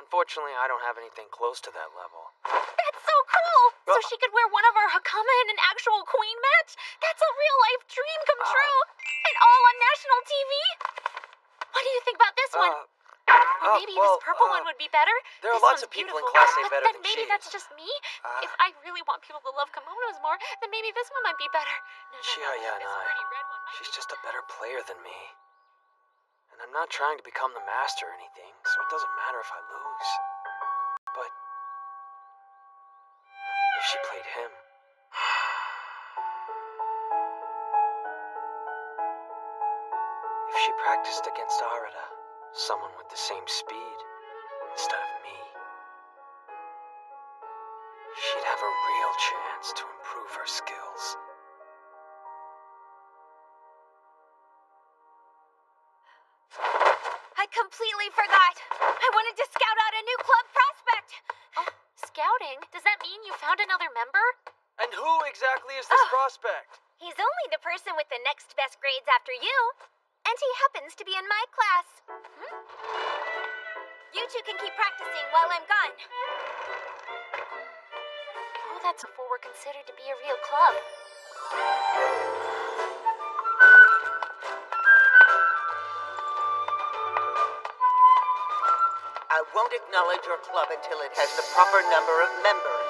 S4: Unfortunately, I don't have anything close to that level.
S22: That's so cool! So she could wear one of our hakama in an actual queen match? That's a real life dream come
S4: Uh,
S22: true! And all on national TV? What do you think about this one? Or
S4: uh,
S22: maybe
S4: well,
S22: this purple
S4: uh,
S22: one would be better?
S4: there are
S22: This
S4: lots of people in
S22: beautiful,
S4: Class A
S22: but
S4: better
S22: then maybe that's just me?
S4: Uh,
S22: if I really want people to love kimonos more, then maybe this one might be better. No, no, no.
S4: Chihaya and
S22: This
S4: I.
S22: pretty red one
S4: She's just a better player than me. And I'm not trying to become the master or anything, so it doesn't matter if I lose. But if she played him, [sighs] if she practiced against Arata, someone with the same speed instead of me. She'd have a real chance to improve her skills.
S1: I completely forgot. I wanted to scout out a new club prospect.
S2: Oh, scouting? Does that mean you found another member?
S4: And who exactly is this oh, prospect?
S1: He's only the person with the next best grades after you. And he happens to be in my class. Hmm? You two can keep practicing while I'm gone.
S2: Oh, that's before we're considered to be a real club.
S18: I won't acknowledge your club until it has the proper number of members.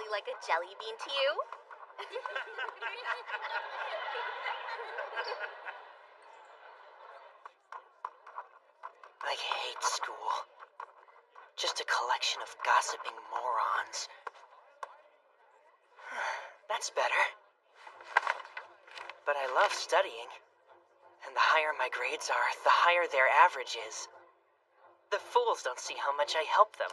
S22: Exactly like a jelly bean to you?
S40: I hate school. Just a collection of gossiping morons. [sighs] That's better. But I love studying. And the higher my grades are, the higher their average is. The fools don't see how much I help them.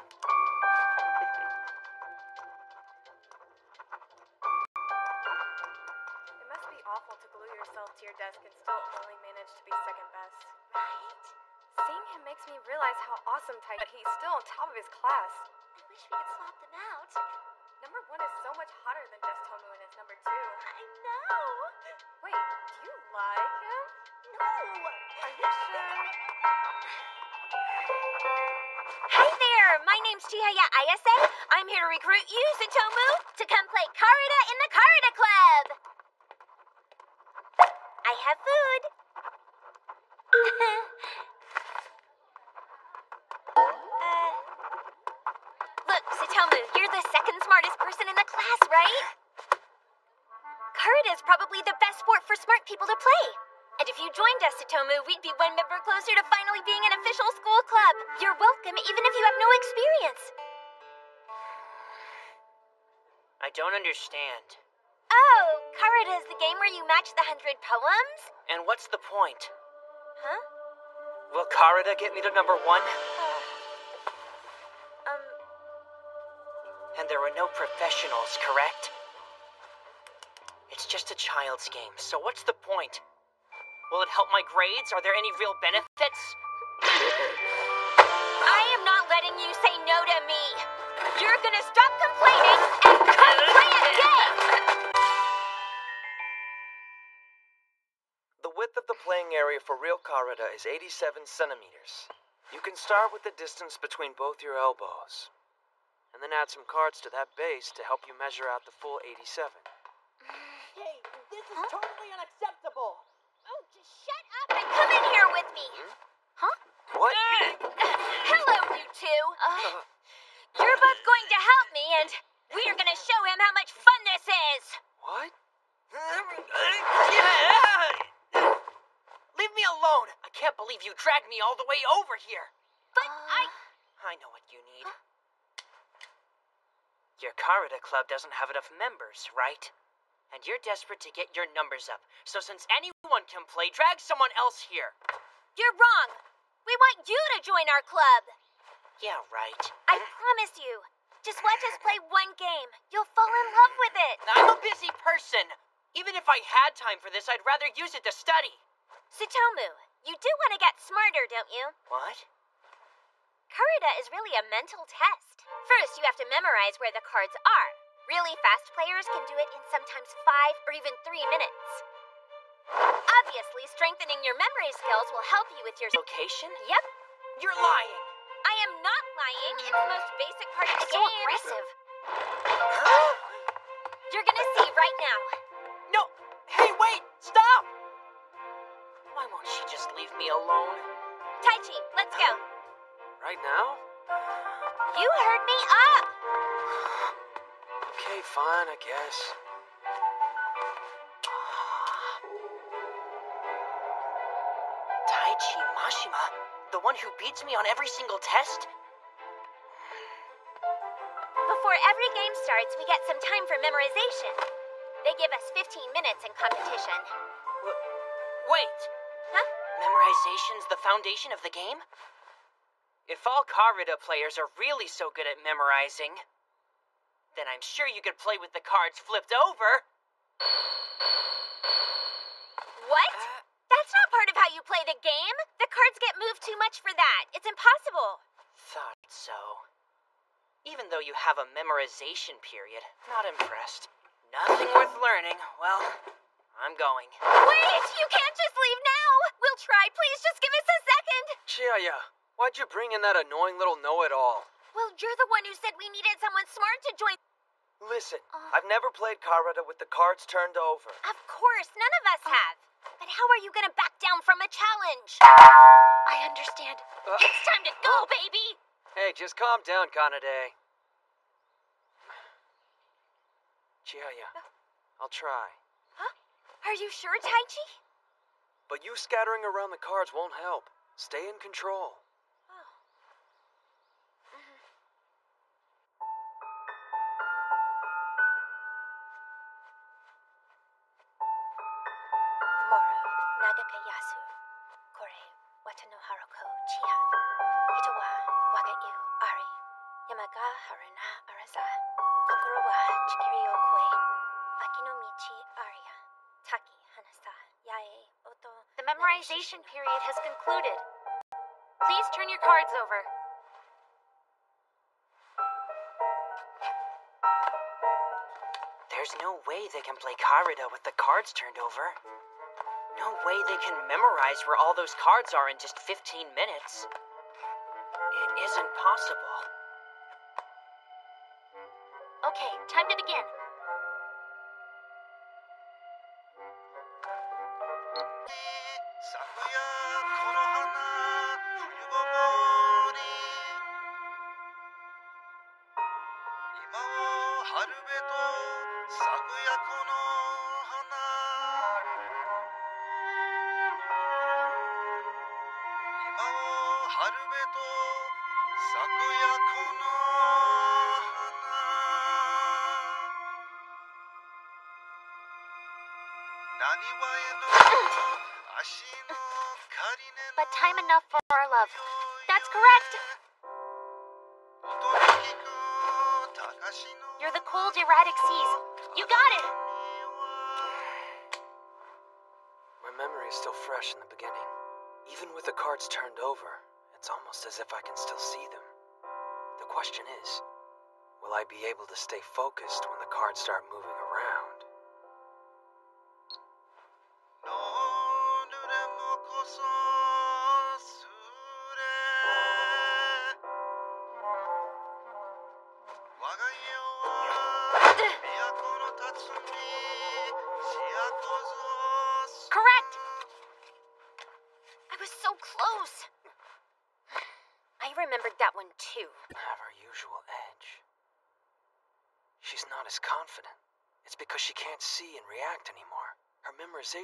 S41: How but he's still on top of his class.
S22: I wish we could swap them out.
S41: Number one is so much hotter than just Tomu and his number two.
S22: I know.
S41: Wait, do you like him?
S22: No.
S41: Are you sure?
S1: Hi there, my name's Chihaya Ayase. I'm here to recruit you, Tsutomu, to come play Karuta in the Karuta Club. People to play. And if you joined us, Tsutomu, we'd be one member closer to finally being an official school club. You're welcome, even if you have no experience.
S40: I don't understand.
S1: Oh, Karuta is the game where you match the hundred poems?
S40: And what's the point?
S1: Huh?
S40: Will Karuta get me to number one? [sighs]
S1: Um,
S40: And there were no professionals, correct? It's just a child's game, so what's the point? Will it help my grades? Are there any real benefits?
S1: I am not letting you say no to me. You're gonna stop complaining and come play a game!
S4: The width of the playing area for real Karuta is 87 centimeters. You can start with the distance between both your elbows, and then add some cards to that base to help you measure out the full 87.
S42: This is totally unacceptable.
S1: Oh, just shut up and come in here with me. Hmm? Huh?
S4: What?
S1: Uh, [laughs] hello, you two. Uh, You're both going to help me, and we are going to show him how much fun this is.
S4: What?
S40: Leave me alone! I can't believe you dragged me all the way over here.
S1: But uh, I.
S40: I know what you need. Your Karuta Club doesn't have enough members, right? And you're desperate to get your numbers up. So since anyone can play, drag someone else here.
S1: You're wrong. We want you to join our club.
S40: Yeah, right.
S1: I promise you. Just watch us play one game. You'll fall in love with it.
S40: I'm a busy person. Even if I had time for this, I'd rather use it to study.
S1: Tsutomu, you do want to get smarter, don't you?
S40: What?
S1: Karuta is really a mental test. First, you have to memorize where the cards are. Really fast players can do it in sometimes five or even three minutes. Obviously, strengthening your memory skills will help you with your
S40: location.
S1: Yep.
S40: You're lying.
S1: I am not lying. It's the most basic part of the
S40: So
S1: game.
S40: aggressive. [gasps]
S1: You're gonna see right now.
S40: No! Hey, wait! Stop! Why won't she just leave me alone?
S1: Taichi, let's go.
S4: Right now?
S1: You heard me up.
S4: Okay, fine, I guess.
S40: Taichi Mashima? The one who beats me on every single test?
S1: Before every game starts, we get some time for memorization. They give us 15 minutes in competition.
S40: Wait!
S1: Huh?
S40: Memorization's the foundation of the game? If all Karuta players are really so good at memorizing, then I'm sure you could play with the cards flipped over.
S1: What? Uh, That's not part of how you play the game. The cards get moved too much for that. It's impossible.
S40: Thought so. Even though you have a memorization period, not impressed. Nothing worth learning. Well, I'm going.
S1: Wait! You can't just leave now! We'll try. Please just give us a second.
S4: Chia, why'd you bring in that annoying little know it all?
S1: Well, you're the one who said we needed someone smart to join.
S4: Listen, uh. I've never played Karuta with the cards turned over.
S1: Of course, none of us uh. have. But how are you gonna back down from a challenge? I understand. Uh. it's time to go, baby!
S4: Hey, just calm down, Kanade. Chia, I'll try.
S1: Huh? Are you sure, Taichi?
S4: But you scattering around the cards won't help. Stay in control.
S1: Nagaka Yasu, Kore, Watano Haruko, Chiha, Hito wa Waga Iu Ari, Yamaga Haruna Araza, Kokoro wa Chikiri o Koi, Aki no Aria, Taki Hanasa, Yae Oto.
S39: The memorization period has concluded. Please turn your cards over.
S40: There's no way they can play Karuta with the cards turned over. No way they can memorize where all those cards are in just 15 minutes. It isn't possible.
S39: Okay, time to begin. That's correct. You're the cold, erratic seas. You got it.
S4: My memory is still fresh in the beginning. Even with the cards turned over, it's almost as if I can still see them. The question is, will I be able to stay focused when the cards start moving around? Her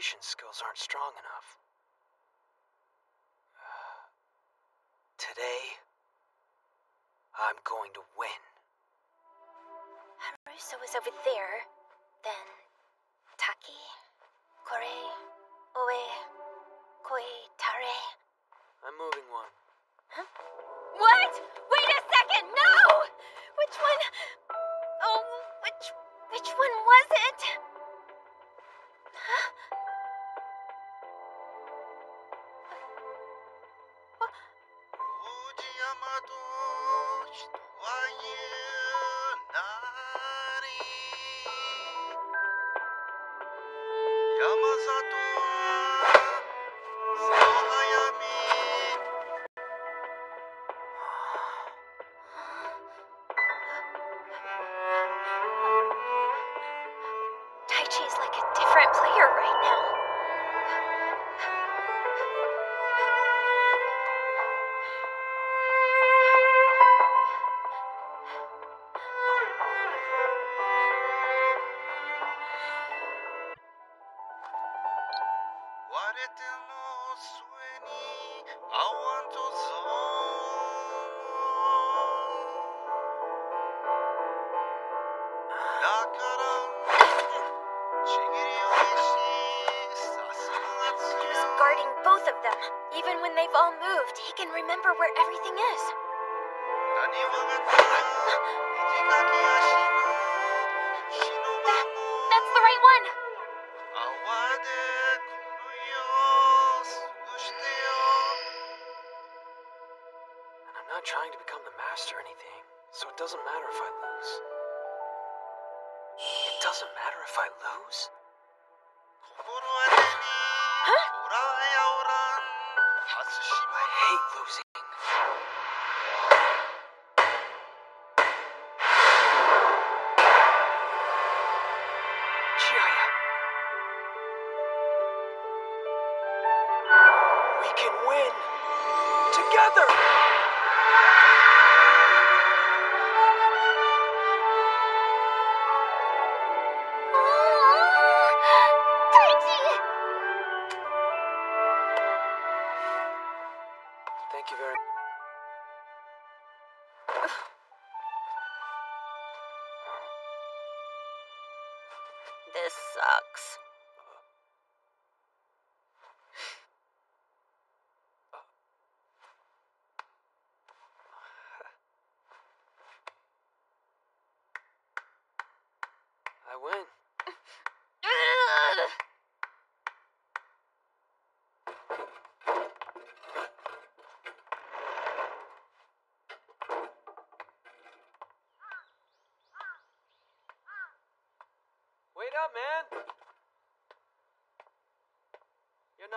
S39: remember where everything is.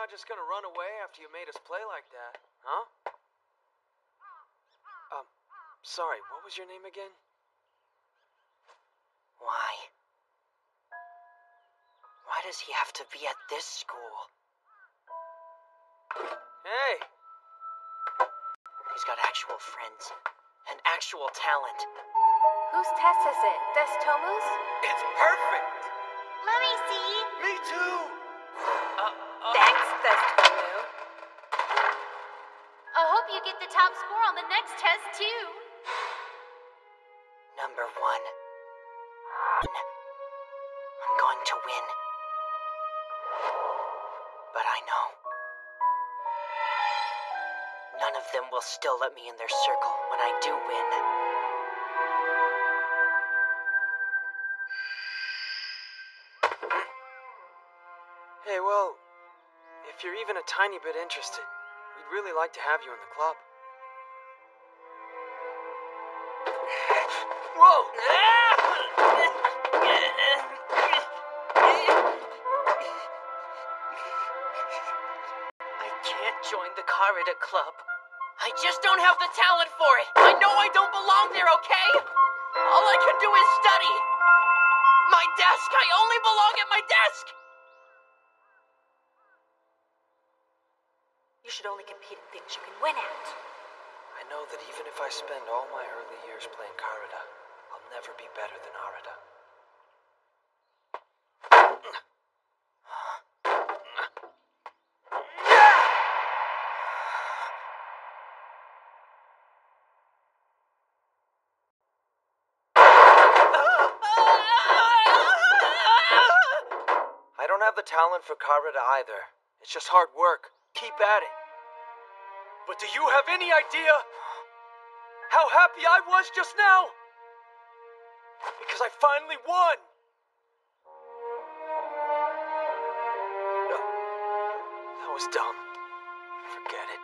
S4: Not just gonna run away after you made us play like that, huh? Um, sorry, what was your name again?
S40: Why? Why does he have to be at this school?
S4: Hey!
S40: He's got actual friends and actual talent.
S43: Whose test is it? Destomu's?
S44: It's perfect!
S10: Let me see.
S44: Me too!
S43: Thanks, Destomu.
S10: I hope you get the top score on the next test, too.
S40: Number one. I'm going to win. But I know. None of them will still let me in their circle when I do win.
S4: Hey, well, if you're even a tiny bit interested, we'd really like to have you in the club. [laughs]
S40: Whoa! I can't join the Karuta Club. I just don't have the talent for it. I know I don't belong there, okay? All I can do is study. My desk, I only belong at my desk.
S2: You should only compete in things you can win at.
S4: I know that even if I spend all my early years playing Karuta, I'll never be better than Arata. I don't have the talent for Karuta either. It's just hard work. Keep at it. But do you have any idea how happy I was just now? Because I finally won! That was dumb. Forget it.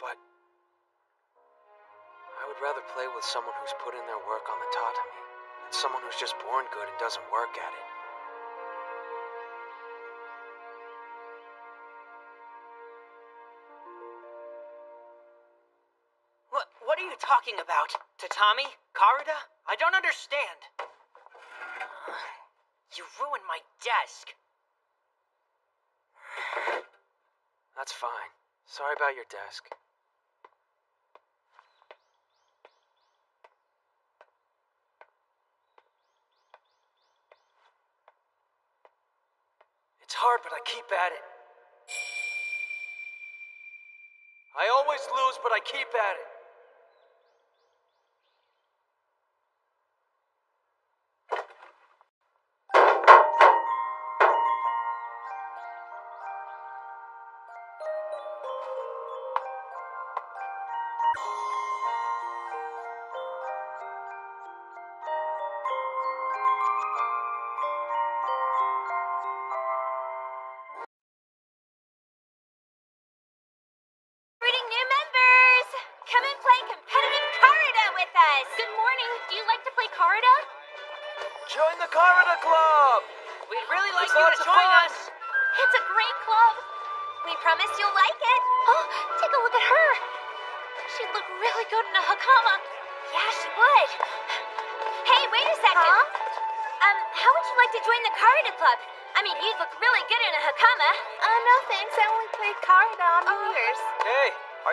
S4: But I would rather play with someone who's put in their work on the tatami than someone who's just born good and doesn't work at it.
S40: Talking about? Tatami? Karuta? I don't understand. [sighs] You ruined my desk. [sighs]
S4: That's fine. Sorry about your desk. It's hard, but I keep at it. I always lose, but I keep at it.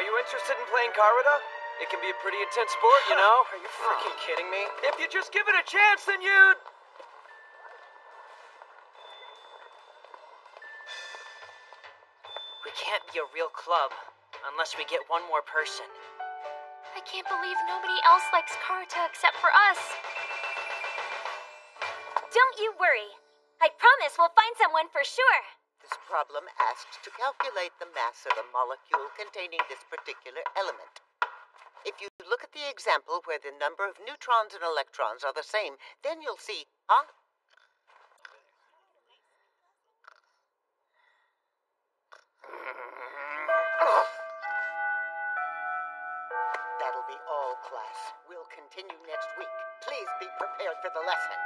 S4: Are you interested in playing Karuta? It can be a pretty intense sport, you know.
S45: Are you freaking kidding me?
S4: If you just give it a chance, then you'd.
S40: We can't be a real club unless we get one more person.
S22: I can't believe nobody else likes Karuta except for us.
S12: Don't you worry. I promise we'll find someone for sure.
S5: This problem asks to calculate the mass of a molecule containing this particular element. If you look at the example where the number of neutrons and electrons are the same, then you'll see, huh? That'll be all, class. We'll continue next week. Please be prepared for the lesson.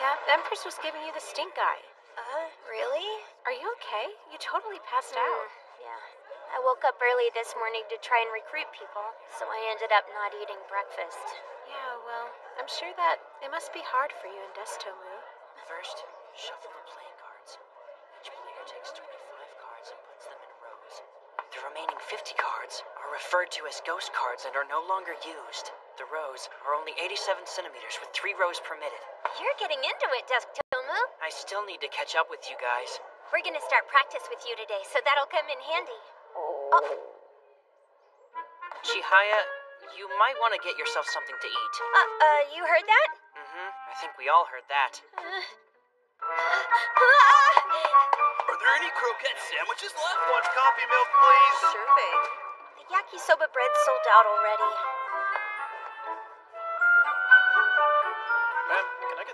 S2: Chihaya, Empress was giving you the stink eye.
S12: Uh, really?
S2: Are you okay? You totally passed
S12: Mm,
S2: out.
S12: Yeah. I woke up early this morning to try and recruit people, so I ended up not eating breakfast.
S2: Yeah, well, I'm sure that it must be hard for you in Destomu.
S40: First, shuffle the playing cards. Each player takes 25 cards and puts them in rows. The remaining 50 cards are referred to as ghost cards and are no longer used. The rows are only 87 centimeters with three rows permitted.
S12: You're getting into it, Dusk Tomu.
S40: I still need to catch up with you guys.
S12: We're gonna start practice with you today, so that'll come in handy. Oh.
S40: Chihaya, you might want to get yourself something to eat.
S12: Uh, uh, you heard that?
S40: Mm-hmm. I think we all heard that.
S46: Are there any croquette sandwiches left?
S47: One coffee milk, please.
S2: Sure thing.
S12: The yakisoba bread's sold out already.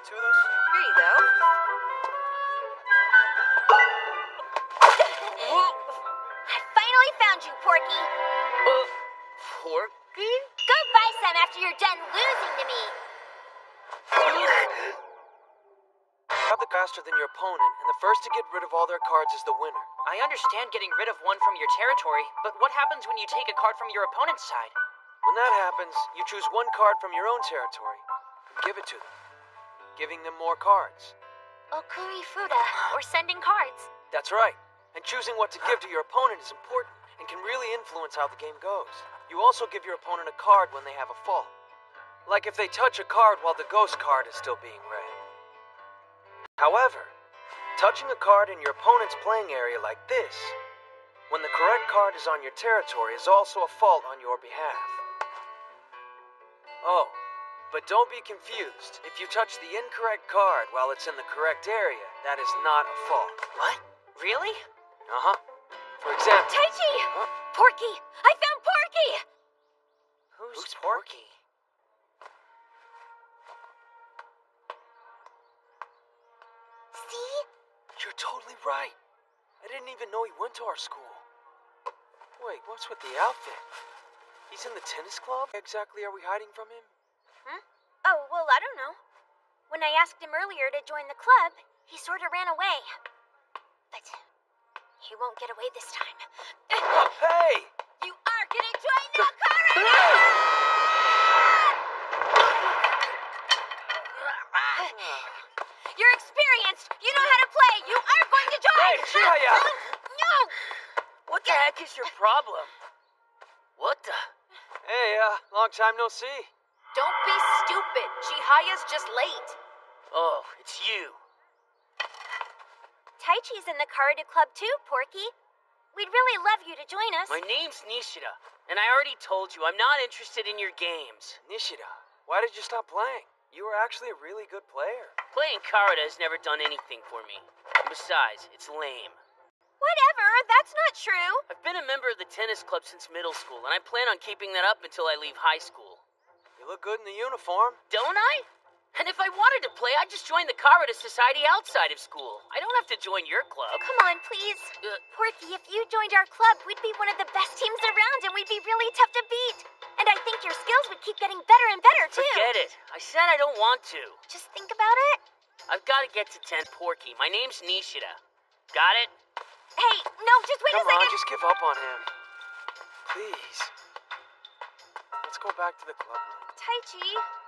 S47: Two of those?
S2: Here you go.
S12: I finally found you, Porky.
S40: Uh, Porky?
S12: Go buy some after you're done losing to me.
S4: Have the faster than your opponent, and the first to get rid of all their cards is the winner.
S40: I understand getting rid of one from your territory, but what happens when you take a card from your opponent's side?
S4: When that happens, you choose one card from your own territory and give it to them, giving them more cards.
S12: Okuri Fuda, or sending cards.
S4: That's right. And choosing what to give to your opponent is important and can really influence how the game goes. You also give your opponent a card when they have a fault. Like if they touch a card while the ghost card is still being read. However, touching a card in your opponent's playing area like this, when the correct card is on your territory, is also a fault on your behalf. Oh, but don't be confused. If you touch the incorrect card while it's in the correct area, that is not a fault.
S40: What? Really?
S4: Uh huh. For example.
S12: Taichi! Porky! I found Porky!
S40: Who's, Porky?
S12: See?
S4: You're totally right. I didn't even know he went to our school. Wait, what's with the outfit? He's in the tennis club? Exactly are we hiding from him?
S12: Hmm? Oh, well, I don't know. When I asked him earlier to join the club, he sort of ran away. But he won't get away this time. [laughs]
S4: hey!
S12: You are gonna join the Karuta! You're experienced. You know how to play. You are going to join.
S4: Hey, Chihaya! [laughs]
S12: No.
S40: What the heck is your problem? What the?
S4: Hey, uh, long time no see.
S8: Don't be stupid. Chihaya's just late.
S40: Oh, it's you.
S12: Taichi's in the Karuta Club too, Porky. We'd really love you to join us.
S40: My name's Nishida, and I already told you I'm not interested in your games.
S4: Nishida, why did you stop playing? You were actually a really good player.
S40: Playing Karuta has never done anything for me. And besides, it's lame.
S12: Whatever, that's not true.
S40: I've been a member of the tennis club since middle school, and I plan on keeping that up until I leave high school.
S4: You look good in the uniform.
S40: Don't I?
S46: And if I wanted to play, I'd just join the Karuta Society outside of school. I don't have to join your club.
S12: Come on, please. Uh, Porky, if you joined our club, we'd be one of the best teams around and we'd be really tough to beat. And I think your skills would keep getting better and better, too.
S46: Forget it. I said I don't want to.
S12: Just think about it.
S46: I've got to get to 10 Porky. My name's Nishida. Got it?
S12: Hey, no, just wait
S4: Come
S12: a second.
S4: Come on, just give up on him. Please. Let's go back to the club room.
S12: Taichi.
S34: Well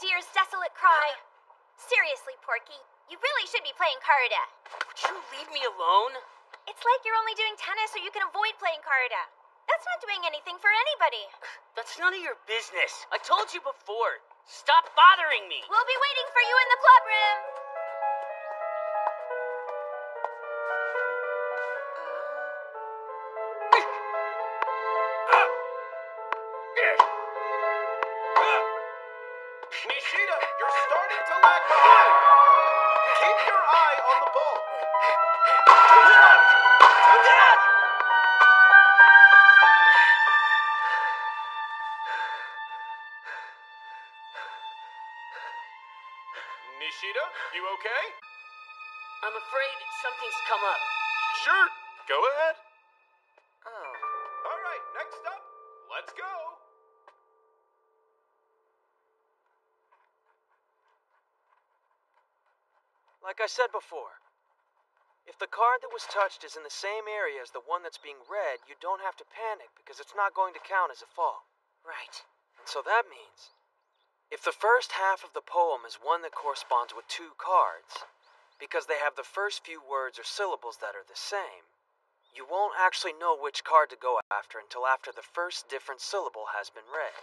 S12: deer's desolate cry. Seriously, Porky, you really should be playing Karuta.
S46: Would you leave me alone?
S12: It's like you're only doing tennis so you can avoid playing Karuta. That's not doing anything for anybody. [sighs]
S46: That's none of your business. I told you before. Stop bothering me.
S12: We'll be waiting for you in the club room.
S46: Come up.
S15: Sure, go ahead.
S5: Oh.
S15: All right, next up, let's go.
S4: Like I said before, if the card that was touched is in the same area as the one that's being read, you don't have to panic because it's not going to count as a fall.
S46: Right.
S4: And so that means if the first half of the poem is one that corresponds with two cards, because they have the first few words or syllables that are the same, you won't actually know which card to go after until after the first different syllable has been read.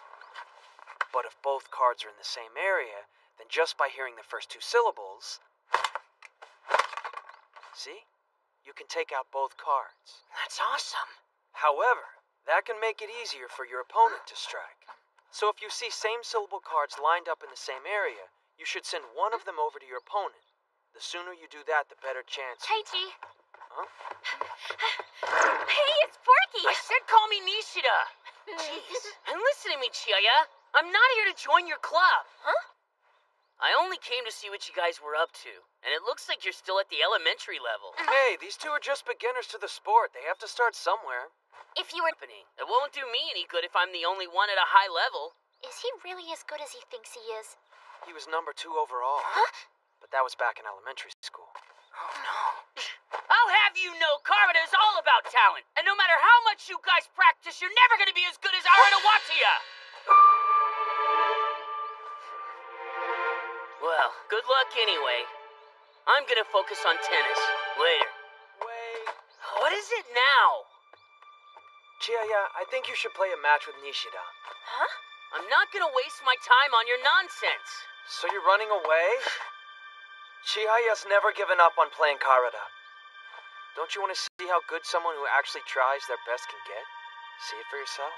S4: But if both cards are in the same area, then just by hearing the first two syllables, see, you can take out both cards.
S46: That's awesome.
S4: However, that can make it easier for your opponent to strike. So if you see same syllable cards lined up in the same area, you should send one of them over to your opponent. The sooner you do that, the better chance.
S12: Taichi.
S4: Huh? [sighs]
S12: Hey, it's Porky.
S46: I said call me Nishida. [laughs] Jeez. And listen to me, Chihaya. I'm not here to join your club.
S12: Huh?
S46: I only came to see what you guys were up to, and it looks like you're still at the elementary level. Uh-huh.
S4: Hey, these two are just beginners to the sport. They have to start somewhere.
S12: If you were.
S46: It won't do me any good if I'm the only one at a high level.
S12: Is he really as good as he thinks he is?
S4: He was number two overall.
S12: Huh?
S4: That was back in elementary school.
S46: Oh no. I'll have you know Karuta is all about talent. And no matter how much you guys practice, you're never gonna be as good as Wataya. Well, good luck anyway. I'm gonna focus on tennis. Later.
S4: Wait.
S46: What is it now?
S4: Chihaya, I think you should play a match with Nishida.
S46: Huh? I'm not gonna waste my time on your nonsense.
S4: So you're running away? [sighs] [sighs] [sighs] Chihaya's never given up on playing Karuta. Don't you want to see how good someone who actually tries their best can get? See it for yourself.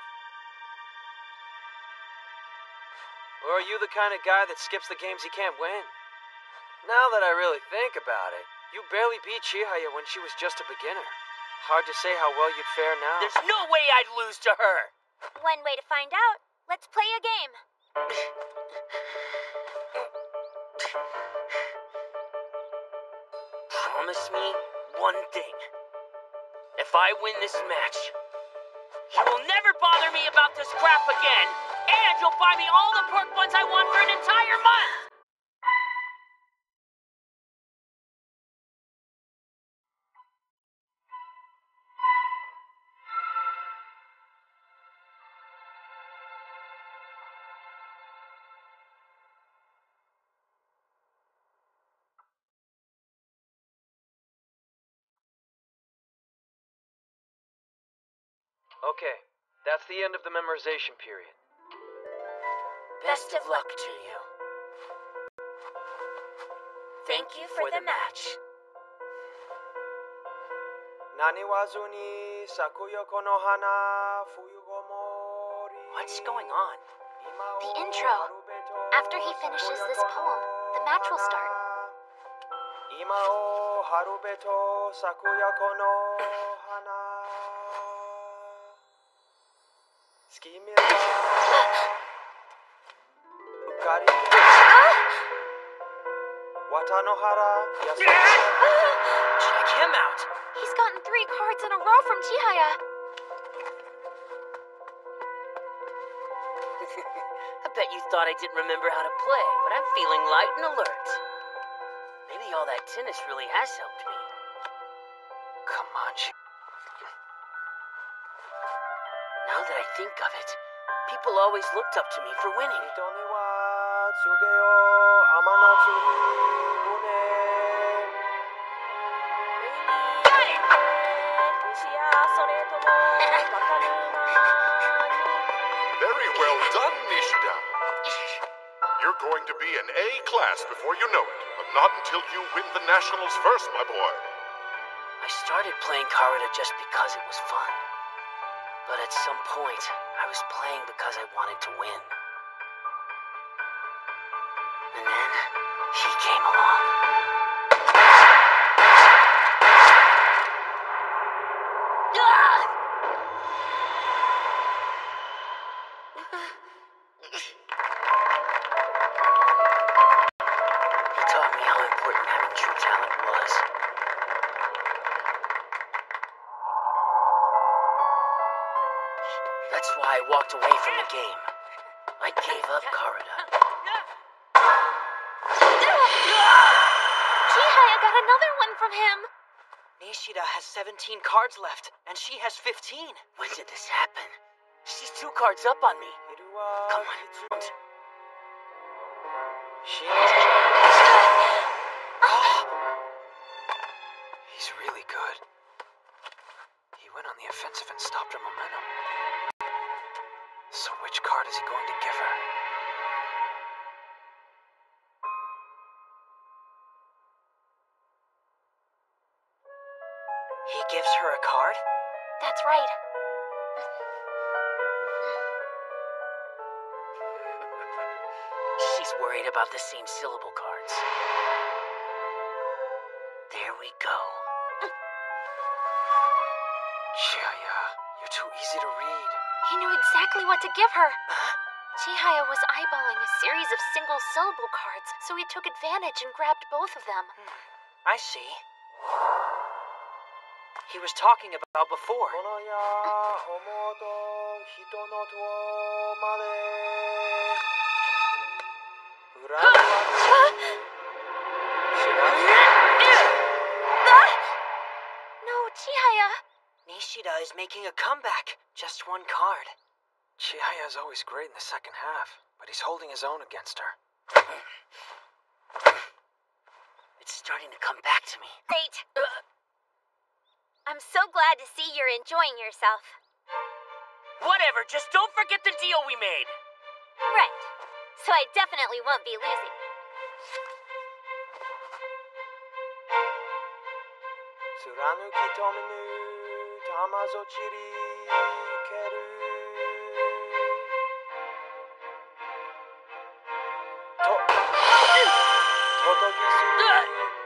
S4: Or are you the kind of guy that skips the games he can't win? Now that I really think about it, you barely beat Chihaya when she was just a beginner. Hard to say how well you'd fare now.
S46: There's no way I'd lose to her.
S1: One way to find out. Let's play a game. [laughs]
S46: Promise me one thing. If I win this match, you will never bother me about this crap again, and you'll buy me all the pork buns I want for an entire month!
S4: Okay, that's the end of the memorization period.
S46: Best of luck to you.
S1: Thank you for the match.
S4: Naniwazu ni sakuya kono hana fuyugomori.
S40: What's going on?
S22: The intro. After he finishes this poem, the match will start.
S4: Ima o harubeto sakuya kono [clears throat]
S40: Check him out.
S22: He's gotten three cards in a row from Chihaya. [laughs]
S46: I bet you thought I didn't remember how to play, but I'm feeling light and alert. Maybe all that tennis really has helped me. Think of it, people always looked up to me for winning.
S34: Very well done, Nishida. You're going to be an A class before you know it, but not until you win the nationals first, my boy.
S46: I started playing Karuta just because it was fun. At some point, I was playing because I wanted to win.
S40: 15.
S46: When did this happen? She's two cards up on me.
S22: Of single syllable cards, so he took advantage and grabbed both of them.
S40: Hmm, I see. He was talking about before.
S22: No, Chihaya.
S40: Nishida is making a comeback. Just one card.
S4: Chihaya's always great in the second half, but he's holding his own against her.
S46: It's starting to come back to me.
S1: Great. Uh, I'm so glad to see you're enjoying yourself.
S46: Whatever, just don't forget the deal we made.
S1: Right. So I definitely won't be losing.
S4: Uranu kitominu tamazo chiri keru. To totogisu. Shigiri.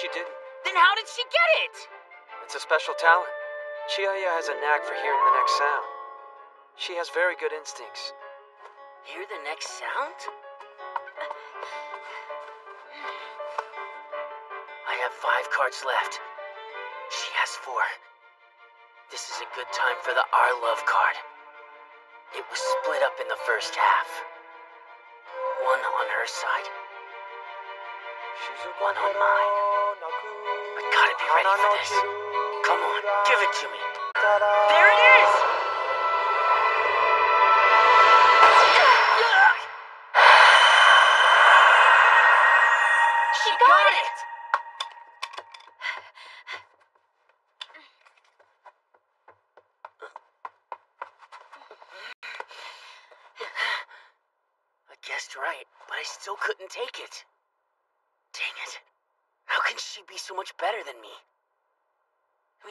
S46: She
S4: didn't.
S46: Then how did she get it?
S4: It's a special talent. Chihaya has a knack for hearing the next sound. She has very good instincts.
S46: Hear the next sound? I have five cards left. She has four. This is a good time for the Our Love card. It was split up in the first half. One on her side, She's a one on mine. I ready for this. Come on, give it to me. There it is!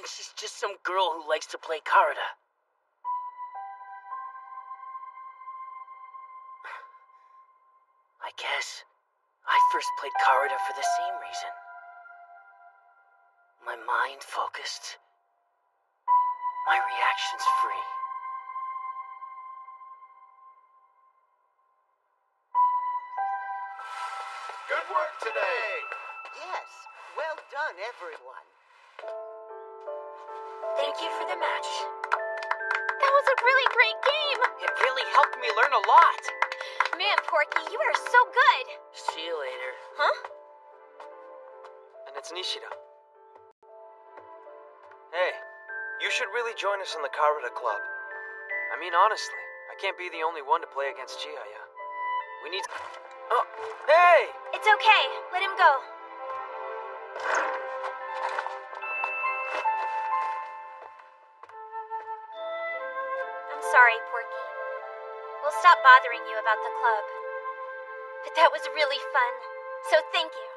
S46: She's just some girl who likes to play Karuta. I guess I first played Karuta for the same reason. My mind focused, my reactions free.
S5: Good work today. Yes. Well done, everyone.
S1: Thank you for the match.
S22: That was a really great game!
S46: It really helped me learn a lot.
S22: Man, Porky, you are so good!
S46: See you later.
S22: Huh?
S4: And it's Nishida. Hey, you should really join us in the Karuta Club. I mean, honestly, I can't be the only one to play against Chihaya. We need. Oh, hey!
S1: It's okay. Let him go. Stop bothering you about the club. But that was really fun. So thank you.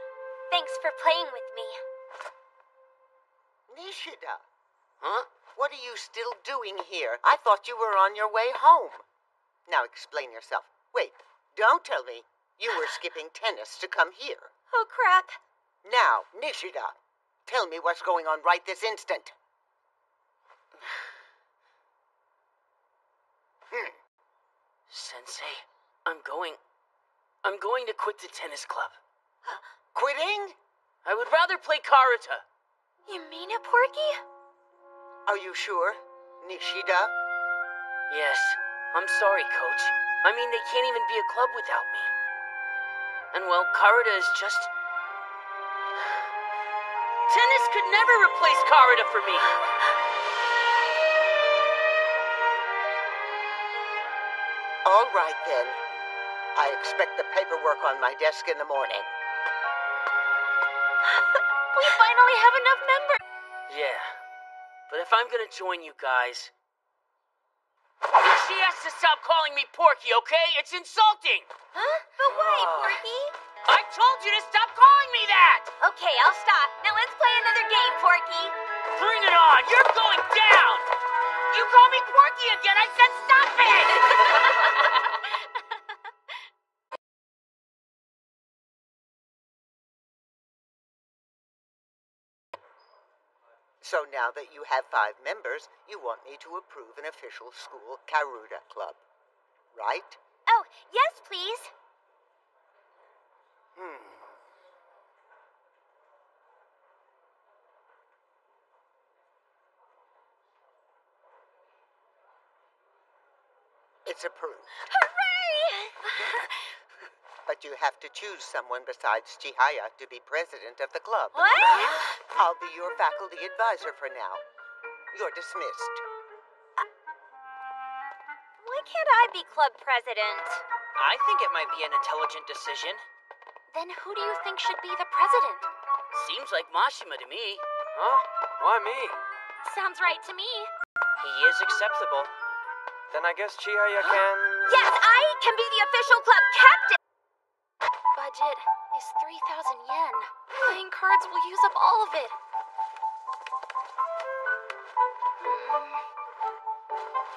S1: Thanks for playing with me.
S5: Nishida.
S46: Huh?
S5: What are you still doing here? I thought you were on your way home. Now explain yourself. Wait, don't tell me you were [sighs] skipping tennis to come here.
S1: Oh, crap.
S5: Now, Nishida, tell me what's going on right this instant. [sighs] Hmm.
S46: Sensei, I'm going. I'm going to quit the tennis club.
S5: Quitting?
S46: I would rather play Karuta.
S1: You mean it, Porky?
S5: Are you sure, Nishida?
S46: Yes, I'm sorry, coach. I mean, they can't even be a club without me. And well, Karuta is just. [sighs] Tennis could never replace Karuta for me. [laughs]
S5: All right then. I expect the paperwork on my desk in the morning. [laughs]
S22: We finally have enough members!
S46: Yeah. But if I'm gonna join you guys. She has to stop calling me Porky, okay? It's insulting!
S1: Huh? But why, ah. Porky?
S46: I told you to stop calling me that!
S1: Okay, I'll stop. Now let's play another game, Porky.
S46: Bring it on! You're going down! You call me Porky again! I said stop it! [laughs]
S5: So now that you have five members, you want me to approve an official school Karuta club. Right?
S1: Oh, yes, please.
S5: Hmm. It's approved.
S1: Hooray!
S5: But you have to choose someone besides Chihaya to be president of the club.
S1: What?
S5: I'll be your faculty advisor for now. You're dismissed.
S1: Uh, why can't I be club president?
S46: I think it might be an intelligent decision.
S22: Then who do you think should be the president?
S46: Seems like Mashima to me.
S4: Huh? Why me?
S22: Sounds right to me.
S40: He is acceptable.
S4: Then I guess Chihaya [gasps] can.
S1: Yes, I can be the official club captain.
S33: Budget is 3,000 yen. Playing cards will use up all of it.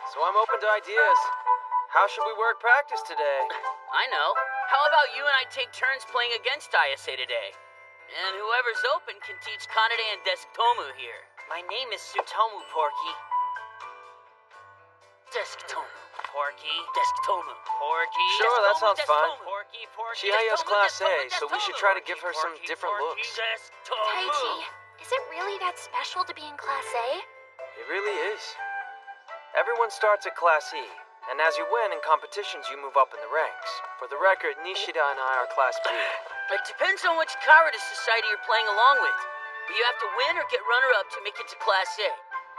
S4: So I'm open to ideas. How should we work practice today? [laughs]
S46: I know. How about you and I take turns playing against Ayase today? And whoever's open can teach Kanade and Desk-Tomu here.
S40: My name is Tsutomu, Porky.
S46: Desk-Tomu. Porky. Desk-Tomu. Porky.
S4: Sure, that
S46: Desk-Tomu,
S4: sounds fine.
S46: Desk-Tomu. Porky, Porky.
S4: Chihaya's
S46: Desk-Tomu,
S4: Class
S46: Desk-Tomu,
S4: A, so we should try to give her some different
S46: Porky,
S4: looks.
S46: Desk-Tomu.
S33: Taichi, is it really that special to be in Class A?
S4: It really is. Everyone starts at Class E, and as you win in competitions, you move up in the ranks. For the record, Nishida and I are Class B. [laughs]
S46: It depends on which Karuta society you're playing along with. But you have to win or get runner-up to make it to Class A.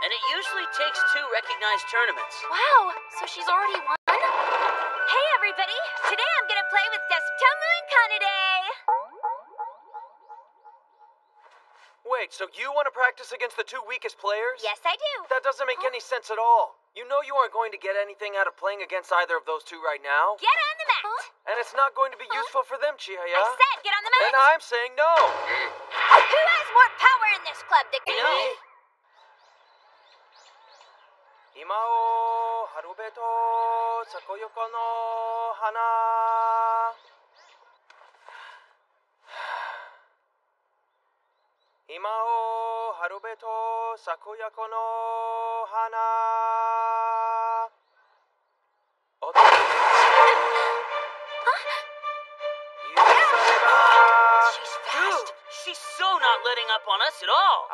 S46: And it usually takes two recognized tournaments.
S33: Wow, so she's already won?
S1: Hey, everybody! Today I'm gonna play with Destomu and Kanade.
S4: Wait, so you want to practice against the two weakest players?
S1: Yes, I do.
S4: That doesn't make any sense at all. You know you aren't going to get anything out of playing against either of those two right now.
S1: Get on the mat.
S4: And it's not going to be useful for them, Chihaya.
S1: I said get on the mat.
S4: And I'm saying no.
S1: Who has more power in this club, the
S4: 今を春べと咲こゆこの花。
S46: 今を春べとさこやこの花。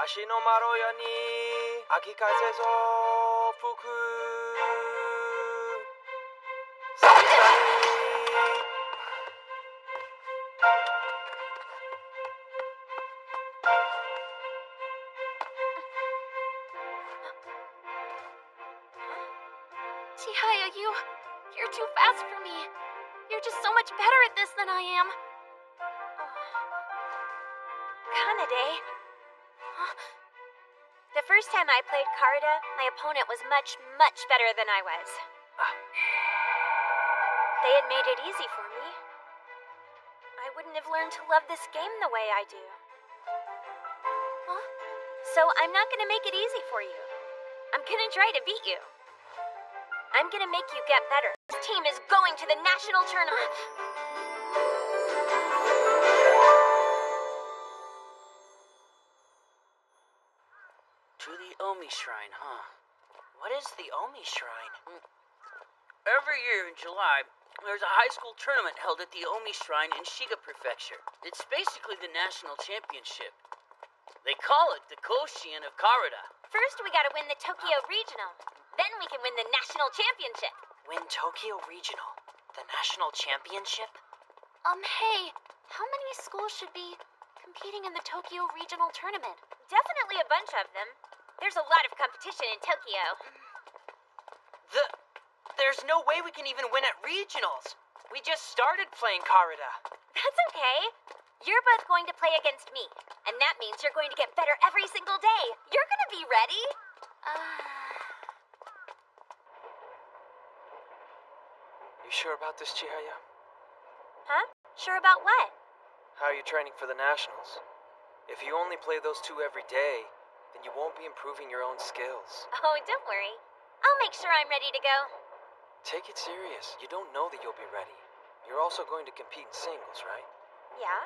S4: 足のまろやに秋風ぞ。
S1: Time I played Karuta, my opponent was much, much better than I was. They had made it easy for me. I wouldn't have learned to love this game the way I do. So I'm not gonna make it easy for you. I'm gonna try to beat you. I'm gonna make you get better. This team is going to the national tournament.
S46: Shrine, huh?
S40: What is the Omi Shrine?
S46: Every year in July, there's a high school tournament held at the Omi Shrine in Shiga Prefecture. It's basically the national championship. They call it the Koshien of Karuta.
S1: First, we gotta win the Tokyo Regional. Then we can win the national championship.
S40: Win Tokyo Regional, the national championship?
S33: Um, hey, how many schools should be competing in the Tokyo Regional Tournament?
S1: Definitely a bunch of them. There's a lot of competition in Tokyo.
S40: The. There's no way we can even win at regionals. We just started playing Karuta.
S1: That's okay. You're both going to play against me, and that means you're going to get better every single day. You're gonna be ready. Uh.
S4: You sure about this, Chihaya?
S1: Huh? Sure about what?
S4: How are you training for the nationals? If you only play those two every day, then you won't be improving your own skills.
S1: Oh, don't worry. I'll make sure I'm ready to go.
S4: Take it serious. You don't know that you'll be ready. You're also going to compete in singles, right?
S1: Yeah?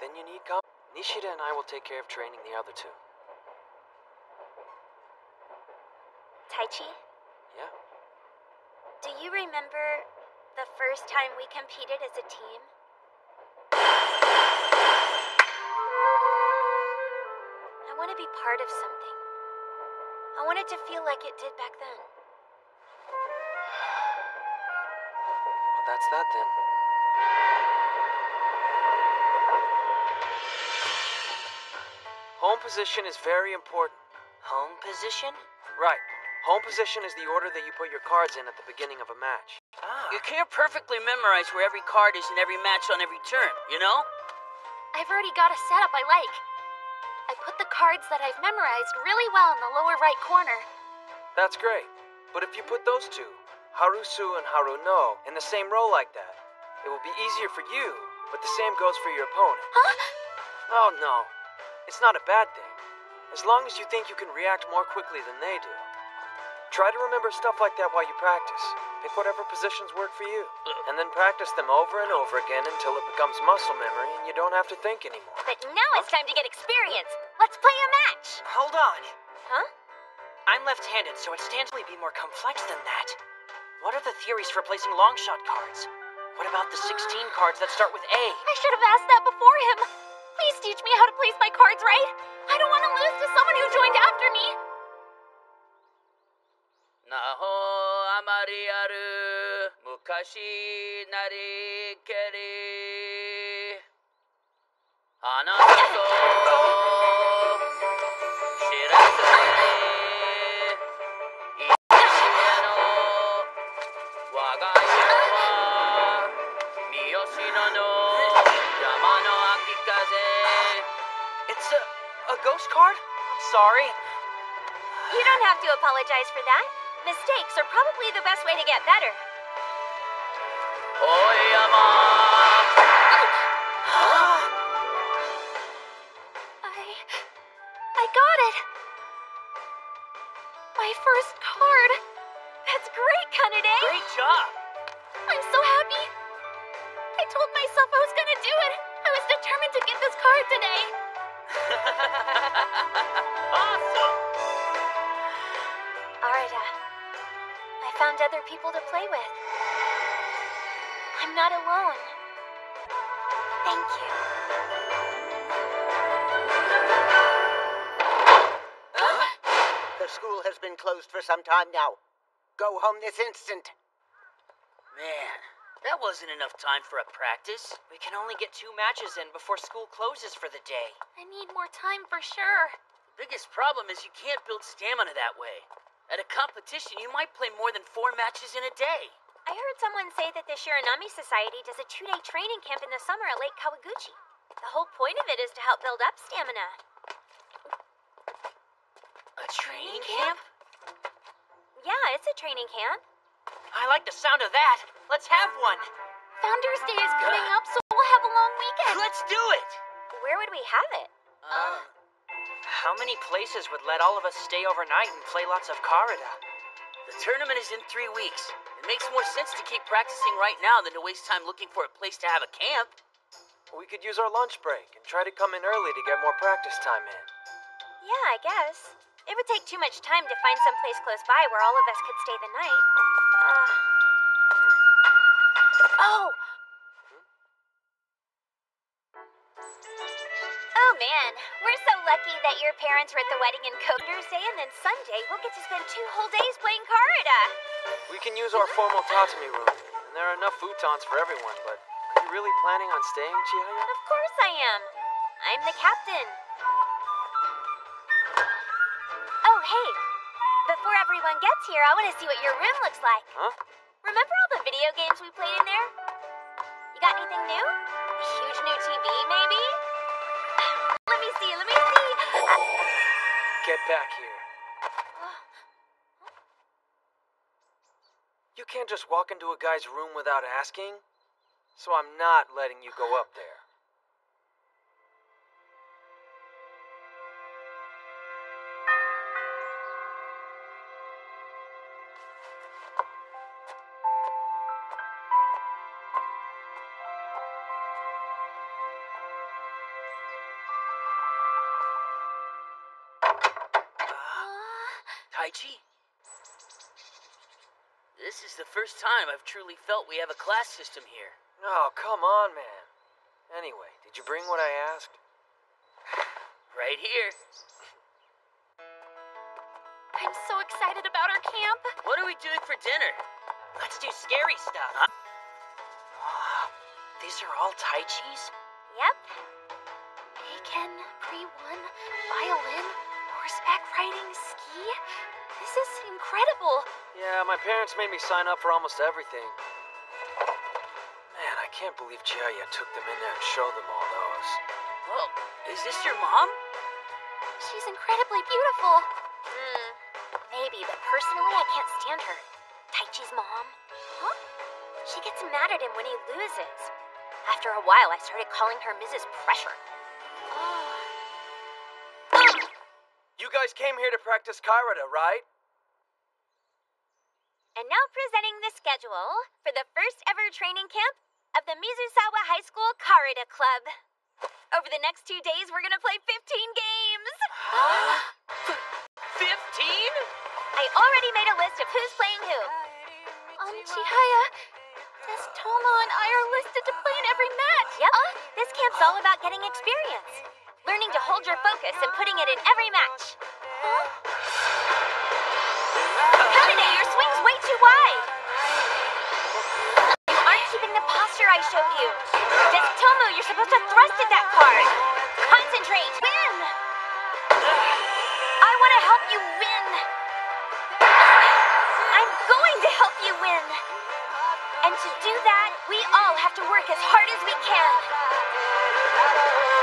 S4: Then you need comp. Nishida and I will take care of training the other two.
S1: Taichi?
S4: Yeah?
S1: do you remember the first time we competed as a team? Want to be part of something. I want it to feel like it did back then.
S4: Well, that's that then. Home position is very important.
S40: Home position?
S4: Right. Home position is the order that you put your cards in at the beginning of a match.
S40: Ah.
S46: You can't perfectly memorize where every card is in every match on every turn, you know?
S22: I've already got a setup I like. I put the cards that I've memorized really well in the lower right corner.
S4: That's great. But if you put those two, Harusu and Haruno, in the same row like that, it will be easier for you, but the same goes for your opponent.
S22: Huh?
S4: Oh no. It's not a bad thing. As long as you think you can react more quickly than they do. Try to remember stuff like that while you practice. Pick whatever positions work for you, and then practice them over and over again until it becomes muscle memory and you don't have to think anymore.
S1: But now it's time to get experience. Let's play a match.
S40: Hold on.
S1: Huh?
S40: I'm left-handed, so it stands to be more complex than that. What are the theories for placing long shot cards? What about the 16 cards that start with A?
S22: I should have asked that before him. Please teach me how to place my cards right. I don't want to lose to someone who joined after me.
S46: Naho まりある昔なりけりあなたと知らずにいつの我が家は三好野の山の秋風
S40: It's a, a ghost card? I'm sorry.
S1: You don't have to apologize for that. Mistakes are probably the best way to get better.
S46: Oyama! Oh. [gasps]
S22: I... I got it! My first card!
S1: That's great, Kanade!
S40: Great job!
S22: I'm so happy! I told myself I was gonna do it! I was determined to get this card today! [laughs]
S46: awesome!
S1: Alright, uh found other people to play with. I'm not alone. Thank you.
S15: The school has been closed for some time now. Go home this instant.
S46: Man, that wasn't enough time for a practice.
S40: We can only get two matches in before school closes for the day.
S22: I need more time for sure.
S46: The biggest problem is you can't build stamina that way. At a competition, you might play more than four matches in a day.
S1: I heard someone say that the Shiranami Society does a two day training camp in the summer at Lake Kawaguchi. The whole point of it is to help build up stamina.
S40: A training camp?
S1: Yeah, it's a training camp.
S40: I like the sound of that. Let's have one.
S22: Founders Day is coming [gasps] up, so we'll have a long weekend.
S40: Let's do it.
S1: Where would we have it?
S40: Uh, how many places would let all of us stay overnight and play lots of Karuta?
S46: The tournament is in three weeks. It makes more sense to keep practicing right now than to waste time looking for a place to have a camp.
S4: We could use our lunch break and try to come in early to get more practice time in.
S1: Yeah, I guess. It would take too much time to find some place close by where all of us could stay the night. Uh. Oh! Man, we're so lucky that your parents were at the wedding in Coders Day, and then Sunday we'll get to spend two whole days playing Karuta.
S4: We can use our formal tatami room, and there are enough futons for everyone, but are you really planning on staying, Chihaya?
S1: Of course I am. I'm the captain. Oh, hey. Before everyone gets here, I want to see what your room looks like.
S4: Huh?
S1: Remember all the video games we played in there? You got anything new? A huge new TV, maybe? Me see, let me see.
S4: Get back here. You can't just walk into a guy's room without asking, so I'm not letting you go up there.
S46: Time I've truly felt we have a class system here.
S4: Oh, come on, man. Anyway, did you bring what I asked?
S46: Right here.
S22: I'm so excited about our camp.
S46: What are we doing for dinner?
S40: Let's do scary stuff.
S46: Huh?
S40: These are all Taichi's?
S1: Yep.
S22: Bacon, pre-one, violin, horseback riding, ski. This is incredible.
S4: Yeah, my parents made me sign up for almost everything. Man, I can't believe Chihaya took them in there and showed them all those.
S46: Well, is this your mom?
S12: She's incredibly beautiful. Hmm. Maybe, but personally, I can't stand her. Taichi's mom. Huh? She gets mad at him when he loses. After a while, I started calling her Mrs. Pressure.
S4: Guys came here to practice karuta, right?
S1: And now presenting the schedule for the first ever training camp of the Mizusawa High School Karuta Club. Over the next two days, we're gonna play 15 games. [gasps]
S46: 15?
S1: I already made a list of who's playing who.
S12: Um, Chihaya, Destoma and I are listed to play in every match.
S1: Yep. This camp's all about getting experience, learning to hold your focus and putting it in every match. Your swing's way too wide. You aren't keeping the posture I showed you. You're supposed to thrust at that card. Concentrate. Win. I want to help you win. I'm going to help you win. And to do that, we all have to work as hard as we can.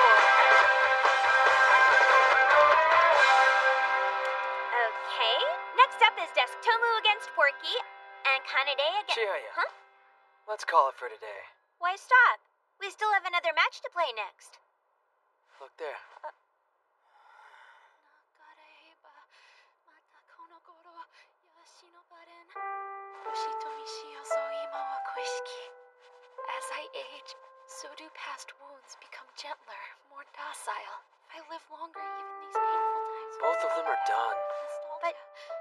S1: Kanade against.
S4: Chihaya.
S1: Huh?
S4: Let's call it for today.
S1: Why stop? We still have another match to play next.
S4: Look there.
S22: Uh, As I age, so do past wounds become gentler, more docile. I live longer even these painful times.
S4: Both of them are done.
S1: But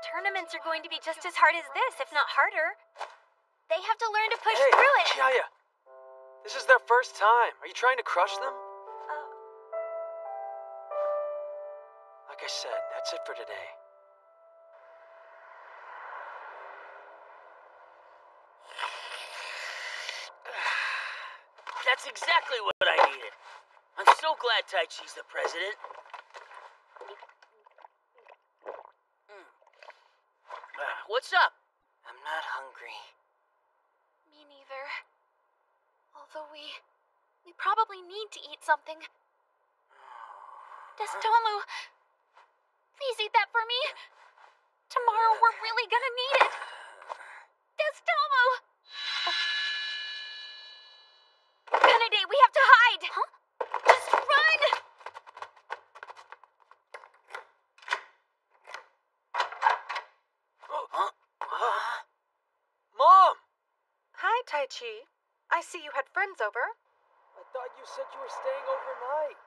S1: tournaments are going to be just as hard as this, if not harder. They have to learn to push
S4: hey,
S1: through it.
S4: Chihaya. This is their first time. Are you trying to crush them?
S1: Oh.
S4: Like I said, that's it for today. [sighs]
S46: That's exactly what I needed. I'm so glad Taichi's the president. Mm. Uh, what's up?
S40: I'm not hungry.
S22: Me neither. Although we. we probably need to eat something. [sighs] Destomu! Please eat that for me! Tomorrow we're really gonna need it! [sighs] Destomu!
S1: Kanade, we have to hide! Huh? Just run!
S4: Mom!
S41: Hi, Tai Chi. I see you had friends over.
S4: I thought you said you were staying overnight.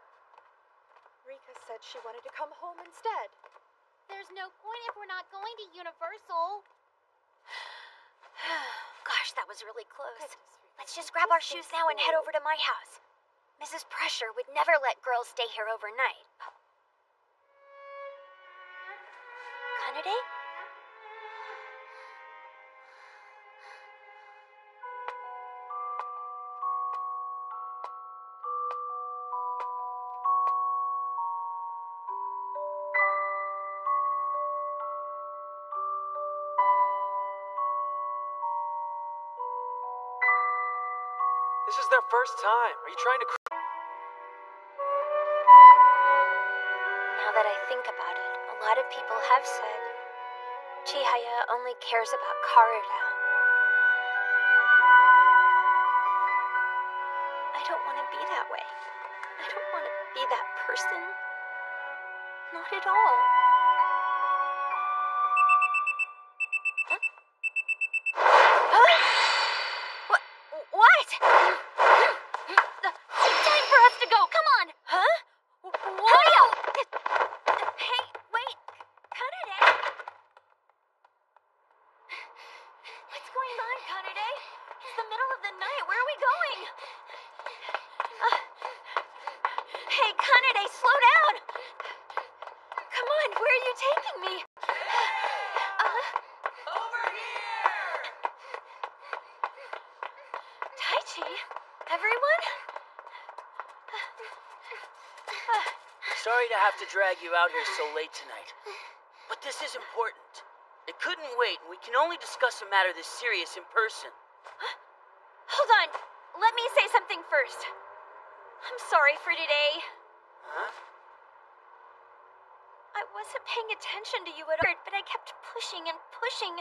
S41: Rika said she wanted to come home instead.
S12: There's no point if we're not going to Universal. [sighs]
S1: Gosh, that was really close. Let's just grab our shoes now and head over to my house. Mrs. Pressure would never let girls stay here overnight. Kanade?
S4: This is their first time. Are you trying to
S1: Now that I think about it, a lot of people have said Chihaya only cares about Karuta. I don't want to be that way. I don't want to be that person. Not at all.
S12: To
S46: have drag you out here so late tonight. But this is important. It couldn't wait, and we can only discuss a matter this serious in person.
S1: Hold on. Let me say something first. I'm sorry for today.
S4: Huh?
S12: I wasn't paying attention to you at all, but I kept pushing and pushing.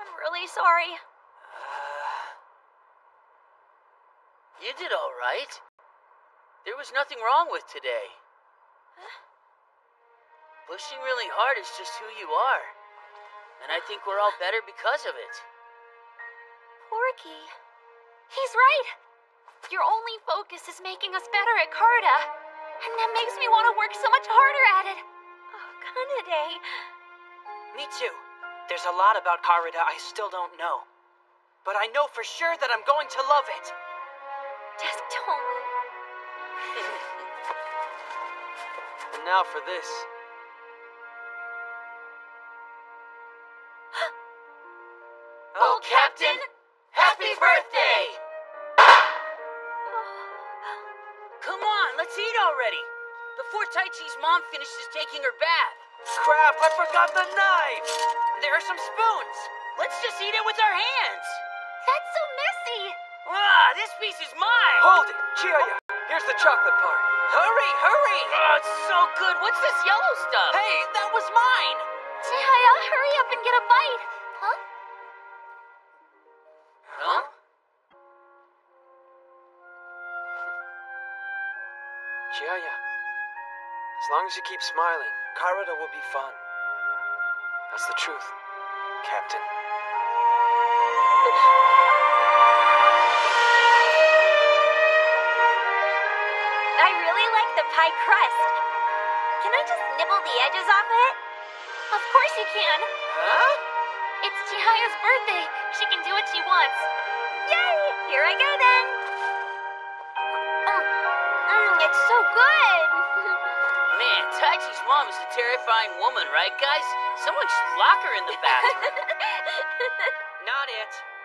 S12: I'm really sorry.
S46: Uh, you did all right. There was nothing wrong with today. Pushing really hard is just who you are. And I think we're all better because of it.
S22: Porky. He's right. Your only focus is making us better at Karuta. And that makes me want to work so much harder at it.
S12: Oh, Kanade.
S40: Me too. There's a lot about Karuta I still don't know. But I know for sure that I'm going to love it.
S12: Just Desk Tomu.
S4: And now for this.
S46: Captain! Happy birthday! Come on, let's eat already. Before Taichi's mom finishes taking her bath.
S4: Crap, I forgot the knife!
S46: There are some spoons. Let's just eat it with our hands.
S22: That's so messy.
S46: Ah, this piece is mine.
S4: Hold it, Chihaya. Here's the chocolate part.
S46: Hurry, hurry! Oh, it's so good. What's this yellow stuff?
S40: Hey, that was mine.
S22: Chihaya, hurry up and get a bite.
S4: As long as you keep smiling, Karuta will be fun. That's the truth, Captain.
S12: I really like the pie crust. Can I just nibble the edges off it?
S22: Of course you can.
S4: Huh?
S22: It's Chihaya's birthday. She can do what she wants.
S12: Yay! Here I go then. Mm, mm, it's so good.
S46: Man, Taichi's mom is a terrifying woman, right, guys? Someone should lock her in the bathroom. [laughs]
S40: Not it.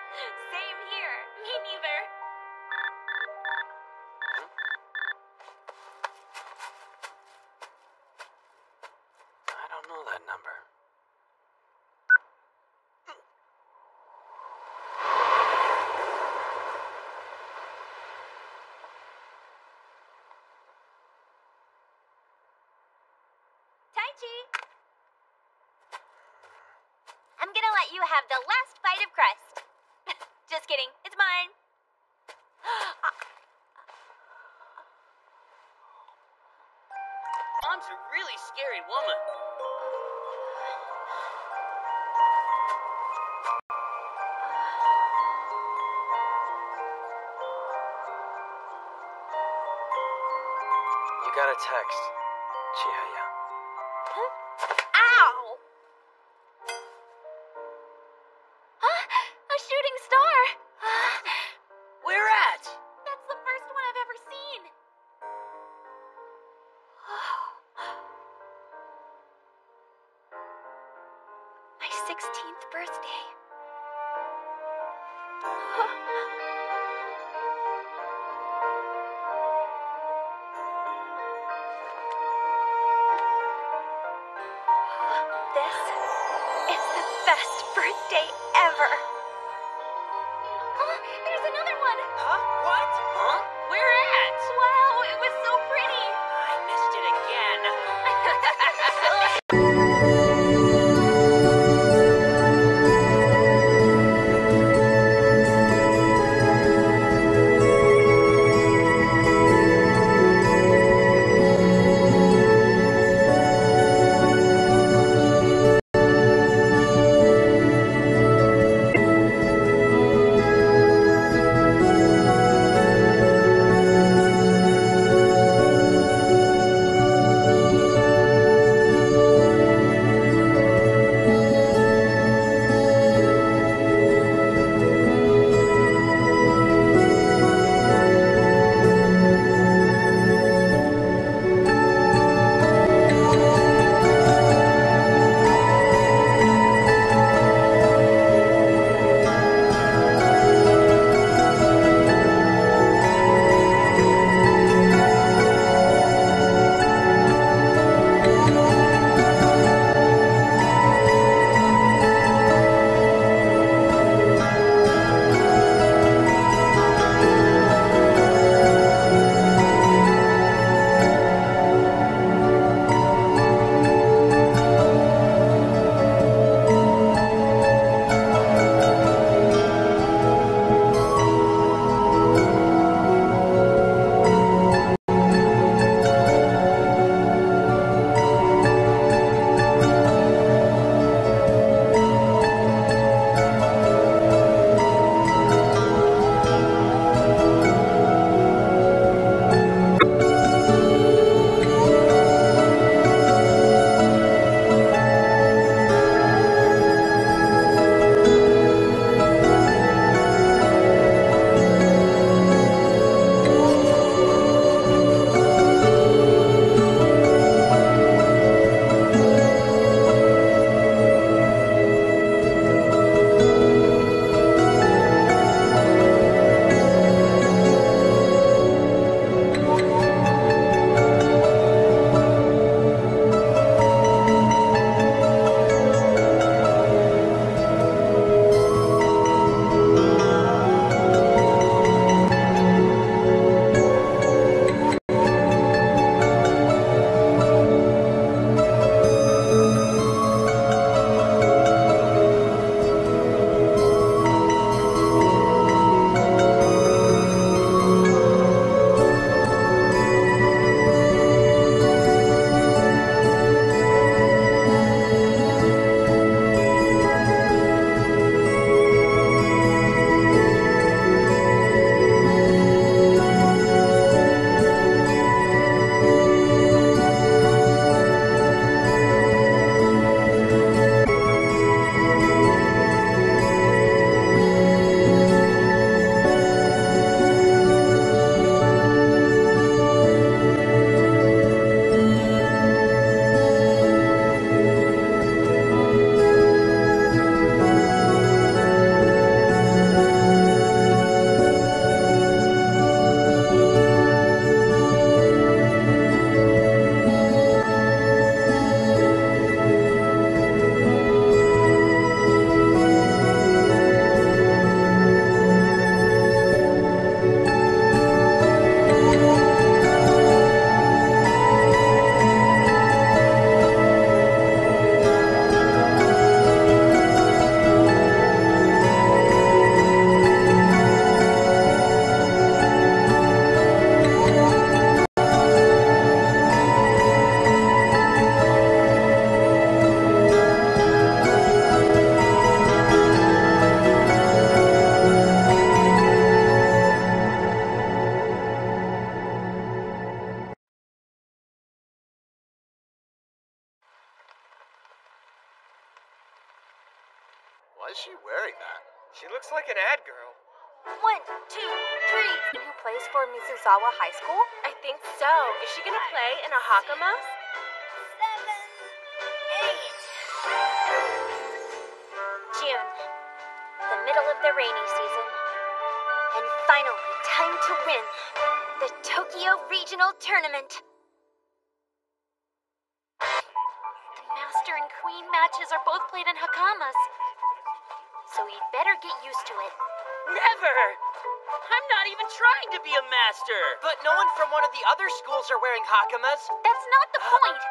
S40: From one of the other schools are wearing hakamas.
S22: That's not the point.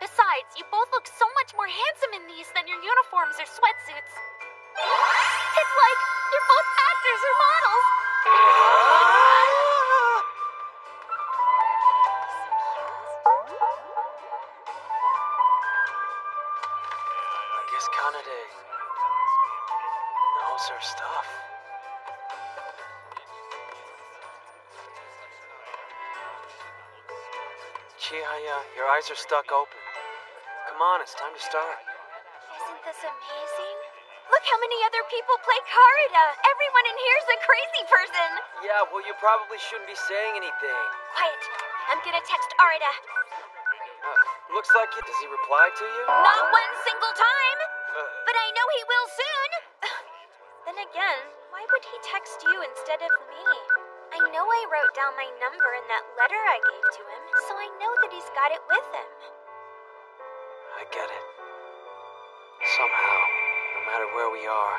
S22: Besides, you both look so much more handsome in these than your uniforms or sweatsuits. It's like you're both actors or models.
S4: Eyes are stuck open. Come on, it's time to start.
S12: Isn't this amazing? Look how many other people play Karuta. Everyone in here's a crazy person.
S4: Yeah, well, you probably shouldn't be saying anything.
S12: Quiet. I'm gonna text Arata.
S4: Uh, looks like it. Does he reply to you?
S12: Not one single time.
S4: Uh,
S12: But I know he will soon. [sighs] then again, why would he text you instead of me? I know I wrote down my number in that letter I gave to him, so I know that he's got it with him.
S4: I get it. Somehow, no matter where we are,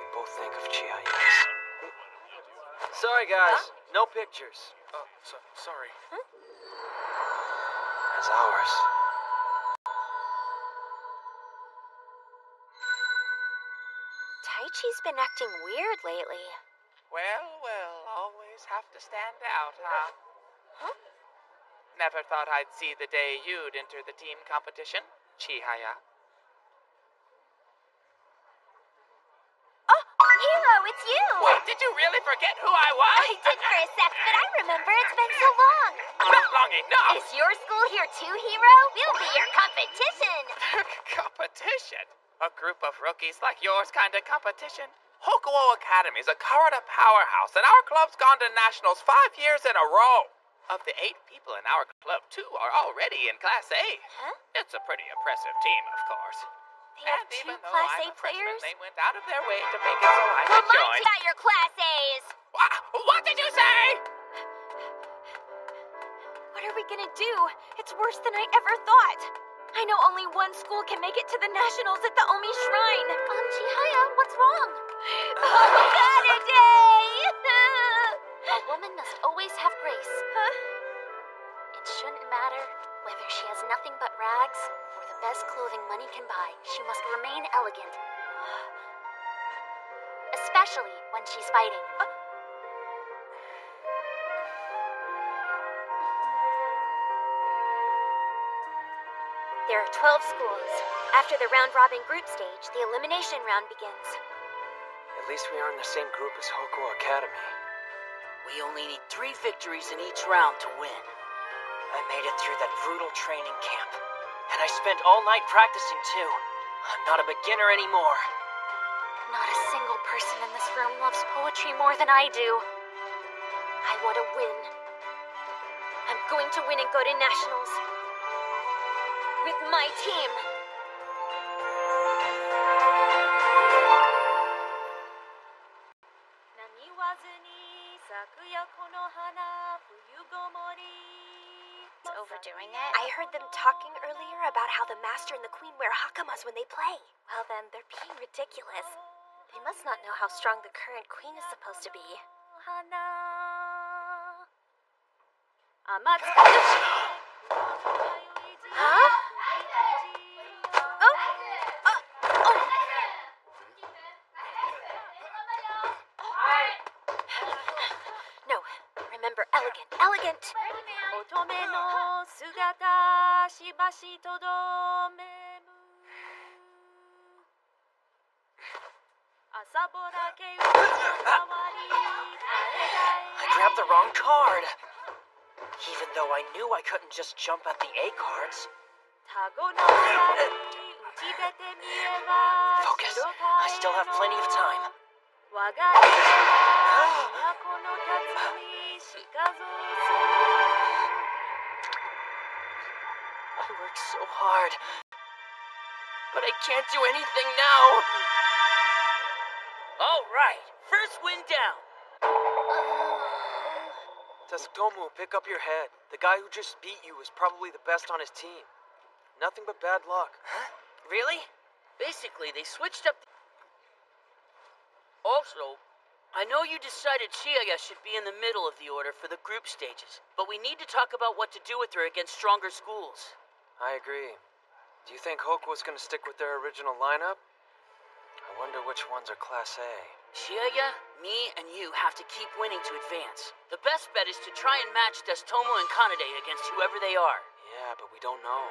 S4: we both think of Chihaya's. Sorry, guys. No pictures.
S48: Oh, so, sorry.
S4: As ours.
S12: Taichi's been acting weird lately.
S20: Well, well, always have to stand out, huh? Huh? Never thought I'd see the day you'd enter the team competition, Chihaya.
S12: Oh, Hero, it's you!
S20: Wait, did you really forget who I was?
S12: I did for a sec, but I remember it's been so long.
S20: Not long enough.
S12: Is your school here too, Hero? We'll be your competition. [laughs]
S20: competition? A group of rookies like yours kind of competition? Hokuo Academy is a Karuta powerhouse, and our club's gone to nationals five years in a row. Of the eight people in our club, two are already in Class A.
S12: Huh?
S20: It's a pretty impressive team, of course.
S12: They have
S20: and
S12: two
S20: even though
S12: Class
S20: I'm
S12: A
S20: freshman,
S12: players?
S20: they went out of their way to make it so I could join.
S12: your Class A's.
S20: What did you say?
S12: What are we gonna do? It's worse than I ever thought. I know only one school can make it to the nationals at the Omi Shrine.
S22: Um, Chihaya, what's wrong?
S12: Oh, got a
S22: woman must always have grace.
S12: Huh?
S22: It shouldn't matter whether she has nothing but rags or the best clothing money can buy. She must remain elegant. [gasps] Especially when she's fighting.
S12: There are 12 schools. After the round robin group stage, the elimination round begins.
S4: At least we are in the same group as Hokuo Academy.
S40: We only need three victories in each round to win. I made it through that brutal training camp. And I spent all night practicing too. I'm not a beginner anymore.
S22: Not a single person in this room loves poetry more than I do.
S12: I want to win. I'm going to win and go to nationals. With my team.
S22: It's overdoing it.
S12: I heard them talking earlier about how the Master and the Queen wear hakamas when they play. Well, then, they're being ridiculous. They must not know how strong the current Queen is supposed to be.
S49: 乙女の姿しばしとどめむ朝ぼらけうわり
S40: I grabbed the wrong card. Even though I knew I couldn't just jump at the A cards.
S49: タゴの裏に打ち出てみれば
S40: Focus. I still have plenty of time.
S49: 我が家
S40: I worked [gasps] so hard. But I can't do anything now.
S46: All right, first win down. [sighs]
S4: Tsutomu, pick up your head. The guy who just beat you is probably the best on his team. Nothing but bad luck.
S46: Huh? Really? Basically, they switched up. Also, I know you decided Chihaya should be in the middle of the order for the group stages, but we need to talk about what to do with her against stronger schools.
S4: I agree. Do you think Hokuo's gonna stick with their original lineup? I wonder which ones are Class A.
S46: Chihaya, me, and you have to keep winning to advance. The best bet is to try and match Tsutomu and Kanade against whoever they are.
S4: Yeah, but we don't know.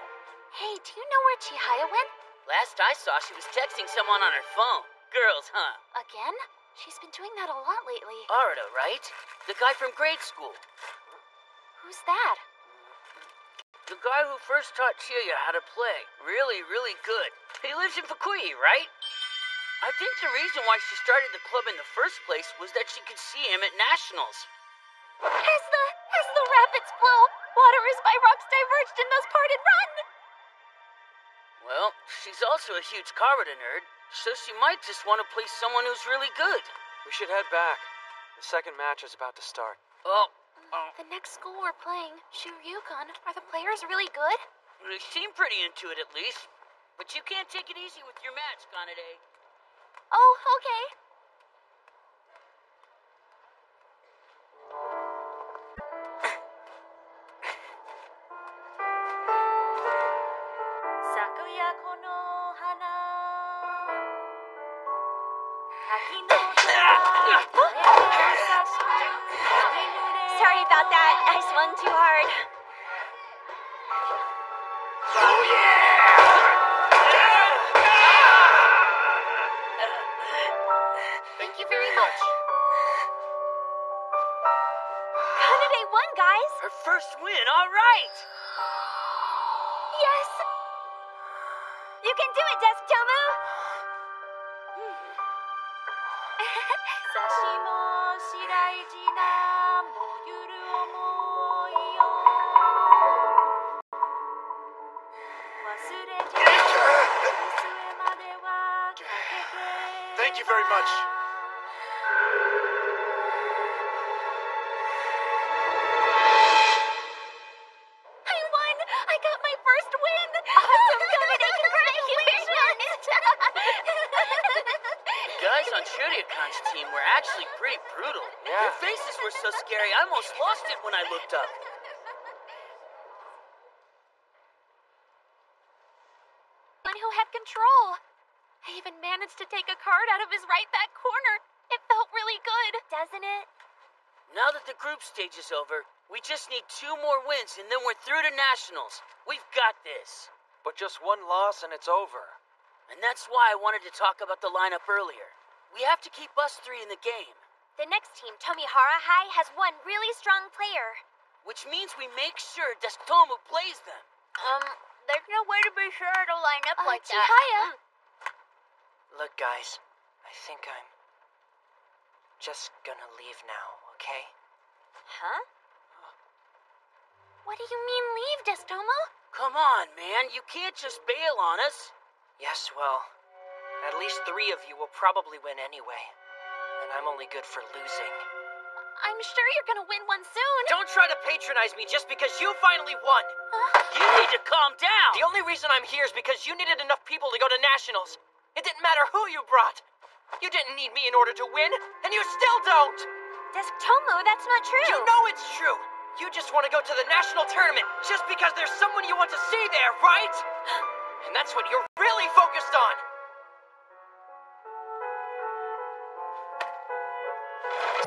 S22: Hey, do you know where Chihaya went?
S46: Last I saw, she was texting someone on her phone. Girls, huh?
S22: Again? She's been doing that a lot lately.
S46: Arata, right? The guy from grade school.
S22: Who's that?
S46: The guy who first taught Chihaya how to play. Really, really good. He lives in Fukui, right? I think the reason why she started the club in the first place was that she could see him at nationals.
S22: As the as the rapids flow, water is by rocks diverged in those parted run.
S46: Well, she's also a huge Karuta nerd, so she might just want to play someone who's really good.
S4: We should head back. The second match is about to start.
S46: Oh, Oh.
S22: The next school we're playing, Shuryukan, are the players really good?
S46: they seem pretty into it at least. But you can't take it easy with your match, Kanade.
S22: Oh, okay.
S1: Too hard.
S22: Thank you very much. I won! I got my first win! [laughs] Awesome, Kanade! [laughs] Congratulations!
S46: The guys on Shuryukan's team were actually pretty brutal. Their faces were so scary, I almost lost it when I looked up.
S22: One who had control. I even managed to take a card out of his right back corner. It felt really good.
S1: Doesn't it?
S46: Now that the group stage is over, we just need two more wins and then we're through to nationals. We've got this.
S4: But just one loss and it's over.
S46: And that's why I wanted to talk about the lineup earlier. We have to keep us three in the game,
S1: The next team, Tomihara High, has one really strong player.
S46: which means we make sure Tsutomu plays them.
S1: Um, there's no way to be sure to line up
S22: Uh,
S1: like
S22: Chihaya.
S1: that.
S40: Look, guys, I think I'm just gonna leave now, okay?
S1: Huh?
S22: What do you mean leave, Tsutomu?
S46: Come on, man. You can't just bail on us.
S40: Yes, well, at least three of you will probably win anyway. And I'm only good for losing.
S22: I'm sure you're gonna win one soon.
S40: Don't try to patronize me just because you finally won!
S46: You need to calm down!
S40: The only reason I'm here is because you needed enough people to go to nationals. It didn't matter who you brought. You didn't need me in order to win, and you still don't!
S1: Tsutomu, that's not true.
S40: You know it's true! You just want to go to the national tournament just because there's someone you want to see there, right? [gasps] And that's what you're really focused on!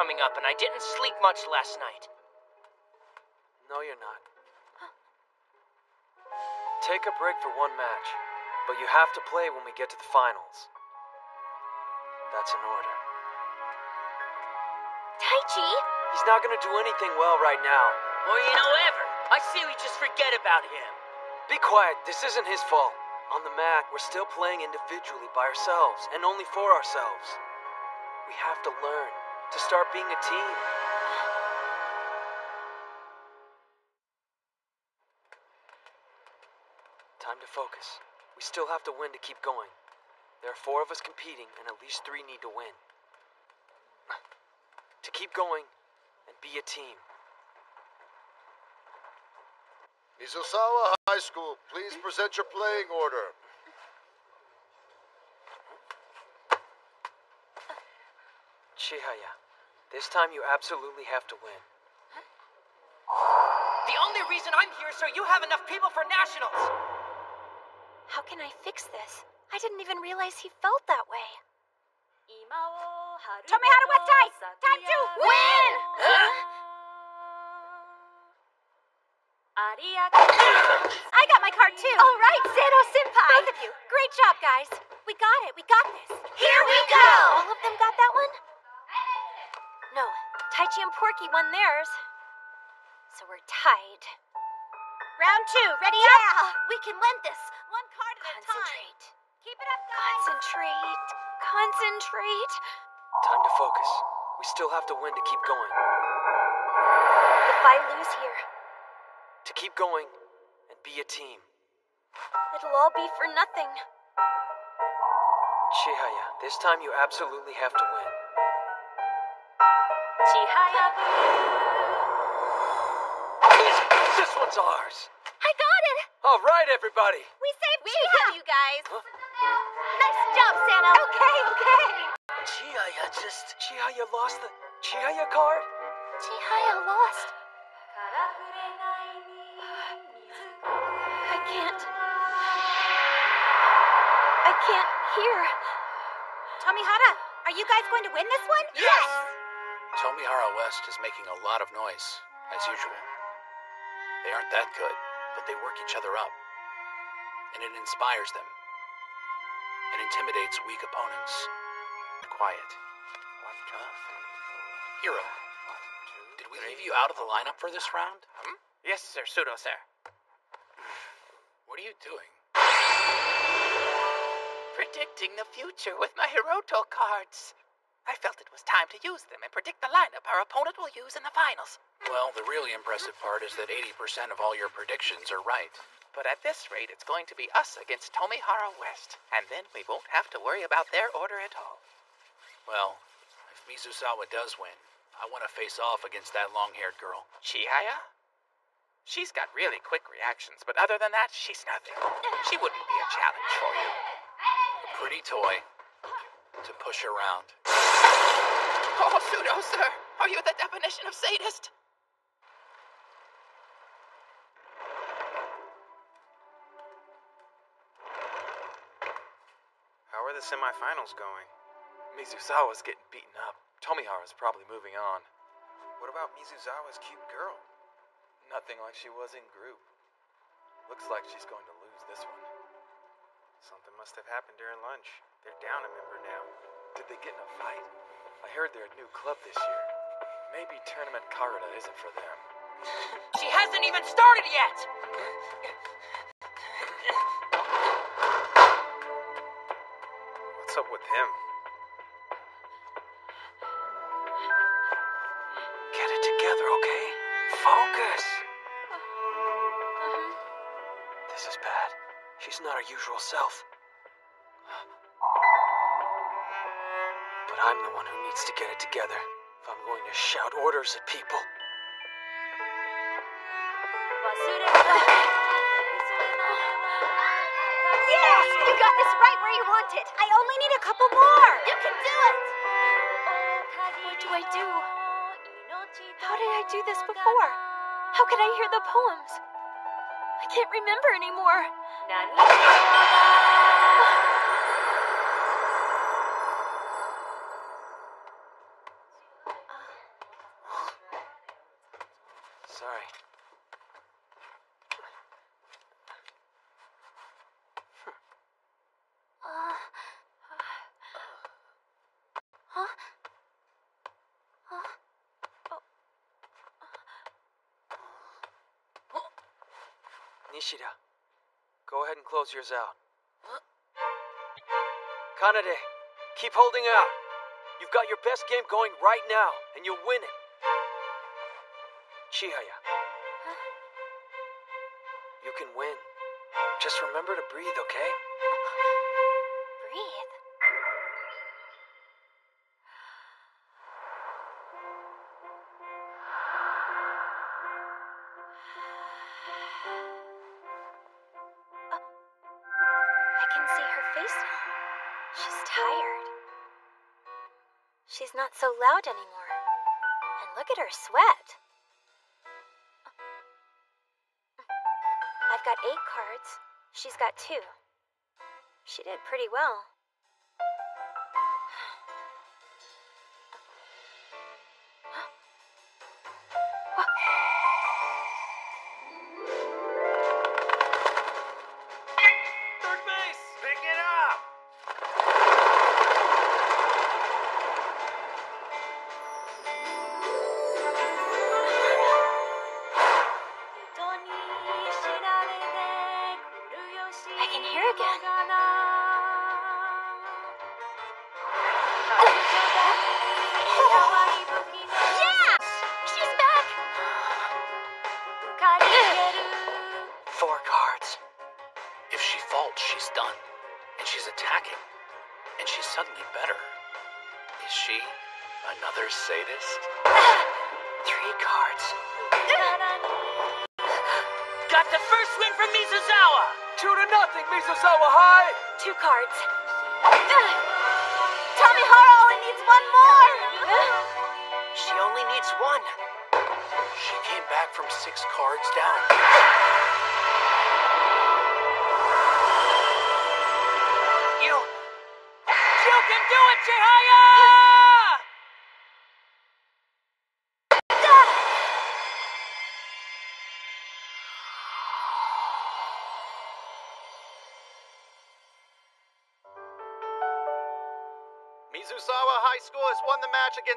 S40: Coming up, and I didn't sleep much last night.
S4: No, you're not. Take a break for one match, but you have to play when we get to the finals. That's an order.
S1: Taichi?
S4: He's not gonna do anything well right now.
S46: Or you know, ever. I say we just forget about him.
S4: Be quiet, this isn't his fault. On the mat, we're still playing individually by ourselves, and only for ourselves. We have to learn. to start being a team. Time to focus. We still have to win to keep going. There are four of us competing, and at least three need to win. [sighs] To keep going and be a team.
S34: Mizusawa High School, please present your playing order.
S4: Chihaya, this time you absolutely have to win.
S40: The only reason I'm here is so you have enough people for nationals.
S12: How can I fix this? I didn't even realize he felt that way.
S49: Tomihara with tight! Time to win! I got my card too.
S12: All right, Zeno Senpai.
S49: Both of you. Great job, guys.
S12: We got it. We got this.
S49: Here we go.
S12: All of them got that one? No. Taichi and Porky won theirs. So we're tied.
S49: Round two. Ready
S1: Yeah,
S49: up?
S1: we can win this. One card at a time.
S12: Concentrate.
S49: Keep it up, guys.
S12: Concentrate. Concentrate.
S4: Time to focus. We still have to win to keep going.
S12: If I lose here,
S4: To keep going and be a team.
S12: it'll all be for nothing.
S4: Chihaya, this time you absolutely have to win. This one's ours.
S1: I got it.
S4: All right, everybody.
S1: We saved
S49: We
S1: Chiha.
S49: have you guys.
S1: Nice job, Santa.
S49: Okay, okay.
S4: Chihaya just. Chihaya lost the. Chihaya card?
S12: Chihaya lost. I can't. I can't hear.
S49: Tomihara, are you guys going to win this one?
S25: Yes! Tomihara West is making a lot of noise, as usual. They aren't that good, but they work each other up. And it inspires them. It intimidates weak opponents. Quiet. Hero, One, two, did we leave you out of the lineup for this round?
S20: Hmm? Yes, sir. Sudo, sir.
S25: What are you doing?
S20: Predicting the future with my Hiroto cards. I felt it was time to use them and predict the lineup our opponent will use in the finals.
S25: Well, the really impressive part is that 80% of all your predictions are right.
S20: But at this rate, it's going to be us against Tomihara West, and then we won't have to worry about their order at all.
S25: Well, if Mizusawa does win, I want to face off against that long haired girl.
S20: Chihaya? She's got really quick reactions, but other than that, she's nothing. She wouldn't be a challenge for you.
S25: A pretty toy to push around.
S20: Oh, Sudo, sir! Are you the definition of sadist?
S45: How are the semifinals going? Mizusawa's getting beaten up. Tomihara's probably moving on. What about Mizusawa's cute girl? Nothing like she was in group. Looks like she's going to lose this one. Something must have happened during lunch. They're down a member now. Did they get in a fight? I heard they're a new club this year. Maybe Tournament Karuta isn't for them. [laughs]
S40: She hasn't even started yet!
S45: What's up with him?
S4: Get it together, okay? Focus. She's not her usual self. But I'm the one who needs to get it together if I'm going to shout orders at people.
S49: Yes! You got this right where you want it. I only need a couple more.
S1: You can do it.
S12: What do I do? How did I do this before? How could I hear the poems? I can't remember anymore.
S4: Sorry.
S12: Uh, huh? Huh?
S4: Nishida, close yours out. Kanade, keep holding out. You've got your best game going right now, and you'll win it. Chihaya. You can win. Just remember to breathe, okay?
S49: So loud anymore. And look at her sweat. I've got eight cards. She's got two. She did pretty well.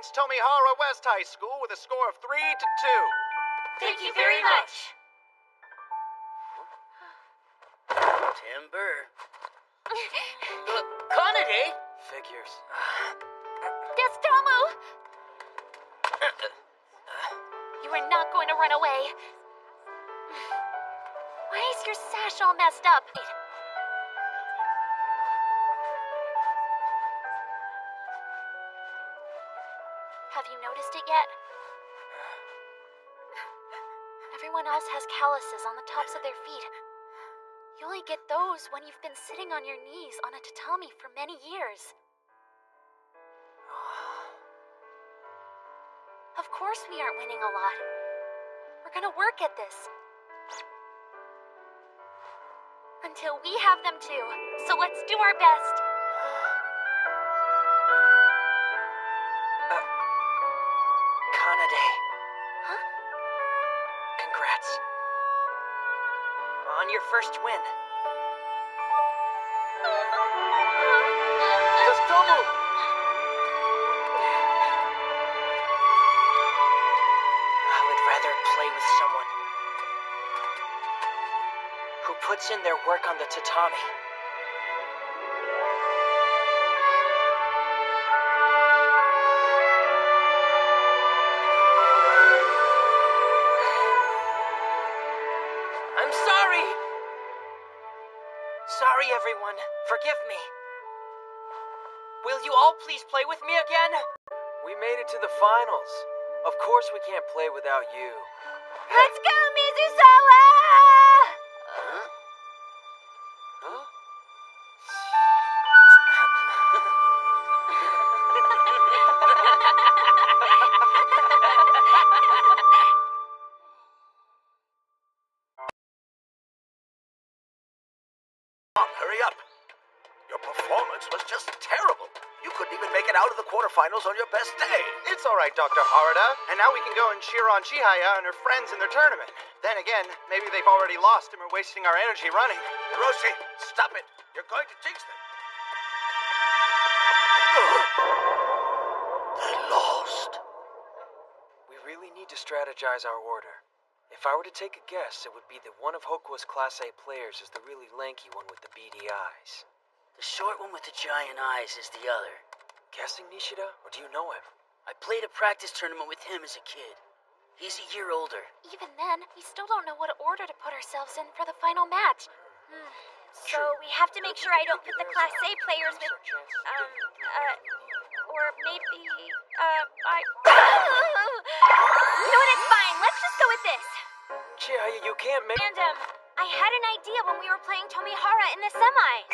S16: Against Tomihara West High School with a score of 3 to 2.
S22: Thank you very much. Calluses on the tops of their feet. You only get those when you've been sitting on your knees on a tatami for many years. [sighs] Of course, we aren't winning a lot. We're gonna work at this. Until we have them too. So let's do our best.
S4: First win. Tsutomu! I would rather play with someone who puts in their work on the tatami. You all please play with me again? We made it to the finals. Of course we can't play without you.
S22: Let's go, Mizusawa!
S16: Right, Dr. Harada. And now we can go and cheer on Chihaya and her friends in their tournament. Then again, maybe they've already lost and we're wasting our energy running.
S18: Hiroshi, stop it. You're going to jinx them. [gasps]
S4: They lost. We really need to strategize our order. If I were to take a guess, it would be that one of Hokuo's Class A players is the really lanky one with the beady eyes.
S46: The short one with the giant eyes is the other.
S4: guessing, Nishida? Or do you know him?
S46: I played a practice tournament with him as a kid. He's a year older.
S22: Even then, we still don't know what order to put ourselves in for the final match.
S1: Hmm. So we have to make sure I don't put the Class A players with, um, uh, or maybe, uh, I. you know what? It's fine. Let's just go with this.
S4: Chihaya, you can't make.
S1: And um, I had an idea when we were playing Tomihara in the semis.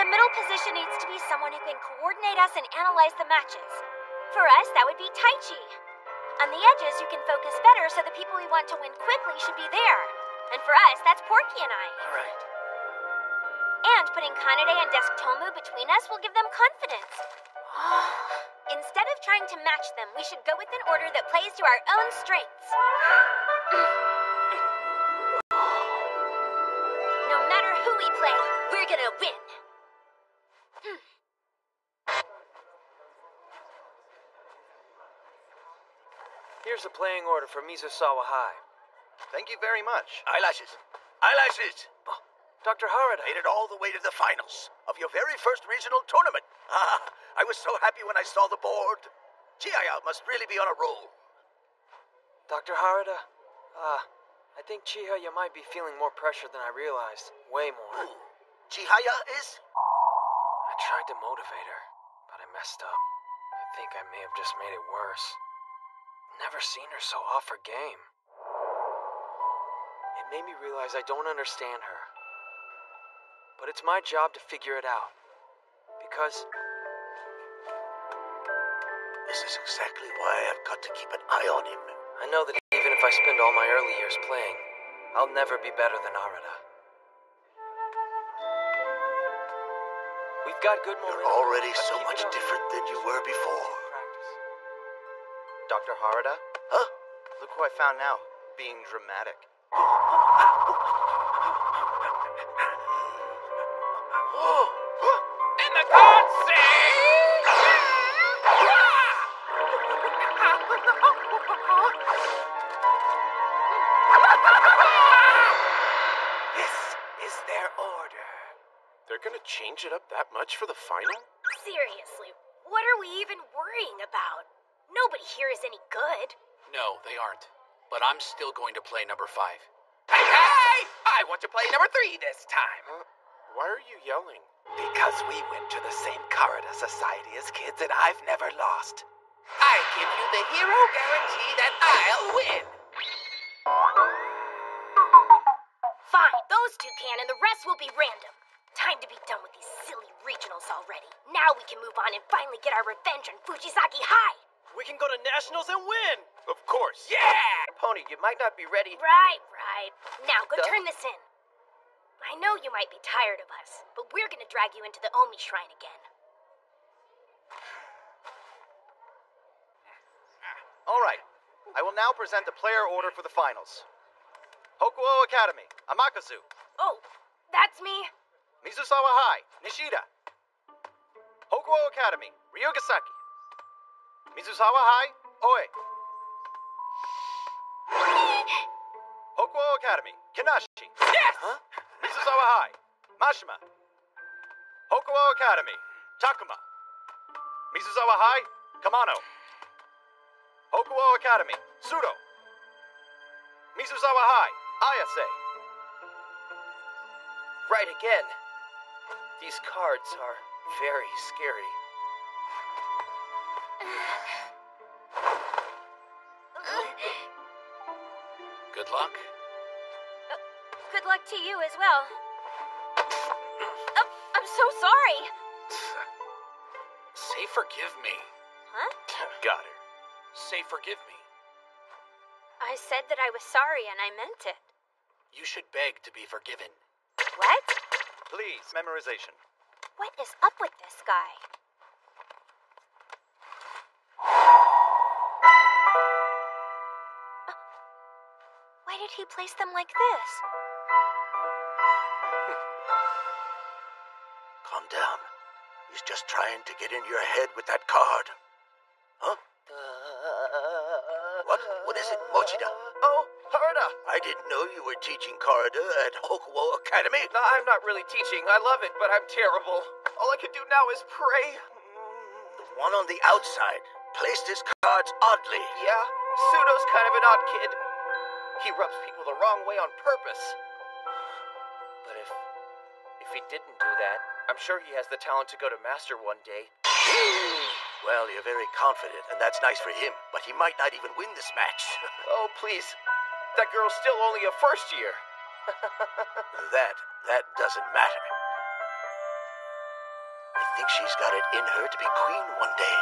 S1: The middle position needs to be someone who can coordinate us and analyze the matches. For us, that would be Taichi. On the edges, you can focus better, so the people we want to win quickly should be there. And for us, that's Porky and I.
S4: All right.
S1: And putting Kanade and Tsutomu between us will give them confidence. [gasps] Instead of trying to match them, we should go with an order that plays to our own strengths. [gasps] no matter who we play, we're gonna win.
S4: Here's a playing order for Mizusawa High.
S16: Thank you very much.
S18: Eyelashes. Eyelashes.
S4: Dr. Harada.
S18: Made it all the way to the finals of your very first regional tournament. [laughs] Ah, I was so happy when I saw the board. Chihaya must really be on a roll.
S4: Dr. Harada? Ah, I think Chihaya might be feeling more pressure than I realized. Way more.
S18: Chihaya is?
S4: I tried to motivate her, but I messed up. I think I may have just made it worse. Never seen her so off her game. It made me realize I don't understand her. But it's my job to figure it out. Because
S18: This is exactly why I've got to keep an eye on him.
S4: I know that even if I spend all my early years playing, I'll never be better than Arata. We've got good momentum.
S18: You're already so much different than you were before.
S16: Dr. Harada?
S18: Huh?
S16: Look who I found now, being dramatic. [gasps]
S20: And the gods [laughs]
S23: This is their order. They're gonna change it up that much for the final?
S1: Seriously, what are we even worrying about? Nobody here is any good.
S25: No, they aren't. But I'm still going to play number five.
S20: Hey, hey! I want to play number three this time.
S23: Uh, why are you yelling?
S20: Because we went to the same Karuta Society as kids and I've never lost. I give you the hero guarantee that I'll win.
S1: Fine, those two can, and the rest will be random. Time to be done with these silly regionals already. Now we can move on and finally get our revenge on Fujisaki High.
S4: We can go to nationals and win!
S23: Of course.
S20: Yeah!
S4: Pony, you might not be ready.
S1: Right, right. Now go
S4: Duh.
S1: turn this in. I know you might be tired of us, but we're gonna drag you into the Omi Shrine again.
S16: All right. I will now present the player order for the finals. Hokuo Academy, Amakazu.
S1: Oh, that's me?
S16: Mizusawa High, Nishida. Hokuo Academy, Ryugasaki. Mizusawa High, Oe. Hokuo Academy, Kinashi.
S20: Yes!
S16: Huh? Mizusawa High, Mashima. Hokuo Academy, Takuma. Mizusawa High, Komano. Hokuo Academy, Sudo. Mizusawa High, Ayase.
S4: Right again. These cards are very scary.
S25: Good luck.
S1: Good luck to you as well. Oh, I'm so sorry.
S25: Say forgive me.
S1: Huh?
S23: Got her.
S25: Say forgive me.
S1: I said that I was sorry and I meant it.
S25: You should beg to be forgiven.
S1: What?
S16: Please, memorization.
S1: What is up with this guy? Did he place them like this? Hmm.
S18: Calm down. He's just trying to get in your head with that card. Huh? What? What is it, Mochida?
S4: Oh, Harada!
S18: I didn't know you were teaching Karuta at Hokuo Academy.
S4: No, I'm not really teaching. I love it, but I'm terrible. All I can do now is pray.
S18: The one on the outside placed his cards oddly.
S28: Yeah, Sudo's kind of an odd kid. He rubs people the wrong way on purpose.
S31: But if if he didn't do that, I'm sure he has the talent to go to master one day. [gasps]
S18: Well, you're very confident, and that's nice for him, but he might not even win this match. [laughs]
S28: Oh, please. That girl's still only a first year. [laughs]
S18: that, that doesn't matter. I think she's got it in her to be queen one day.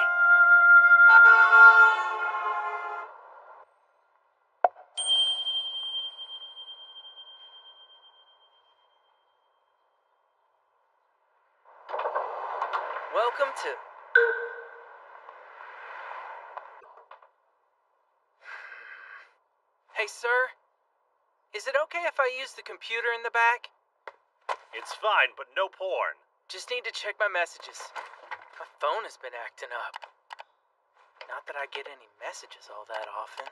S31: Welcome to. Hey, sir. Is it okay if I use the computer in the back?
S15: It's fine, but no porn.
S31: Just need to check my messages. My phone has been acting up. Not that I get any messages all that often.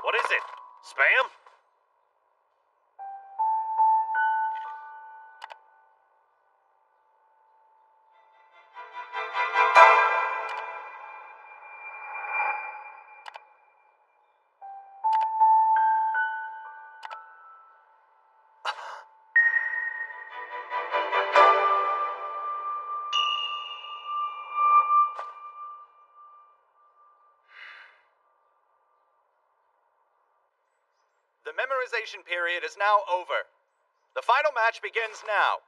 S15: What is it? Spam?
S28: qualification period is now over. The final match begins now.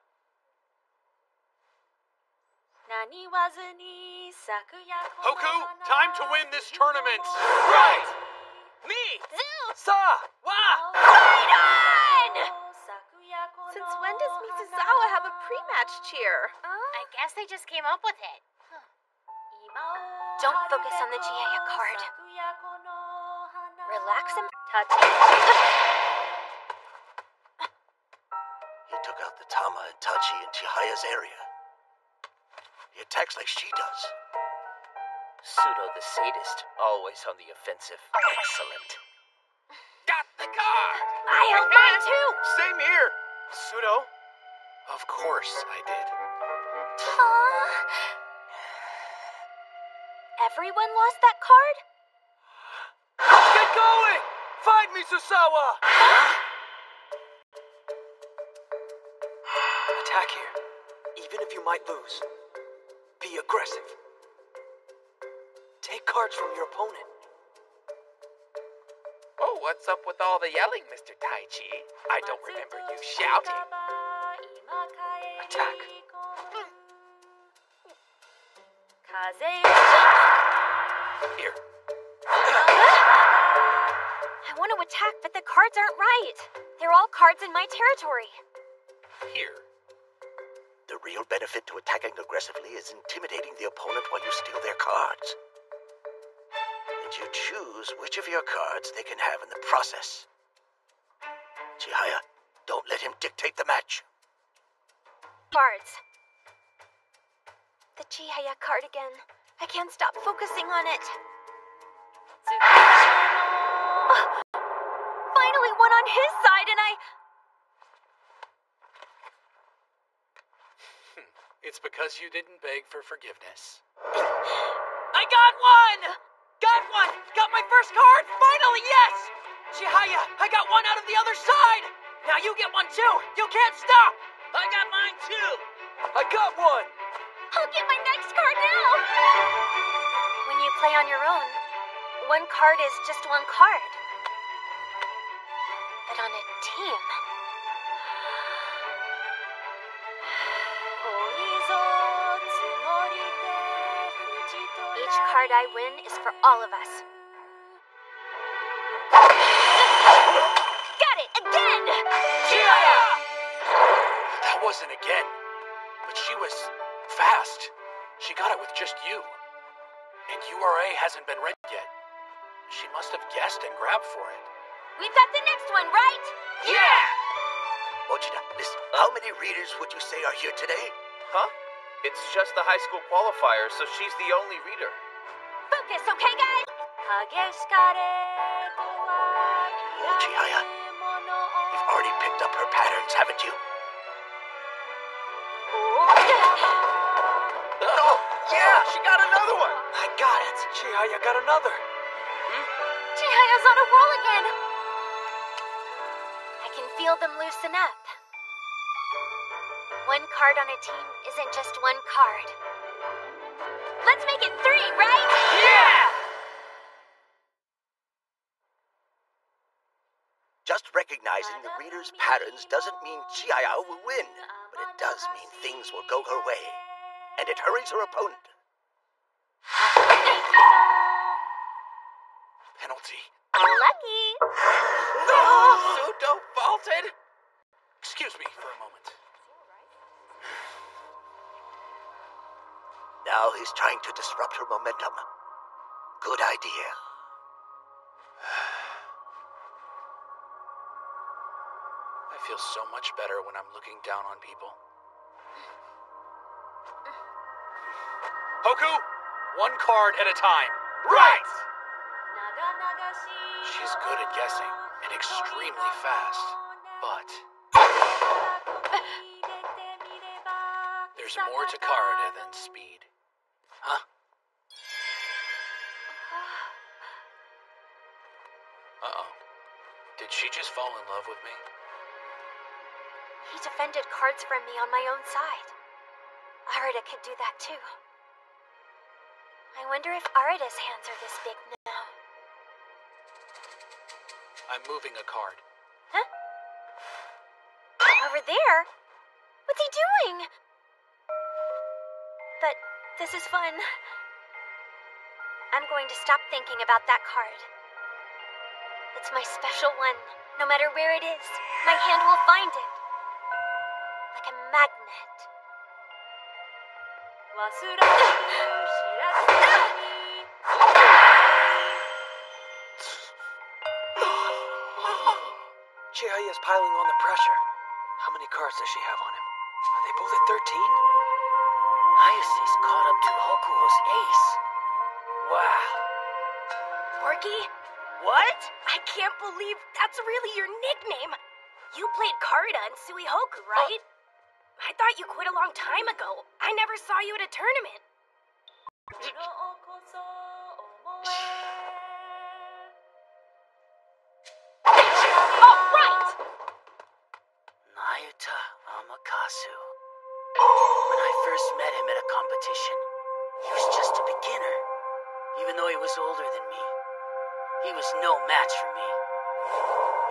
S49: Hoku, time to win this tournament!
S31: Right! Me! Sa! Wa! Kaiden!
S33: Since when does Mizusawa have a pre-match cheer?
S50: I guess they just came up with it.
S12: Don't focus on the Chihaya card. Relax and touch. [laughs]
S18: Tama and Tachi in Chihaya's area. He attacks like she does.
S31: Sudo the sadist, always on the offensive. Excellent.
S20: Got the card!
S12: I held mine too!
S28: Same here.
S25: Sudo? Of course I did.
S12: Everyone lost that card?
S31: Let's get going! Fight Mizusawa! Attack here. Even if you might lose, be aggressive. Take cards from your opponent.
S20: Oh, what's up with all the yelling, Mr. Taichi? I don't remember you shouting.
S31: Attack.
S12: Here. I want to attack, but the cards aren't right. They're all cards in my territory.
S18: Here. The real benefit to attacking aggressively is intimidating the opponent while you steal their cards. And you choose which of your cards they can have in the process. Chihaya, don't let him dictate the match.
S12: Cards. The Chihaya card again. I can't stop focusing on it. Finally, one on his side, and I.
S25: It's because you didn't beg for forgiveness.
S31: I got one! Got one! Got my first card! Finally, yes! Chihaya, I got one out of the other side! Now you get one too! You can't stop! I got mine too! I got one!
S12: I'll get my next card now! When you play on your own, one card is just one card. But on a team. Card I win is for all of us. Got it again!
S25: That wasn't again. But she was fast. She got it with just you. And URA hasn't been read yet. She must have guessed and grabbed for it.
S12: We've got the next one, right?
S18: Yeah! Mochida, listen, how many readers would you say are here today?
S31: Huh? It's just the high school qualifier, so she's the only reader.
S12: Focus, okay, guys?
S18: Oh, Chihaya, you've already picked up her patterns, haven't you?
S12: Oh.
S51: Yeah, she got another one.
S40: I got it. Chihaya got another. Hmm?
S49: Chihaya's on a roll again.
S12: I can feel them loosen up. One card on a team isn't just one card. Let's make it three, right?
S52: Yeah!
S18: Just recognizing the reader's patterns doesn't mean Chihaya will win, but it does mean things will go her way. And it hurries her opponent.
S25: Penalty.
S49: Lucky. [laughs]
S20: No! Sudo vaulted!
S25: Excuse me for a moment.
S18: Now he's trying to disrupt her momentum. Good idea. [sighs]
S25: I feel so much better when I'm looking down on people. [sighs]
S51: Hoku, one card at a time.
S53: Right!
S25: She's good at guessing and extremely fast, but [laughs] there's more to Karuta than speed. Huh? Uh-oh. Did she just fall in love with me?
S12: He defended cards from me on my own side. Arata could do that too. I wonder if Arata's hands are this big now.
S25: I'm moving a card. Huh?
S12: Over there? What's he doing? This is fun. I'm going to stop thinking about that card. It's my special one. No matter where it is, my hand will find it. Like a magnet.
S40: Chihaya's piling on the pressure. How many cards does she have on him? Are they both at 13?
S46: Ayase's caught up to Hokuo's ace. Wow.
S50: Porky? What? I can't believe that's really your nickname. You played Karuta in Suihoku, oh. right? I thought you quit a long time ago. I never saw you at a tournament.
S46: Competition, he was just a beginner. Even though he was older than me, he was no match for me.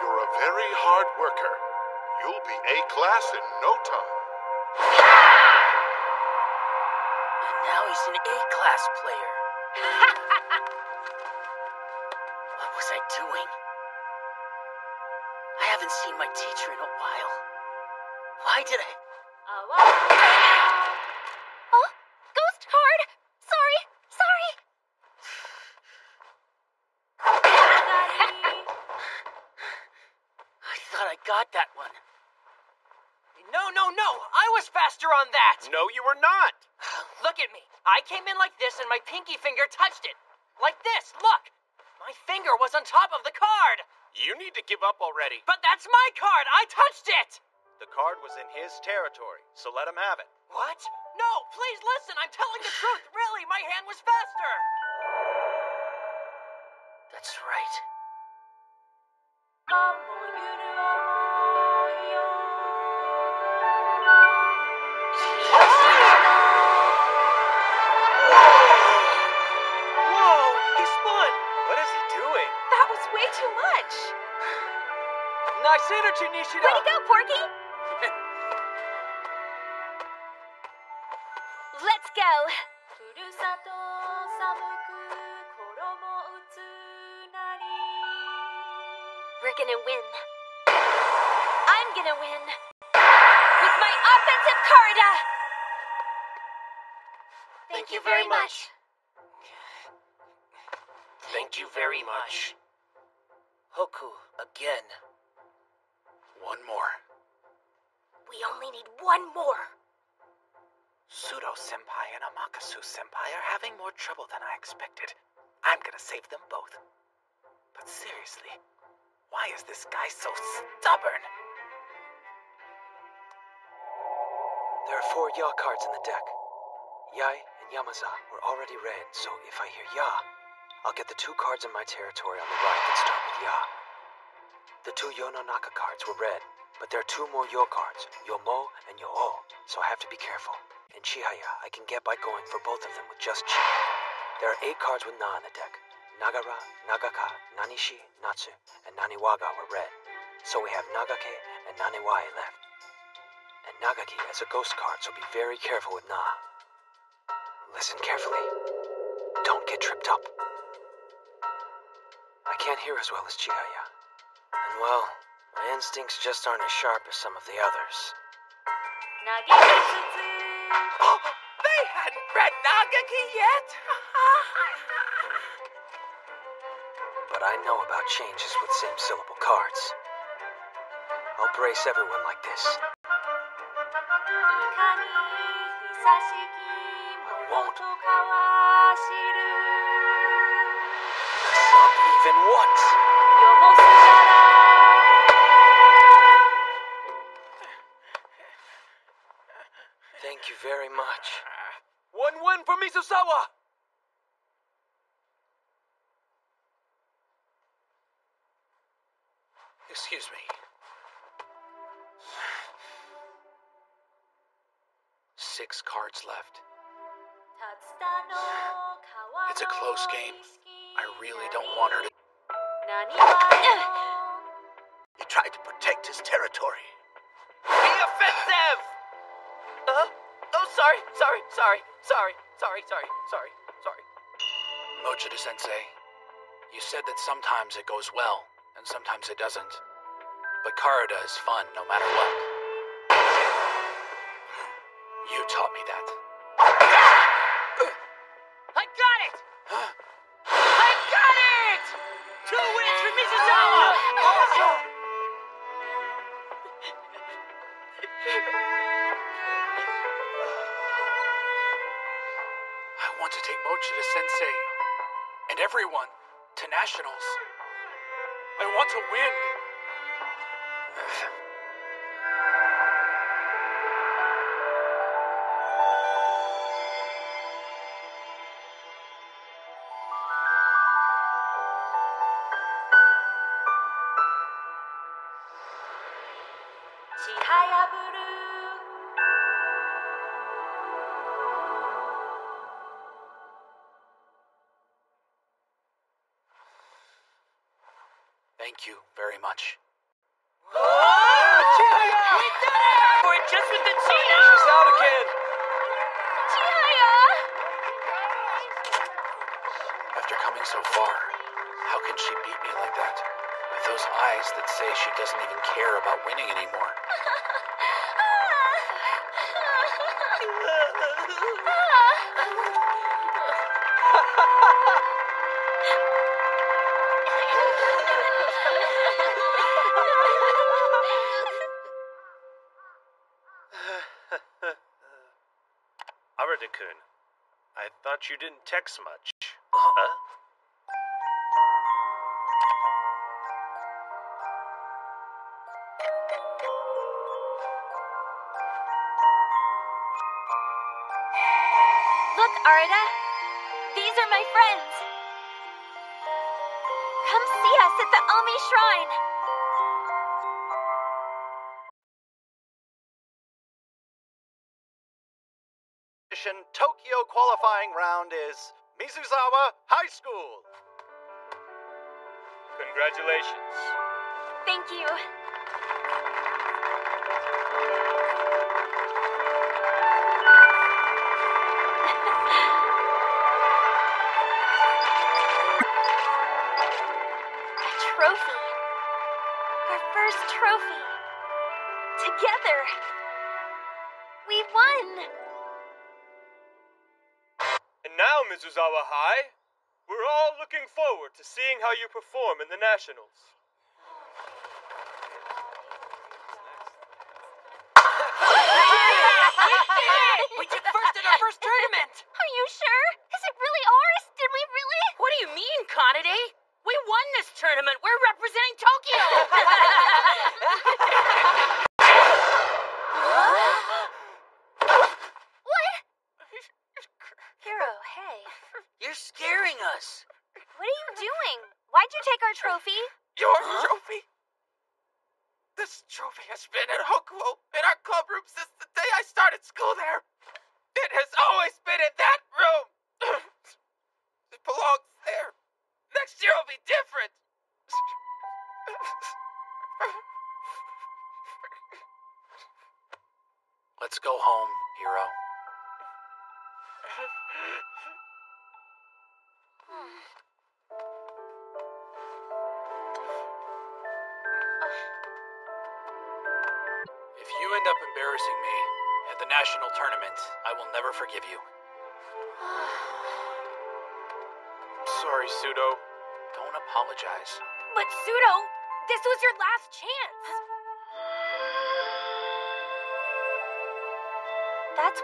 S34: You're a very hard worker. You'll be A class in no time.
S46: And now he's an A class player. [laughs] what was I doing? I haven't seen my teacher in a while. Why did I?
S49: Oh, ghost card. Sorry, sorry.
S46: I thought I got that one.
S40: No, no, no! I was faster on that!
S16: No, you were not. [sighs]
S40: Look at me. I came in like this and my pinky finger touched it. Like this, look! My finger was on top of the card!
S16: You need to give up already.
S40: But that's my card! I touched it!
S16: The card was in his territory, so let him have it.
S40: What? No, please listen! I'm telling the truth! [sighs] Really, my hand was faster!
S46: That's right.
S40: Energy, Nishida!
S49: Way to go, Porky. Let's go. We're gonna win. I'm gonna win. With my offensive Karuta.
S46: Thank you very much. Thank you very much. Hoku, again.
S25: One more.
S50: We only need one more.
S31: Sudo Senpai and Amakasu Senpai are having more trouble than I expected. I'm gonna save them both. But seriously, why is this guy so stubborn?
S4: There are four Ya cards in the deck. Yai and Yamaza were already read, so if I hear Ya, I'll get the two cards in my territory on the right that start with Ya. The two Yononaka cards were red, but there are two more Yo cards, Yomo and Yo-O, so I have to be careful. In Chihaya, I can get by going for both of them with just Chi. There are eight cards with Na in the deck. Nagara, Nagaka, Nanishi, Natsu, and Naniwaga were red, so we have Nagake and Naniwai left. And Nagaki as a ghost card, so be very careful with Na. Listen carefully. Don't get tripped up. I can't hear as well as Chihaya. And well, my instincts just aren't as sharp as some of the others.
S20: Oh, [gasps] they hadn't read Nagaki yet. [laughs]
S4: But I know about changes with same syllable cards. I'll brace everyone like this. I won't mess up even once. Very much.
S49: One win for Mizusawa!
S20: Sorry, sorry.
S25: Mochida sensei, you said that sometimes it goes well and sometimes it doesn't. But Karuta is fun no matter what. You taught me that. Everyone to nationals. I want to win. You
S15: didn't text much. Huh?
S12: Look, Arata. These are my friends. Come see us at the Omi Shrine.
S16: Round is Mizusawa High School.
S15: Congratulations.
S12: Thank you. professionals.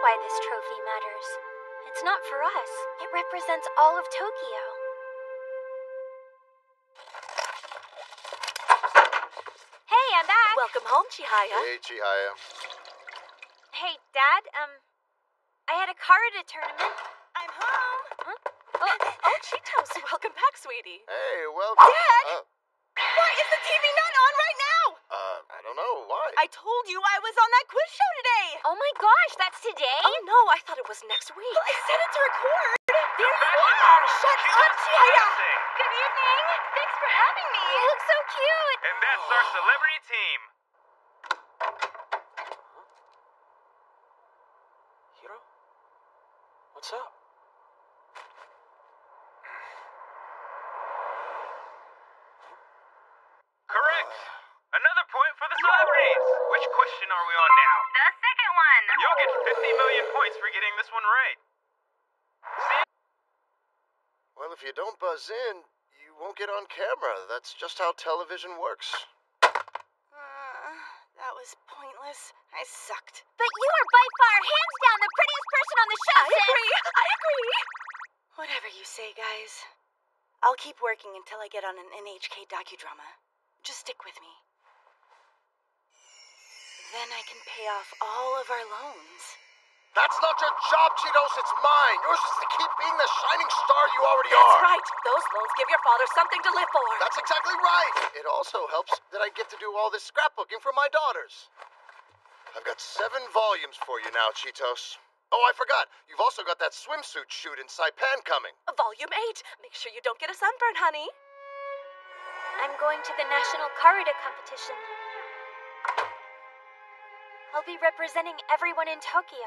S12: Why this trophy matters. It's not for us, it represents all of Tokyo. Hey, I'm back.
S24: Welcome home, Chihaya.
S34: Hey, Chihaya.
S12: Hey, Dad, um, I had a Karuta tournament.
S24: I'm home.
S12: Huh?
S24: Oh, [laughs] oh, Chitose, welcome back, sweetie.
S34: Hey, welcome.
S24: Dad!
S34: Uh,
S24: Why is the TV not on right now?
S34: uh, I don't know. Why?
S24: I told you I was on that quiz show today.
S12: Oh my gosh, that's today?
S24: Oh no, I thought it was next week. Well, I said it to record. There you are. Shut up,
S15: What
S24: Chihaya.
S15: do you think?
S10: Good evening. Thanks for having me.
S12: You look so cute.
S15: And that's our celebrity team.
S4: Hiro? What's up?
S15: Correct. Another point for the celebrities. Which question are we on now?
S10: The second one.
S15: You'll get 50 million points for getting this one right. See?
S34: Well, if you don't buzz in, you won't get on camera. That's just how television works.
S24: Uh, that was pointless. I sucked.
S12: But you are by far, hands down, the prettiest person on the show.
S24: I
S12: sis.
S24: agree. I agree. Whatever you say, guys. I'll keep working until I get on an NHK docudrama. Just stick with me. Then I can pay off all of our loans.
S34: That's not your job, Chitose. It's mine. Yours is to keep being the shining star you already
S24: That's
S34: are.
S24: That's right. Those loans give your father something to live for.
S34: That's exactly right. It also helps that I get to do all this scrapbooking for my daughters. I've got seven volumes for you now, Chitose. Oh, I forgot. You've also got that swimsuit shoot in Saipan coming.
S24: Volume 8. Make sure you don't get a sunburn, honey.
S12: I'm going to the National Karuta competition. I'll be representing everyone in Tokyo.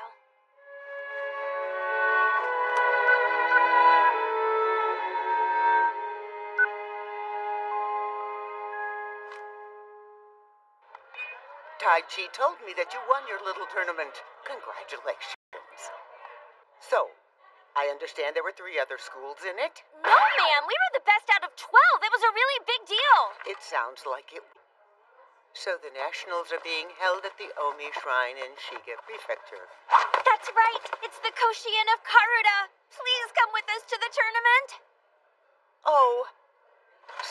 S5: Taichi told me that you won your little tournament. Congratulations. So, I understand there were three other schools in it?
S12: No, ma'am, we were the best out of 12. It was a really big deal.
S5: It sounds like it. So the nationals are being held at the Omi Shrine in Shiga Prefecture.
S12: That's right. It's the Koshien of Karuta. Please come with us to the tournament.
S5: Oh,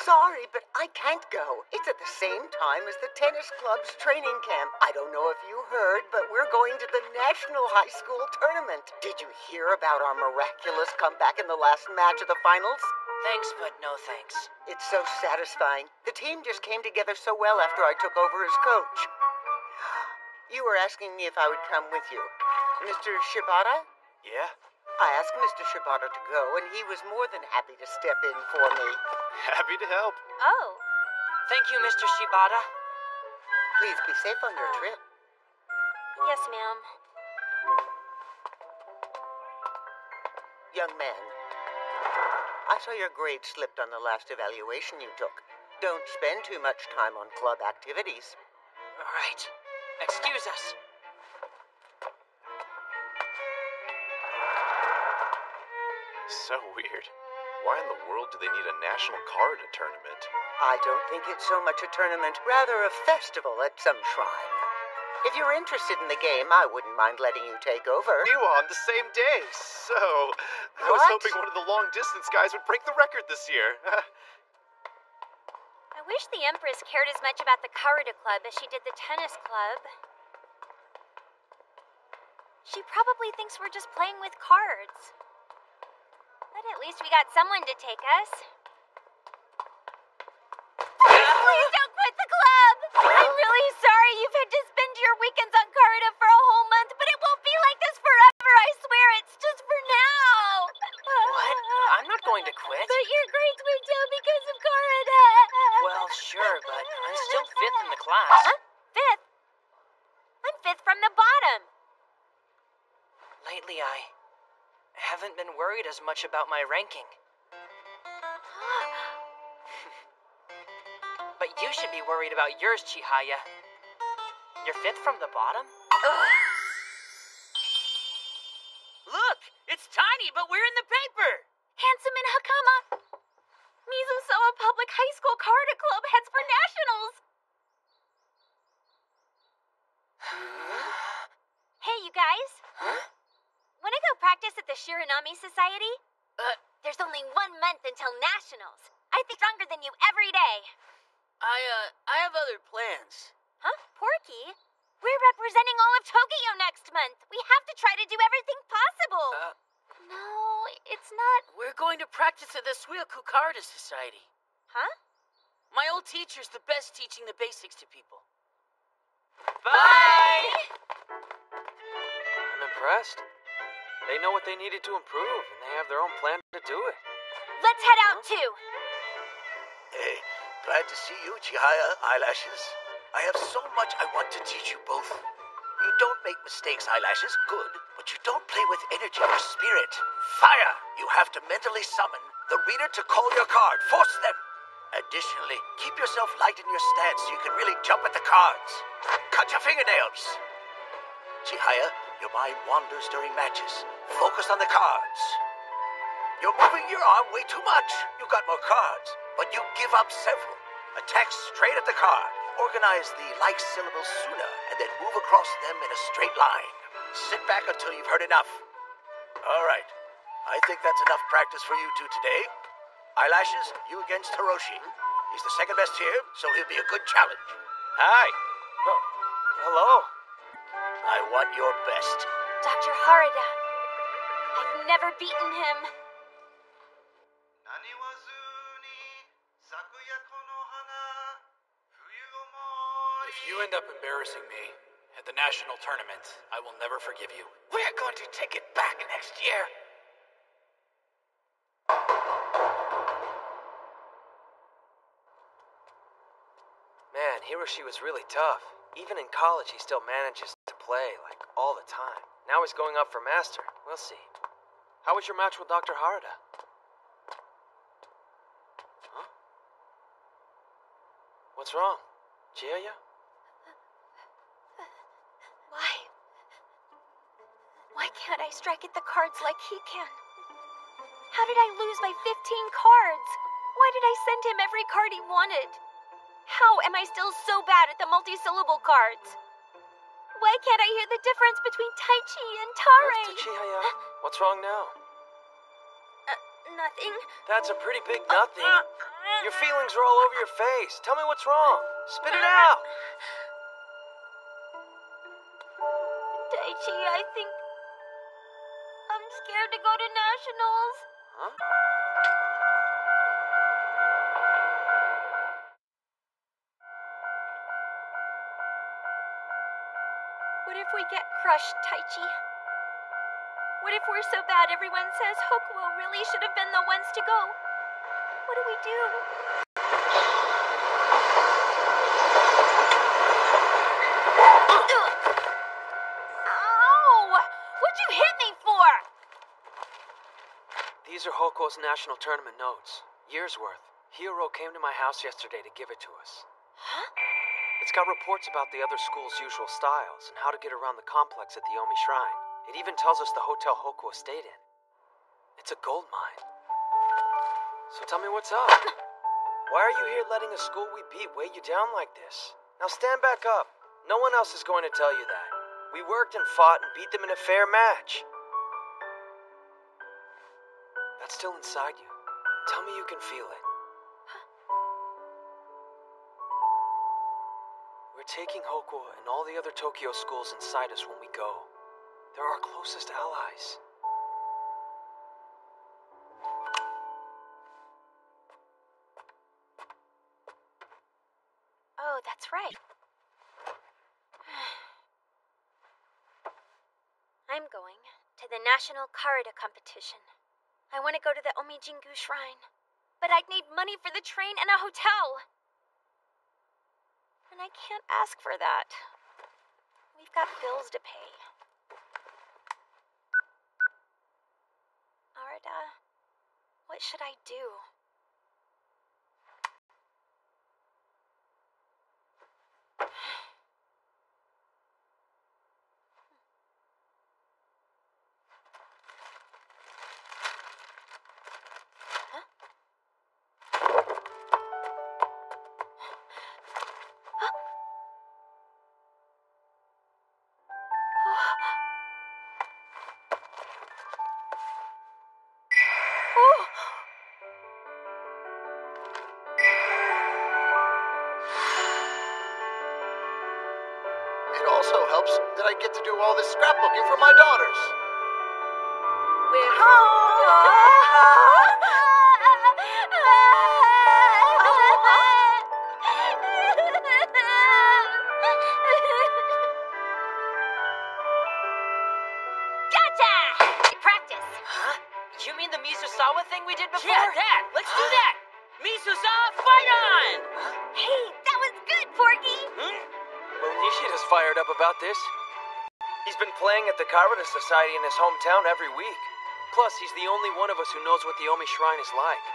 S5: sorry, but I can't go. It's at the same time as the tennis club's training camp. I don't know if you heard, but we're going to the National High School Tournament. Did you hear about our miraculous comeback in the last match of the finals?
S40: Thanks, but no thanks.
S5: It's so satisfying. The team just came together so well after I took over as coach. [gasps] You were asking me if I would come with you. Mr. Shibata?
S4: Yeah?
S5: I asked Mr. Shibata to go, and he was more than happy to step in for me.
S4: Happy to help.
S12: Oh.
S40: Thank you, Mr. Shibata.
S5: Please be safe on your trip.
S12: Yes, ma'am.
S5: Young man, I saw your grade slipped on the last evaluation you took. Don't spend too much time on club activities.
S40: All right. Excuse us.
S16: So weird. Why in the world do they need a national Karuta tournament?
S5: I don't think it's so much a tournament, rather a festival at some shrine. If you're interested in the game, I wouldn't mind letting you take over.
S16: You on the same day, so I was
S5: What?
S16: hoping one of the long distance guys would break the record this year. [laughs]
S12: I wish the Empress cared as much about the Karuta Club as she did the tennis club. She probably thinks we're just playing with cards. But at least we got someone to take us. Please, don't quit the club! I'm really sorry you've had to spend your weekends on karuta for a whole month, but it won't be like this forever, I swear. It's just for now.
S40: What? I'm not going to quit.
S12: But your grades went down because of karuta.
S40: Well, sure, but I'm still fifth in the class.
S12: Huh? Fifth? I'm fifth from the bottom.
S40: Lately, I haven't been worried as much about my ranking. [gasps] but you should be worried about yours, Chihaya. You're fifth from the bottom? [laughs]
S46: Look, it's tiny, but we're in the paper.
S54: Handsome and Hakama. Mizusawa Public High School Karuta Club heads for nationals.
S12: Hey, you guys. Wanna go practice Shiranami Society?
S46: Uh,
S12: There's only one month until nationals. I think stronger than you every day.
S46: I uh, I have other plans.
S12: Huh? Porky? We're representing all of Tokyo next month. We have to try to do everything possible.
S46: Uh,
S54: No, it's not.
S46: We're going to practice at the Karuta Society.
S12: Huh?
S46: My old teacher's the best teaching the basics to people.
S4: Bye! I'm impressed. They know what they needed to improve, and they have their own plan to do it.
S12: Let's head out too.
S18: Hey, glad to see you, Chihaya Eyelashes. I have so much I want to teach you both. You don't make mistakes, Eyelashes, good, but you don't play with energy or spirit. Fire! You have to mentally summon the reader to call your card. Force them! Additionally, keep yourself light in your stance so you can really jump at the cards. Cut your fingernails! Chihaya, your mind wanders during matches. Focus on the cards. You're moving your arm way too much. You've got more cards, but you give up several. Attack straight at the card. Organize the like syllables sooner, and then move across them in a straight line. Sit back until you've heard enough. All right. I think that's enough practice for you two today. Eyelashes, you against Hiroshi. He's the second best here, so he'll be a good challenge.
S4: Hi. Oh, hello.
S18: I want your best.
S12: Dr. Harada. I've never beaten him.
S25: If you end up embarrassing me at the national tournament, I will never forgive you. We're going to take it back next year.
S4: Man, Hiroshi was really tough. Even in college, he still manages to play, like, all the time. Now he's going up for Master. We'll see. How was your match with Dr. Harada? Huh? What's wrong? Chihaya?
S12: Why? Why can't I strike at the cards like he can? How did I lose my 15 cards? Why did I send him every card he wanted? How am I still so bad at the multi-syllable cards? Why can't I hear the difference between Tai Chi and Tare?
S4: Master Chihaya, what's wrong now?
S12: Uh, nothing.
S4: That's a pretty big nothing. Your feelings are all over your face. Tell me what's wrong. Spit it out.
S12: Taichi, I think I'm scared to go to nationals.
S4: Huh?
S12: If we get crushed, Taichi? What if we're so bad everyone says Hokuo really should have been the ones to go? What do we do? Ow! What'd you hit me for?
S4: These are Hokuo's national tournament notes. Years worth. Hiro came to my house yesterday to give it to us.
S12: Huh?
S4: It's got reports about the other school's usual styles and how to get around the complex at the Omi Shrine. It even tells us the hotel Hokuo stayed in. It's a gold mine. So tell me what's up. Why are you here letting a school we beat weigh you down like this? Now stand back up. No one else is going to tell you that. We worked and fought and beat them in a fair match. That's still inside you. Tell me you can feel it. We're taking Hokuo and all the other Tokyo schools inside us when we go. They're our closest allies.
S12: Oh, that's right. [sighs] I'm going to the National karuta Competition. I want to go to the Omijingu Shrine, but I'd need money for the train and a hotel. And I can't ask for that. We've got bills to pay. Arata, what should I do?
S1: All this scrapbooking for my daughters.
S4: At the Karuta Society in his hometown every week. Plus, he's the only one of us who knows what the Omi Shrine is like.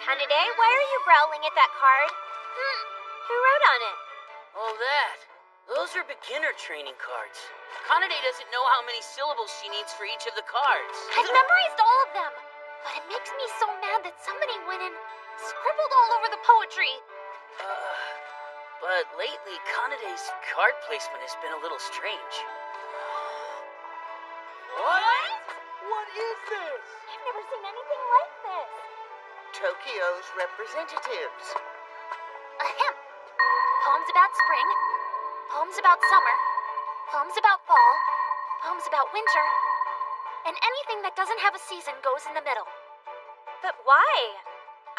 S12: Kanade, why are you growling at that card? Hmm, who wrote on it?
S46: Oh, that. Those are beginner training cards. Kanade doesn't know how many syllables she needs for each of the cards.
S22: I've memorized all of them, but it makes me so mad that somebody went and scribbled all over the poetry.
S46: Uh, but lately, Kanade's card placement has been a little strange.
S55: What? What is this?
S22: I've never seen anything like this.
S5: Tokyo's representatives.
S22: Ahem. Poems about spring, poems about summer, poems about fall, poems about winter, and anything that doesn't have a season goes in the middle.
S12: But why?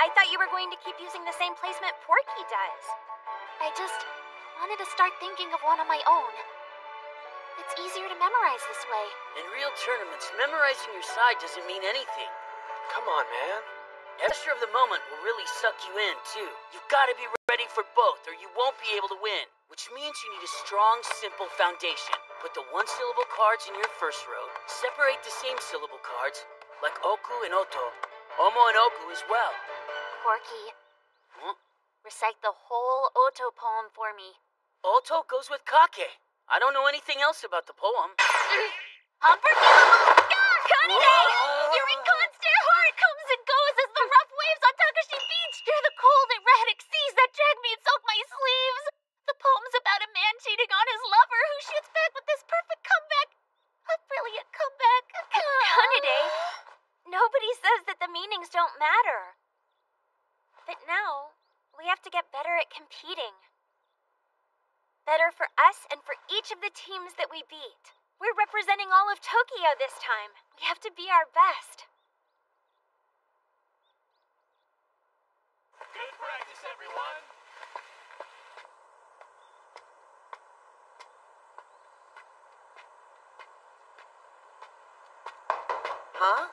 S12: I thought you were going to keep using the same placement Porky does.
S22: I just wanted to start thinking of one on my own. It's easier to memorize this way.
S46: In real tournaments, memorizing your side doesn't mean anything.
S4: Come on, man.
S46: Pressure of the moment will really suck you in, too. You've got to be ready for both, or you won't be able to win. Which means you need a strong, simple foundation. Put the one syllable cards in your first row, separate the same syllable cards, like Oku and Oto, Omo and Oku as well.
S22: Porky? Recite the whole Oto poem for me.
S46: Oto goes with Kake. I don't know anything else about the poem.
S22: Humperkill! Kanade! Inconstant heart comes and goes as the rough waves on Takashi Beach stir the cold erratic seas that drag me and soak my sleeves. The poem's about a man cheating on his lover who shoots back with this perfect comeback. A brilliant comeback.
S12: Kanade, nobody says that the meanings don't matter. But now, we have to get better at competing. Better for us and for each of the teams that we beat. We're representing all of Tokyo this time. We have to be our best.
S36: Good practice, everyone.
S5: Huh?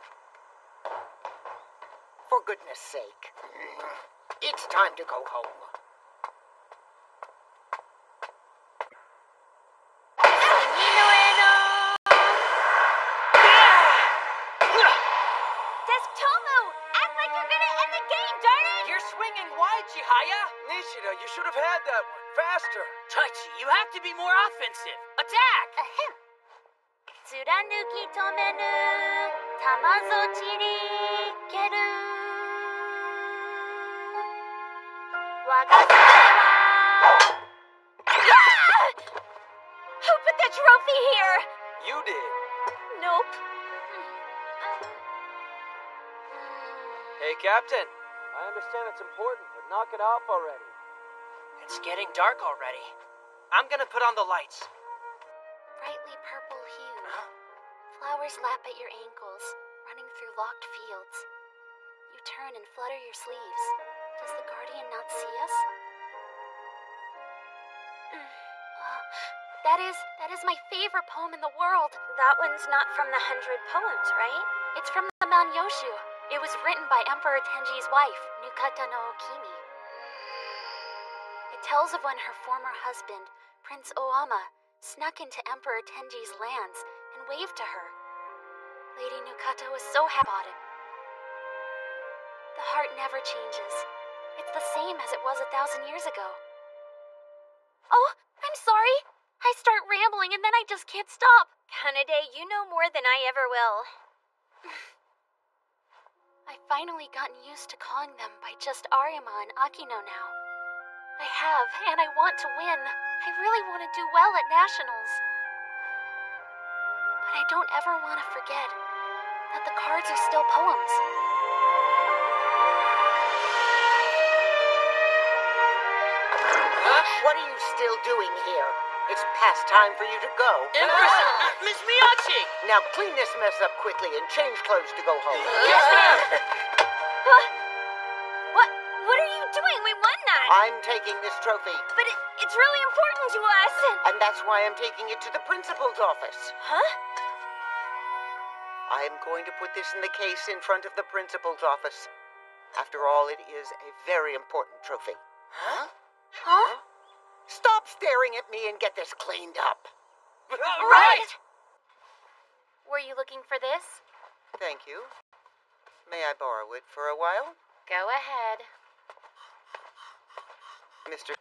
S5: For goodness sake. It's time to go home.
S12: like
S46: to be more offensive. Attack!
S12: Tsuranuki tomenu, tamazo chiri keru. Who put the trophy here?
S4: You did.
S12: Nope.
S4: Hey, Captain. I understand it's important, but knock it off already.
S40: It's getting dark already. I'm gonna put on the lights.
S22: Brightly purple hue. Flowers lap at your ankles, running through locked fields. You turn and flutter your sleeves. Does the Guardian not see us? Uh, that is that is my favorite poem in the world.
S12: That one's not from the Hundred Poems, right?
S22: It's from the Manyoshu. It was written by Emperor Tenji's wife, Nukata no Okimi. Tells of when her former husband, Prince Oama, snuck into Emperor Tenji's lands and waved to her. Lady Nukata was so happy about him. The heart never changes. It's the same as it was a thousand years ago. Oh, I'm sorry. I start rambling and then I just can't stop.
S12: Kanade, you know more than I ever will. [laughs]
S22: I've finally gotten used to calling them by just Arima and Akino now. I have, and I want to win. I really want to do well at nationals. But I don't ever want to forget that the cards are still poems.
S5: What are you still doing here? It's past time for you to go.
S46: Empress, Miss Miyachi!
S5: Now clean this mess up quickly and change clothes to go home.
S46: Yes, ma'am! [laughs]
S5: I'm taking this trophy.
S12: But it, it's really important to us.
S5: And that's why I'm taking it to the principal's office.
S12: Huh?
S5: I am going to put this in the case in front of the principal's office. After all, it is a very important trophy.
S12: Huh? Huh?
S5: Stop staring at me and get this cleaned up. [laughs]
S12: Right. Were you looking for this?
S5: Thank you. May I borrow it for a while?
S12: Go ahead.
S5: Mr.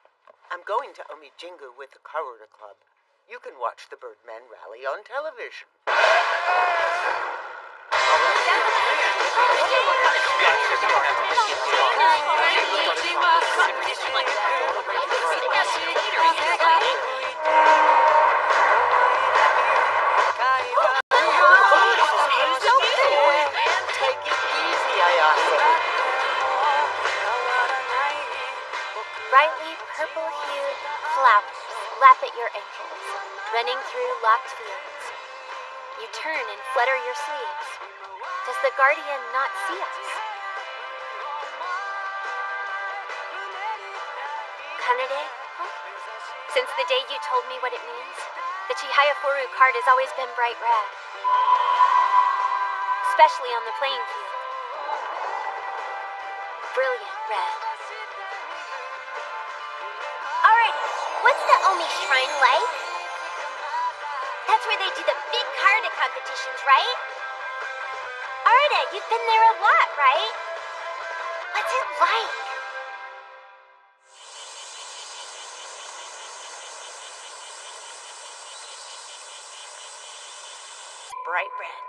S5: I'm going to Omijingu with the Karuta Club. You can watch the Birdman rally on television.
S12: Brightly purple hued flowers lap at your ankles, running through locked fields. You turn and flutter your sleeves. Does the guardian not see us? Kanade? Since the day you told me what it means, the Chihayafuru card has always been bright red. Especially on the playing field. Brilliant red.
S1: What's the Omi Shrine like? That's where they do the big karuta competitions, right? Arata, you've been there a lot, right? What's it like?
S12: Bright red.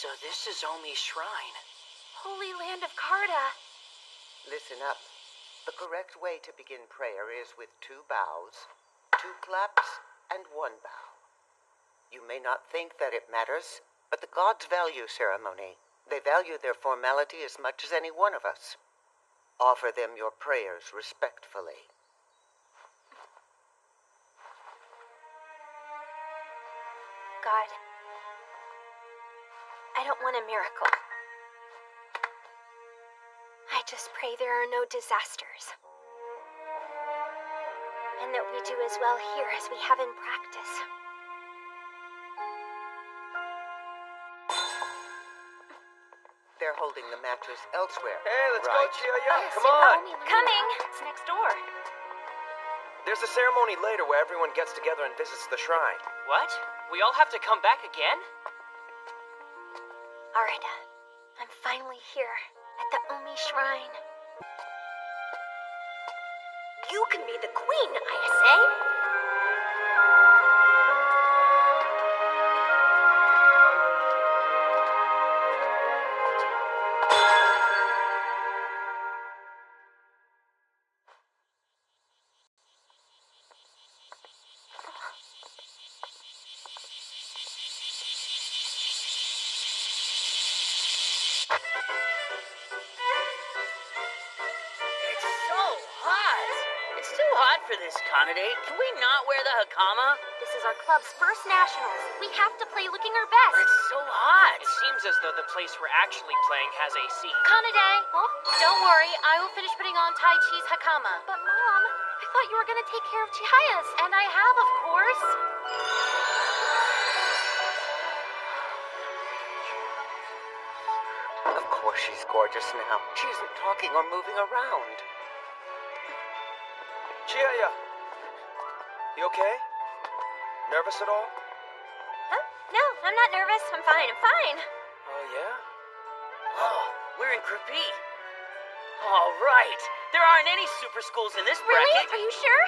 S40: So this is Omi's shrine.
S22: Holy land of Karuta.
S5: Listen up. The correct way to begin prayer is with two bows, two claps, and one bow. You may not think that it matters, but the gods value ceremony. They value their formality as much as any one of us. Offer them your prayers respectfully.
S12: God, I don't want a miracle. I just pray there are no disasters. And that we do as well here as we have in practice.
S5: They're holding the mattress elsewhere.
S4: Hey, let's go,
S5: right?
S4: Chia. Come on.
S12: Coming.
S22: It's next door.
S4: There's a ceremony later where everyone gets together and visits the shrine.
S40: What? We all have to come back again?
S12: Arata, I'm finally here at the Omi Shrine.
S1: You can be the queen, I say.
S22: Club's first nationals. We have to play looking our best.
S46: It's so hot.
S40: It seems as though the place we're actually playing has AC.
S12: Kanade, don't worry. I will finish putting on Tai Chi's hakama.
S22: But Mom, I thought you were gonna take care of Chihaya's.
S12: And I have, of course.
S5: Of course she's gorgeous now. She isn't talking or moving around.
S4: Chihaya, you okay? Nervous at all?
S12: Huh? No, I'm not nervous. I'm fine. I'm fine.
S4: Oh, yeah?
S46: Oh, we're in Group E. All right. There aren't any super schools in this
S12: Really?
S46: bracket.
S12: Are you sure?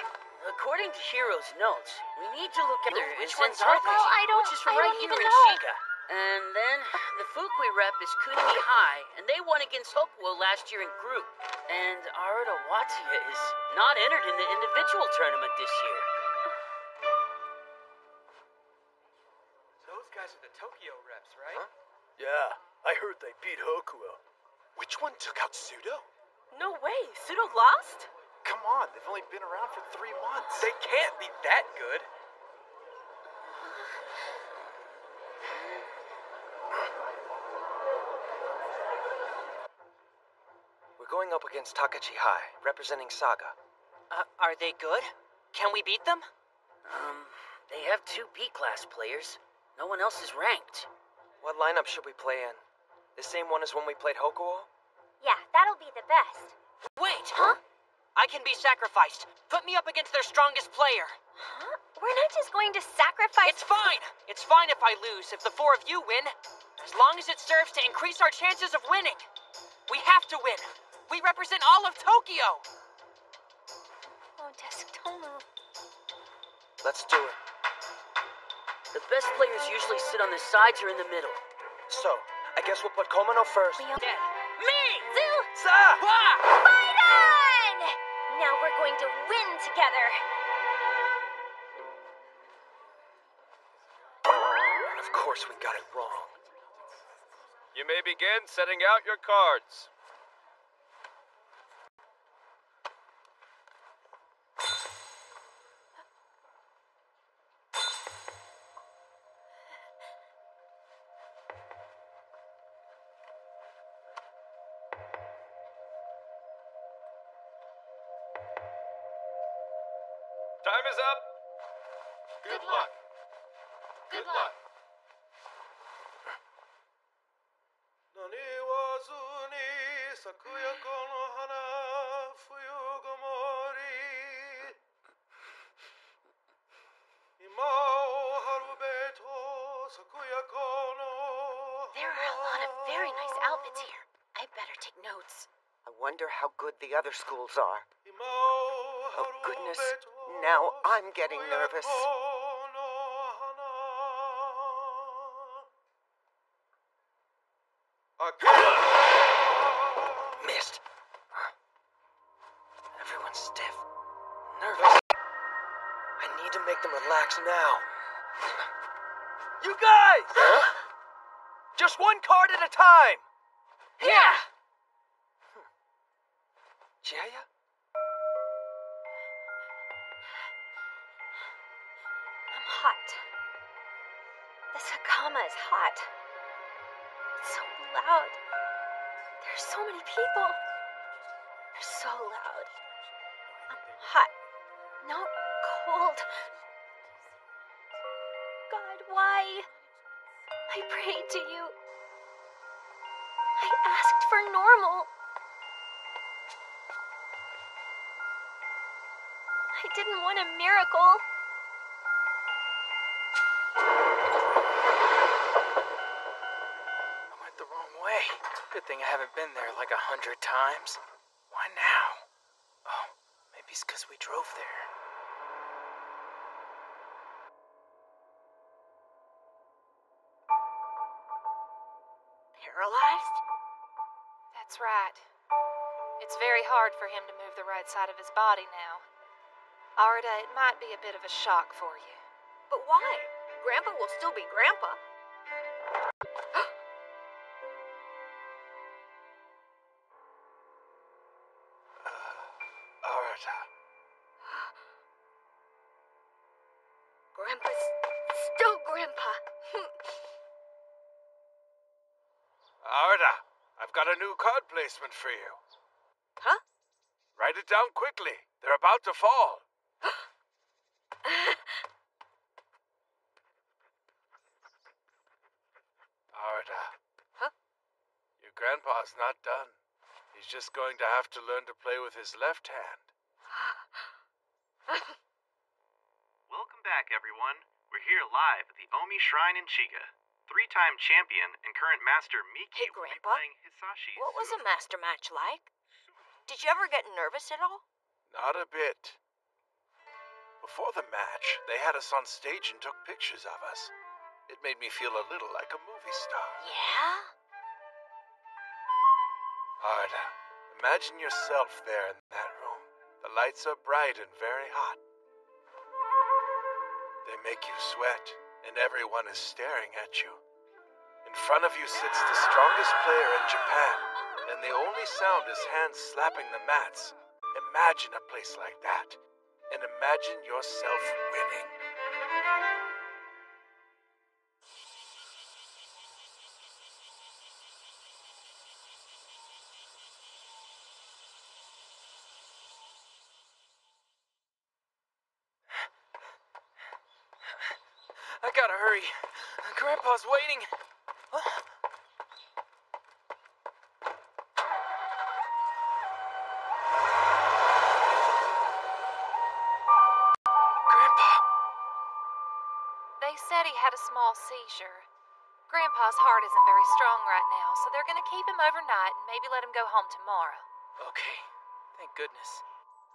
S46: According to Hero's notes, we need to look at
S12: Which ones are? I don't-
S46: which is right
S12: don't
S46: here in
S12: know.
S46: Shiga. And then the Fukui rep is Kunimi High, and they won against Hokuo last year in group. And Arata Wataya is not entered in the individual tournament this year.
S31: Tokyo reps, right?
S56: Yeah, I heard they beat Hokuo.
S31: Which one took out Sudo?
S57: No way. Sudo lost?
S31: Come on, they've only been around for three months. They can't be that good.
S4: We're going up against Takachi High, representing Saga.
S40: Uh, are they good? Can we beat them?
S46: Um, they have two B class players. No one else is ranked.
S4: What lineup should we play in? The same one as when we played Hokuo?
S1: Yeah, that'll be the best.
S40: Wait! Huh? I can be sacrificed. Put me up against their strongest player.
S12: Huh? We're not just going to sacrifice.
S40: It's fine. It's fine if I lose, if the four of you win. As long as it serves to increase our chances of winning. We have to win. We represent all of Tokyo.
S12: Oh, Desutomu.
S4: Let's do it.
S46: The best players usually sit on the sides or in the middle.
S4: So, I guess we'll put Komano first.
S46: Dead.
S40: Me!
S12: Zu!
S4: Sa!
S12: Fight on! Now we're going to win together.
S4: Of course we got it wrong.
S28: You may begin setting out your cards.
S5: The other schools are.
S58: Oh,
S5: oh goodness. Now I'm getting nervous.
S4: Missed. Everyone's stiff. Nervous. I need to make them relax now.
S28: You guys! Just one card at a time!
S40: Yeah!
S12: Didn't want a miracle.
S31: I went the wrong way. Good thing I haven't been there like a hundred times. Why now? Oh, maybe it's because we drove there.
S12: Paralyzed?
S59: That's right. It's very hard for him to move the right side of his body now. Arata, it might be a bit of a shock for you.
S13: But why? Grandpa will still be Grandpa. [gasps]
S31: Arata. [gasps]
S36: Grandpa's still Grandpa. [laughs] Arata, I've got a new card placement for you.
S13: Huh?
S36: Write it down quickly. They're about to fall. Your not done. He's just going to have to learn to play with his left hand. [laughs]
S60: Welcome back, everyone. We're here live at the Omi Shrine in Shiga. Three-time champion and current master Miki
S13: Hey, Grandpa.
S60: Hisashi.
S13: What was a master match like? Did you ever get nervous at all?
S36: Not a bit. Before the match, they had us on stage and took pictures of us. It made me feel a little like a movie star.
S13: Yeah?
S36: Arata, imagine yourself there in that room. The lights are bright and very hot. They make you sweat, and everyone is staring at you. In front of you sits the strongest player in Japan, and the only sound is hands slapping the mats. Imagine a place like that, and imagine yourself winning.
S31: I gotta hurry. Grandpa's waiting.
S59: Grandpa. They said he had a small seizure. Grandpa's heart isn't very strong right now, so they're gonna keep him overnight and maybe let him go home tomorrow.
S31: Okay, thank goodness.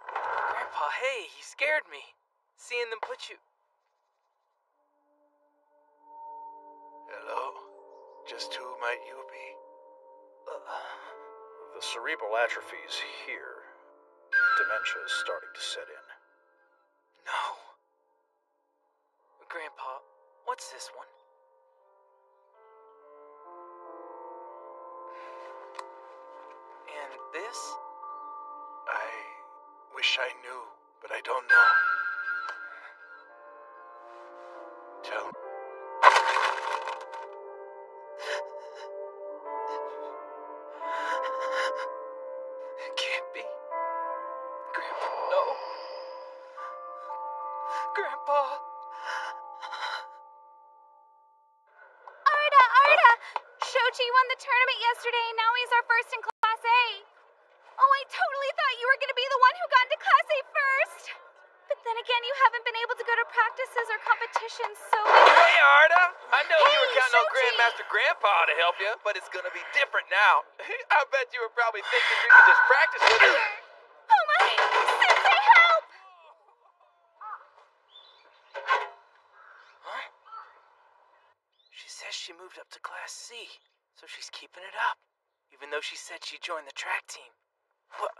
S31: Grandpa, hey, you scared me. Seeing them put you.
S36: Hello? Just who might you be?
S60: Uh, the cerebral atrophy is here. Dementia is starting to set in.
S31: No. Grandpa, what's this one? This?
S36: I wish I knew, but I don't know. Tell me.
S31: It can't be. Grandpa, no. Grandpa.
S33: Arata, Arata! Shoji won the tournament yesterday
S31: Grandpa to help you, but it's gonna be different now. [laughs] I bet you were probably thinking you could just practice with her. [gasps]
S33: Oh my! Sensei, help!
S31: Huh? She says she moved up to Class C, so she's keeping it up, even though she said she joined the track team. What?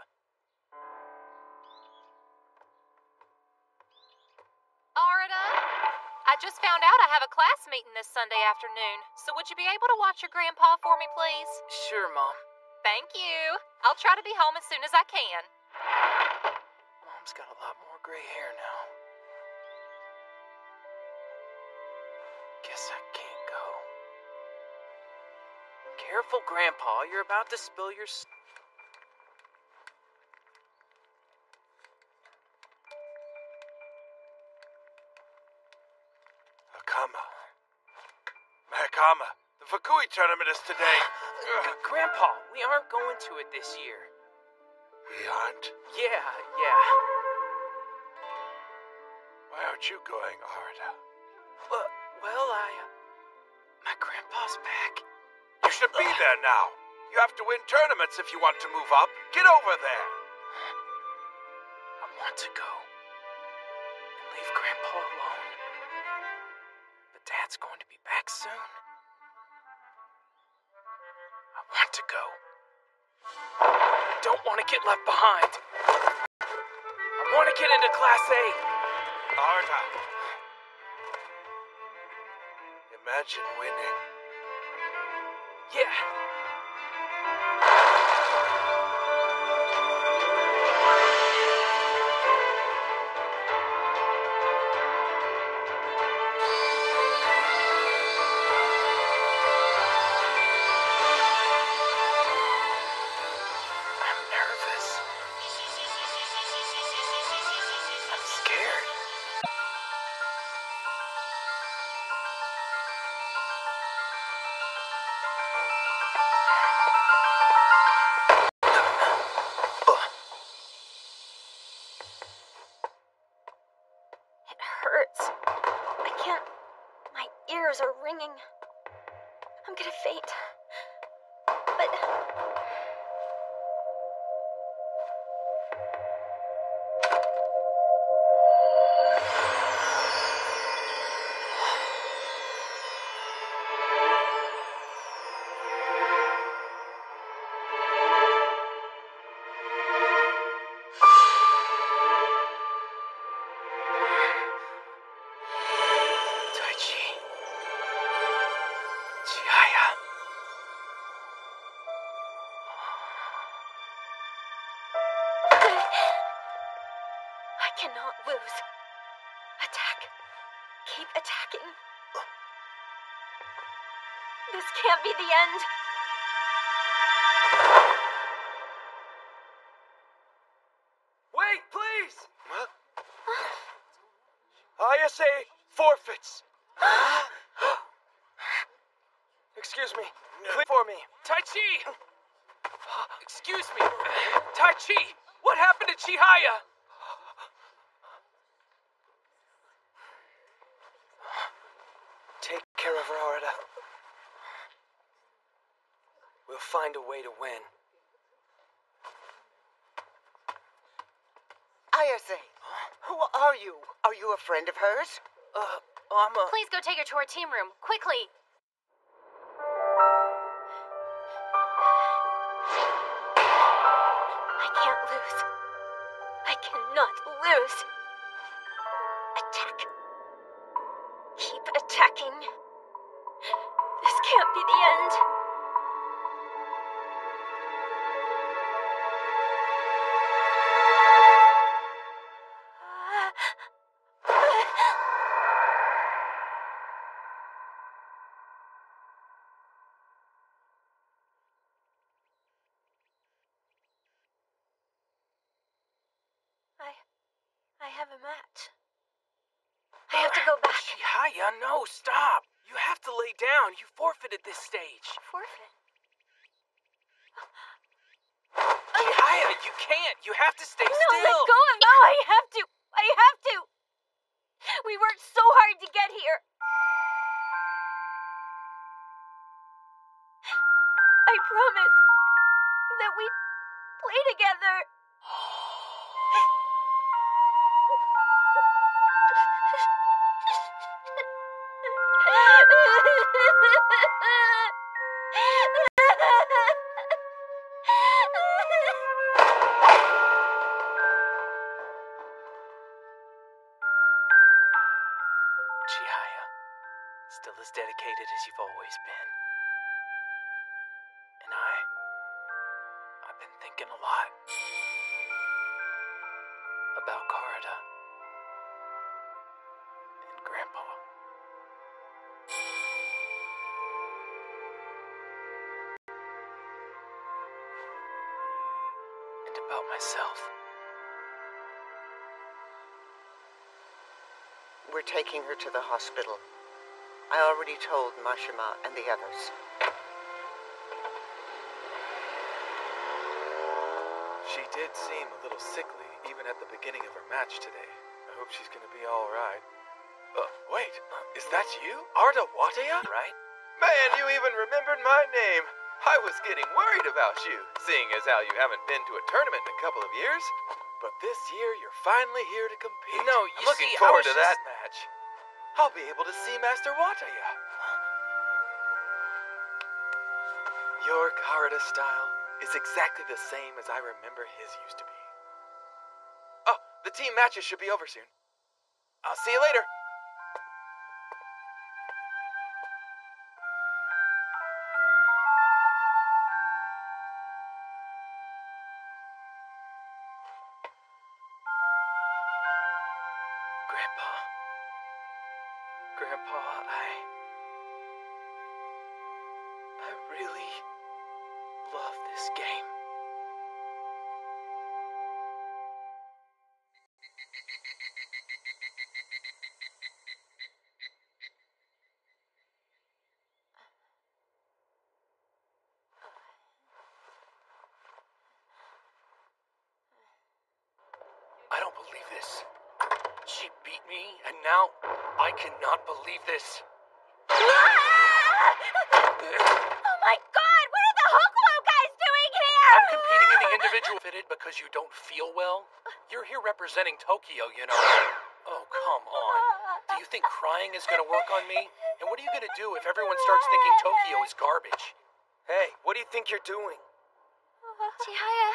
S59: Just found out I have a class meeting this Sunday afternoon, so would you be able to watch your grandpa for me, please?
S31: Sure, Mom.
S59: Thank you. I'll try to be home as soon as I can.
S31: Mom's got a lot more gray hair now. Guess I can't go. Careful, Grandpa. You're about to spill your.
S36: Is today.
S31: G- Grandpa, we aren't going to it this year.
S36: We aren't?
S31: Yeah, yeah.
S36: Why aren't you going, Arata?
S31: Well, well, I. uh, My grandpa's back.
S36: You should be there now. You have to win tournaments if you want to move up. Get over there.
S31: I want to go and leave Grandpa alone. Get left behind. I want to get into Class A.
S36: Arata. Imagine winning.
S31: Yeah.
S5: Hers?
S31: Uh, I'm a.
S12: Please go take her to her team room, quickly.
S5: Taking her to the hospital. I already told Mashima and the others.
S36: She did seem a little sickly, even at the beginning of her match today. I hope she's gonna be alright. Uh, wait, is that you? Arata Wataya?
S31: Right?
S36: Man, you even remembered my name. I was getting worried about you, seeing as how you haven't been to a tournament in a couple of years. But this year, you're finally here to compete.
S31: No,
S36: I'm
S31: you
S36: looking
S31: see, I
S36: forward
S31: was
S36: to that
S31: just-
S36: match. I'll be able to see Master Wataya. Your Karuta style is exactly the same as I remember his used to be. Oh, the team matches should be over soon. I'll see you later.
S12: Oh my god, what are the Hokuo guys doing here?
S25: I'm competing in the individual fitted because you don't feel well. You're here representing Tokyo, you know. Oh, come on. Do you think crying is gonna work on me? And what are you gonna do if everyone starts thinking Tokyo is garbage?
S4: Hey, what do you think you're doing?
S22: Chihaya,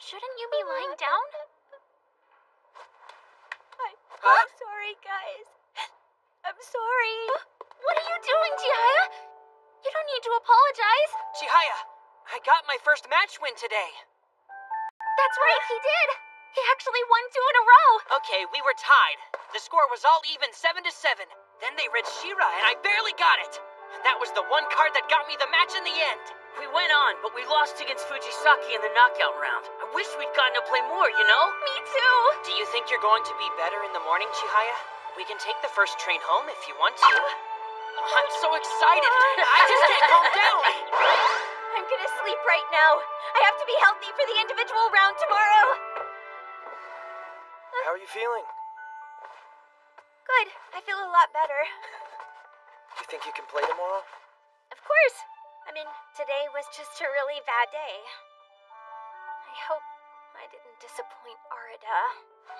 S22: shouldn't you be lying down?
S12: I'm sorry, guys. I'm sorry.
S22: What are you doing, Chihaya? You don't need to apologize.
S40: Chihaya, I got my first match win today.
S22: That's right, he did. He actually won two in a row.
S40: Okay, we were tied. The score was all even, seven to seven. Then they read Shira, and I barely got it. And that was the one card that got me the match in the end.
S46: We went on, but we lost against Fujisaki in the knockout round. I wish we'd gotten to play more, you know?
S22: Me too.
S40: Do you think you're going to be better in the morning, Chihaya? We can take the first train home if you want to. I'm so excited. I just can't calm down.
S12: I'm gonna sleep right now. I have to be healthy for the individual round tomorrow.
S4: How are you feeling?
S1: Good. I feel a lot better.
S4: Do you think you can play tomorrow?
S1: Of course. I mean, today was just a really bad day. I hope I didn't disappoint Arata.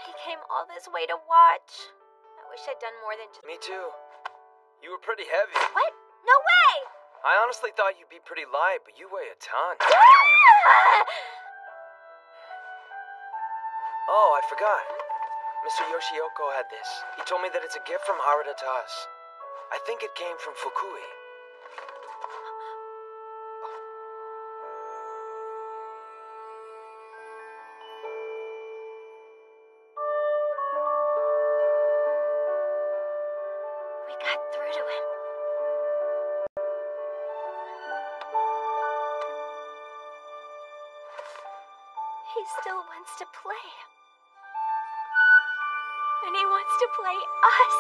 S1: He came all this way to watch. I wish I'd done more than just.
S4: Me too. You were pretty heavy.
S1: What? No way!
S4: I honestly thought you'd be pretty light, but you weigh a ton. [laughs] oh, I forgot. Mr. Yoshioko had this. He told me that it's a gift from Harada to us. I think it came from Fukui.
S1: Still wants to play. And he wants to play us.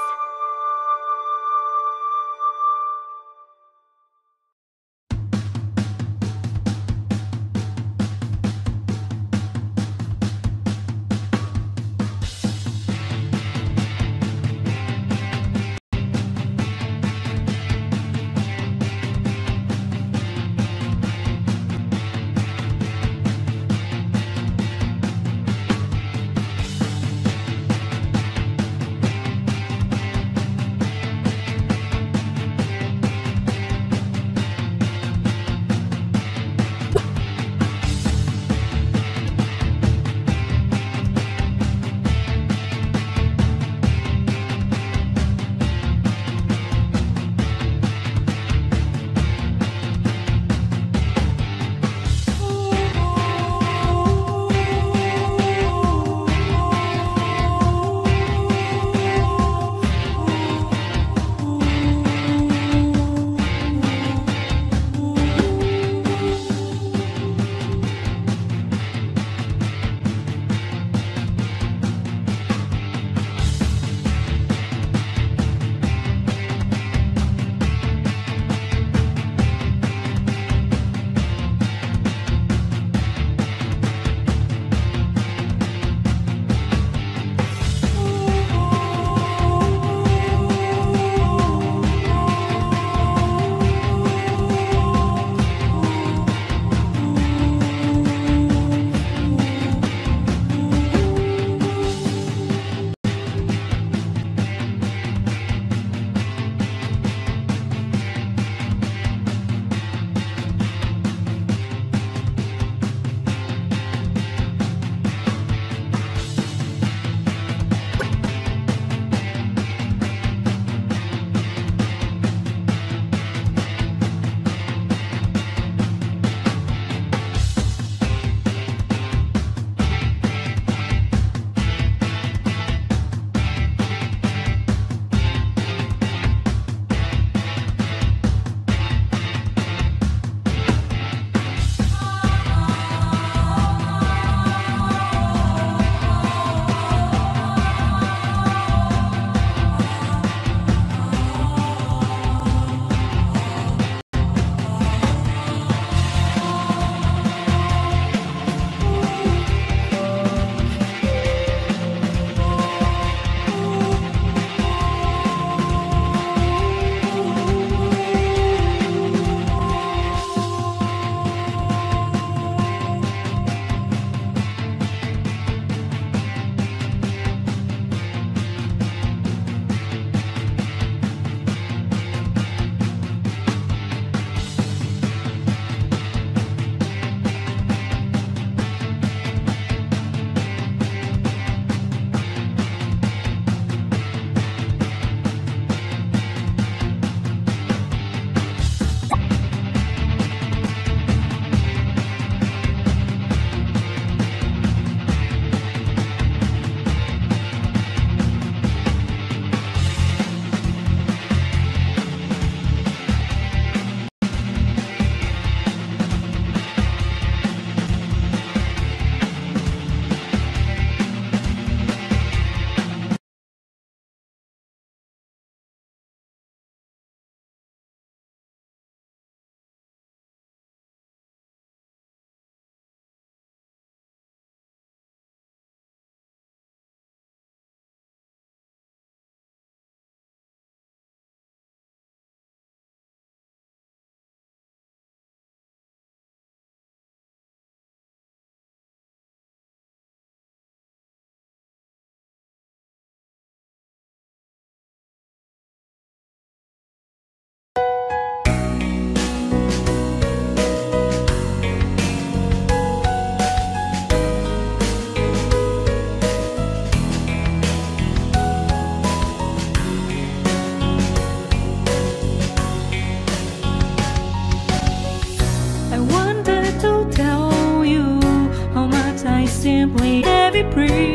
S61: Every breath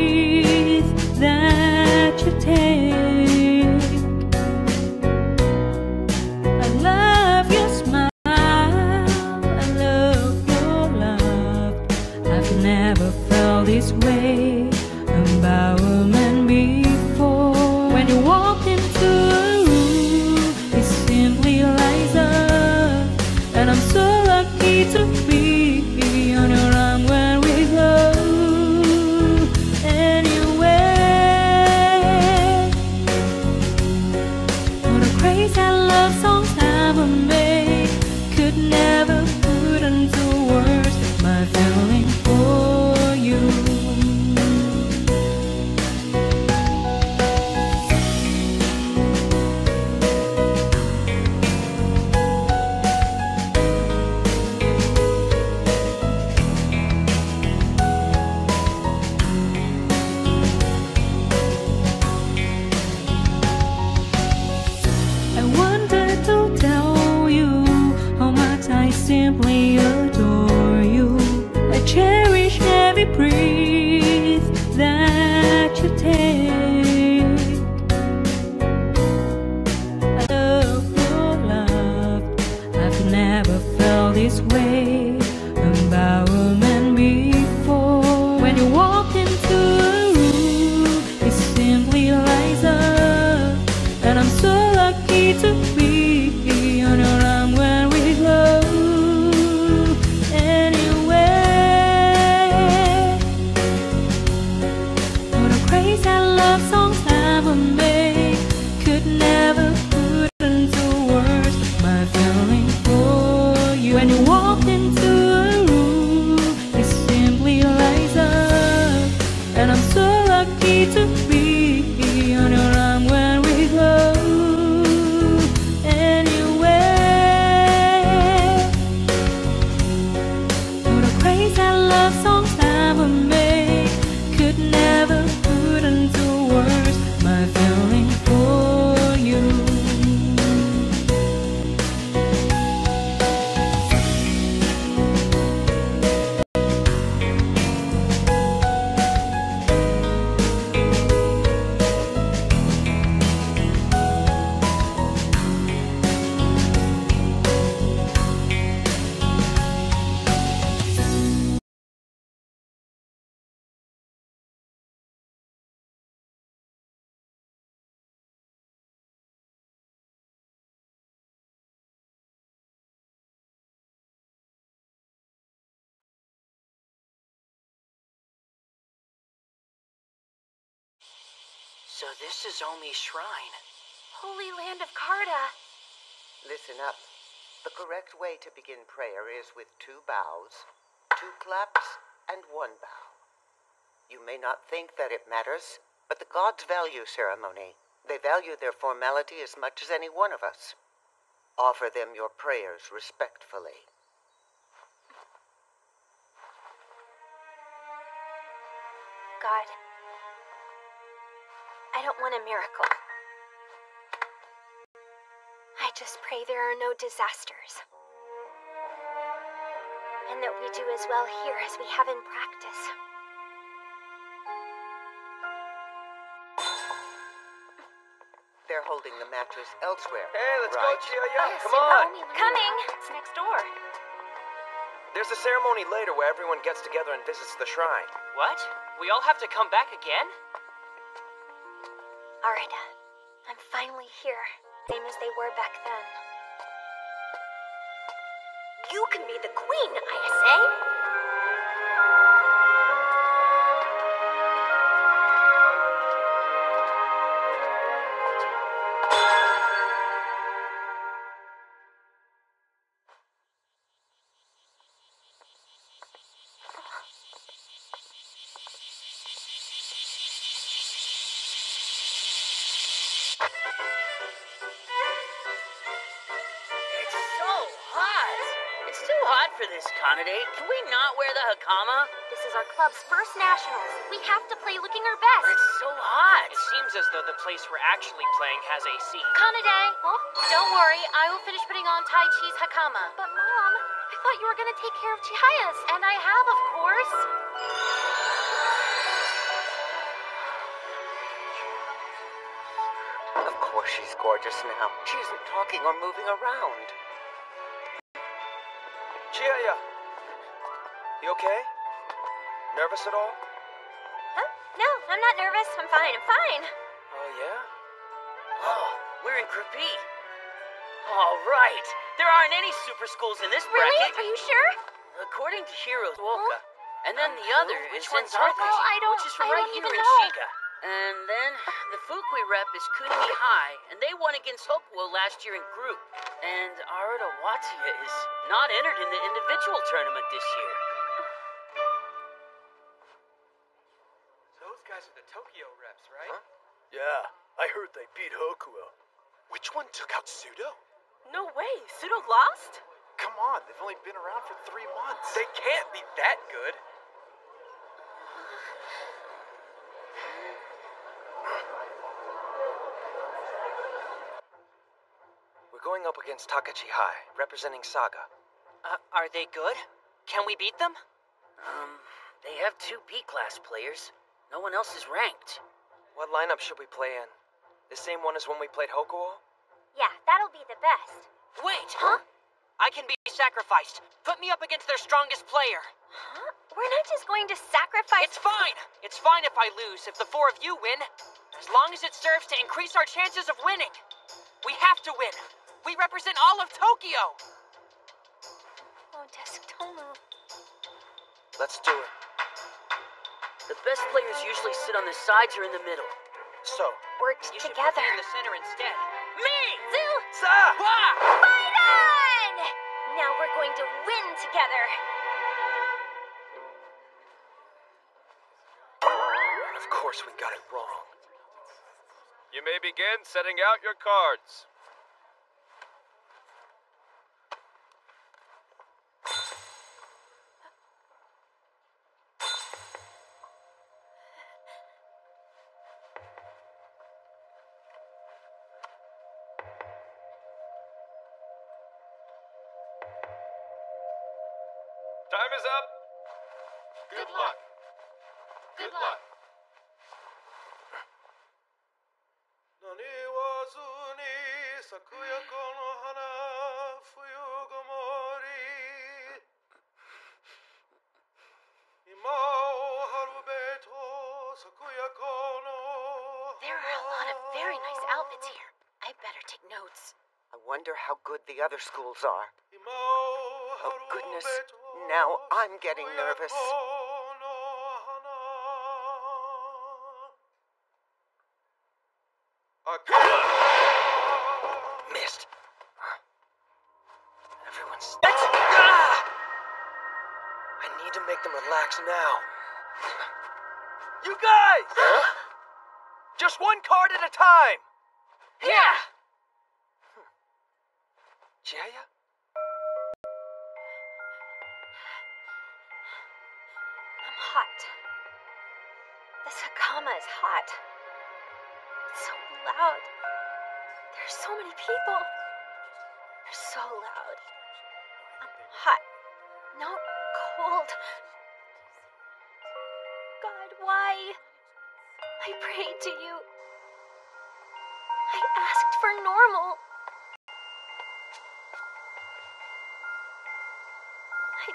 S61: this
S40: is Omi's shrine.
S8: Holy land of Karuta.
S5: Listen up. The correct way to begin prayer is with two bows, two claps, and one bow. You may not think that it matters, but the gods value ceremony. They value their formality as much as any one of us. Offer them your prayers respectfully.
S1: God, I don't want a miracle. I just pray there are no disasters. And that we do as well here as we have in practice.
S5: They're holding the mattress elsewhere.
S4: Hey, let's go, Chia-Chia! Come on.
S1: Coming.
S8: It's next door.
S4: There's a ceremony later where everyone gets together and visits the shrine.
S40: What? We all have to come back again?
S1: Arata, I'm finally here, same as they were back then.
S12: You can be the queen, I say.
S22: Club's first nationals. We have to play looking our best.
S46: It's so hot.
S40: It seems as though the place we're actually playing has AC.
S22: Kanade, huh? don't worry. I will finish putting on Tai Chi's hakama. But Mom, I thought you were going to take care of Chihaya's. And I have, of course.
S5: Of course she's gorgeous now. She isn't talking or moving around.
S4: Chihaya, you okay? Nervous at all?
S12: Huh? No, I'm not nervous. I'm fine. I'm fine.
S4: Oh, yeah?
S46: Oh, we're in Group E. All right. There aren't any super schools in this
S12: Really?
S46: bracket.
S12: Are you sure?
S46: According to Hirozuoka. And then the other
S12: which
S46: is
S12: one's
S46: Zentokuji,
S12: oh, Well,
S46: which is
S12: I
S46: right here in
S12: know.
S46: Shiga. And then the Fukui rep is Kunimi High, and they won against Hokuo last year in group. And Arata Wataya is not entered in the individual tournament this year.
S4: Tokyo reps, right?
S62: Yeah, I heard they beat Hokuo.
S49: Which one took out Sudo?
S8: No way. Sudo lost?
S16: Come on, they've only been around for three months.
S4: They can't be that good. We're going up against Takachi High, representing Saga.
S40: Uh, are they good? Can we beat them?
S46: Um, they have two B class players. No one else is ranked.
S4: What lineup should we play in? The same one as when we played Hokuo?
S12: Yeah, that'll be the best.
S40: Wait! Huh? I can be sacrificed. Put me up against their strongest player.
S12: Huh? We're not just going to sacrifice.
S40: It's fine. It's fine if I lose, if the four of you win. As long as it serves to increase our chances of winning. We have to win. We represent all of Tokyo.
S12: Oh, Desutomu.
S4: Let's do it.
S46: The best players usually sit on the sides or in the middle.
S4: So,
S12: Work
S40: You should
S12: together.
S40: put me in the center instead. Me!
S12: Zoo!
S4: Sa!
S40: Wah!
S12: Fight on! Now we're going to win together.
S4: And of course we got it wrong.
S27: You may begin setting out your cards.
S5: other schools are.
S49: Oh,
S5: oh goodness. Now I'm getting nervous.
S4: Missed. Everyone's. Ah! I need to make them relax now. You guys! Huh? Just one card at a time!
S40: yeah.
S12: yeah. Jaya?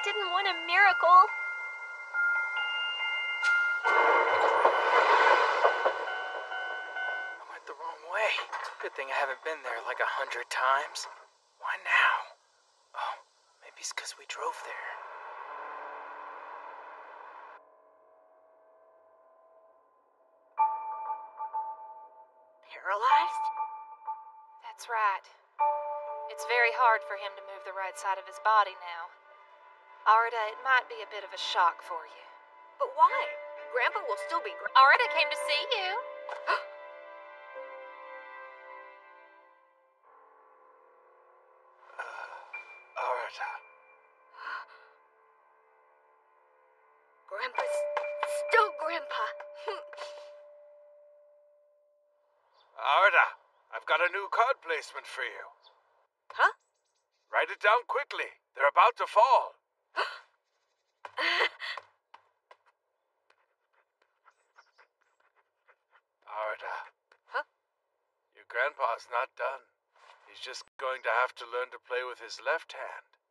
S12: Didn't want a miracle.
S4: I went the wrong way. Good thing I haven't been there like a hundred times. Why now? Oh, maybe it's because we drove there.
S8: Paralyzed? That's right. It's very hard for him to move the right side of his body now. Arata, it might be a bit of a shock for you.
S63: But why? Grandpa will still be. Gra-
S8: Arata came to see you. [gasps]
S4: Uh, Arata. [gasps]
S12: Grandpa's still Grandpa. [laughs]
S36: Arata, I've got a new card placement for you.
S12: Huh?
S36: Write it down quickly. They're about to fall. Arata.
S12: Huh?
S36: Your grandpa's not done. He's just going to have to learn to play with his left hand.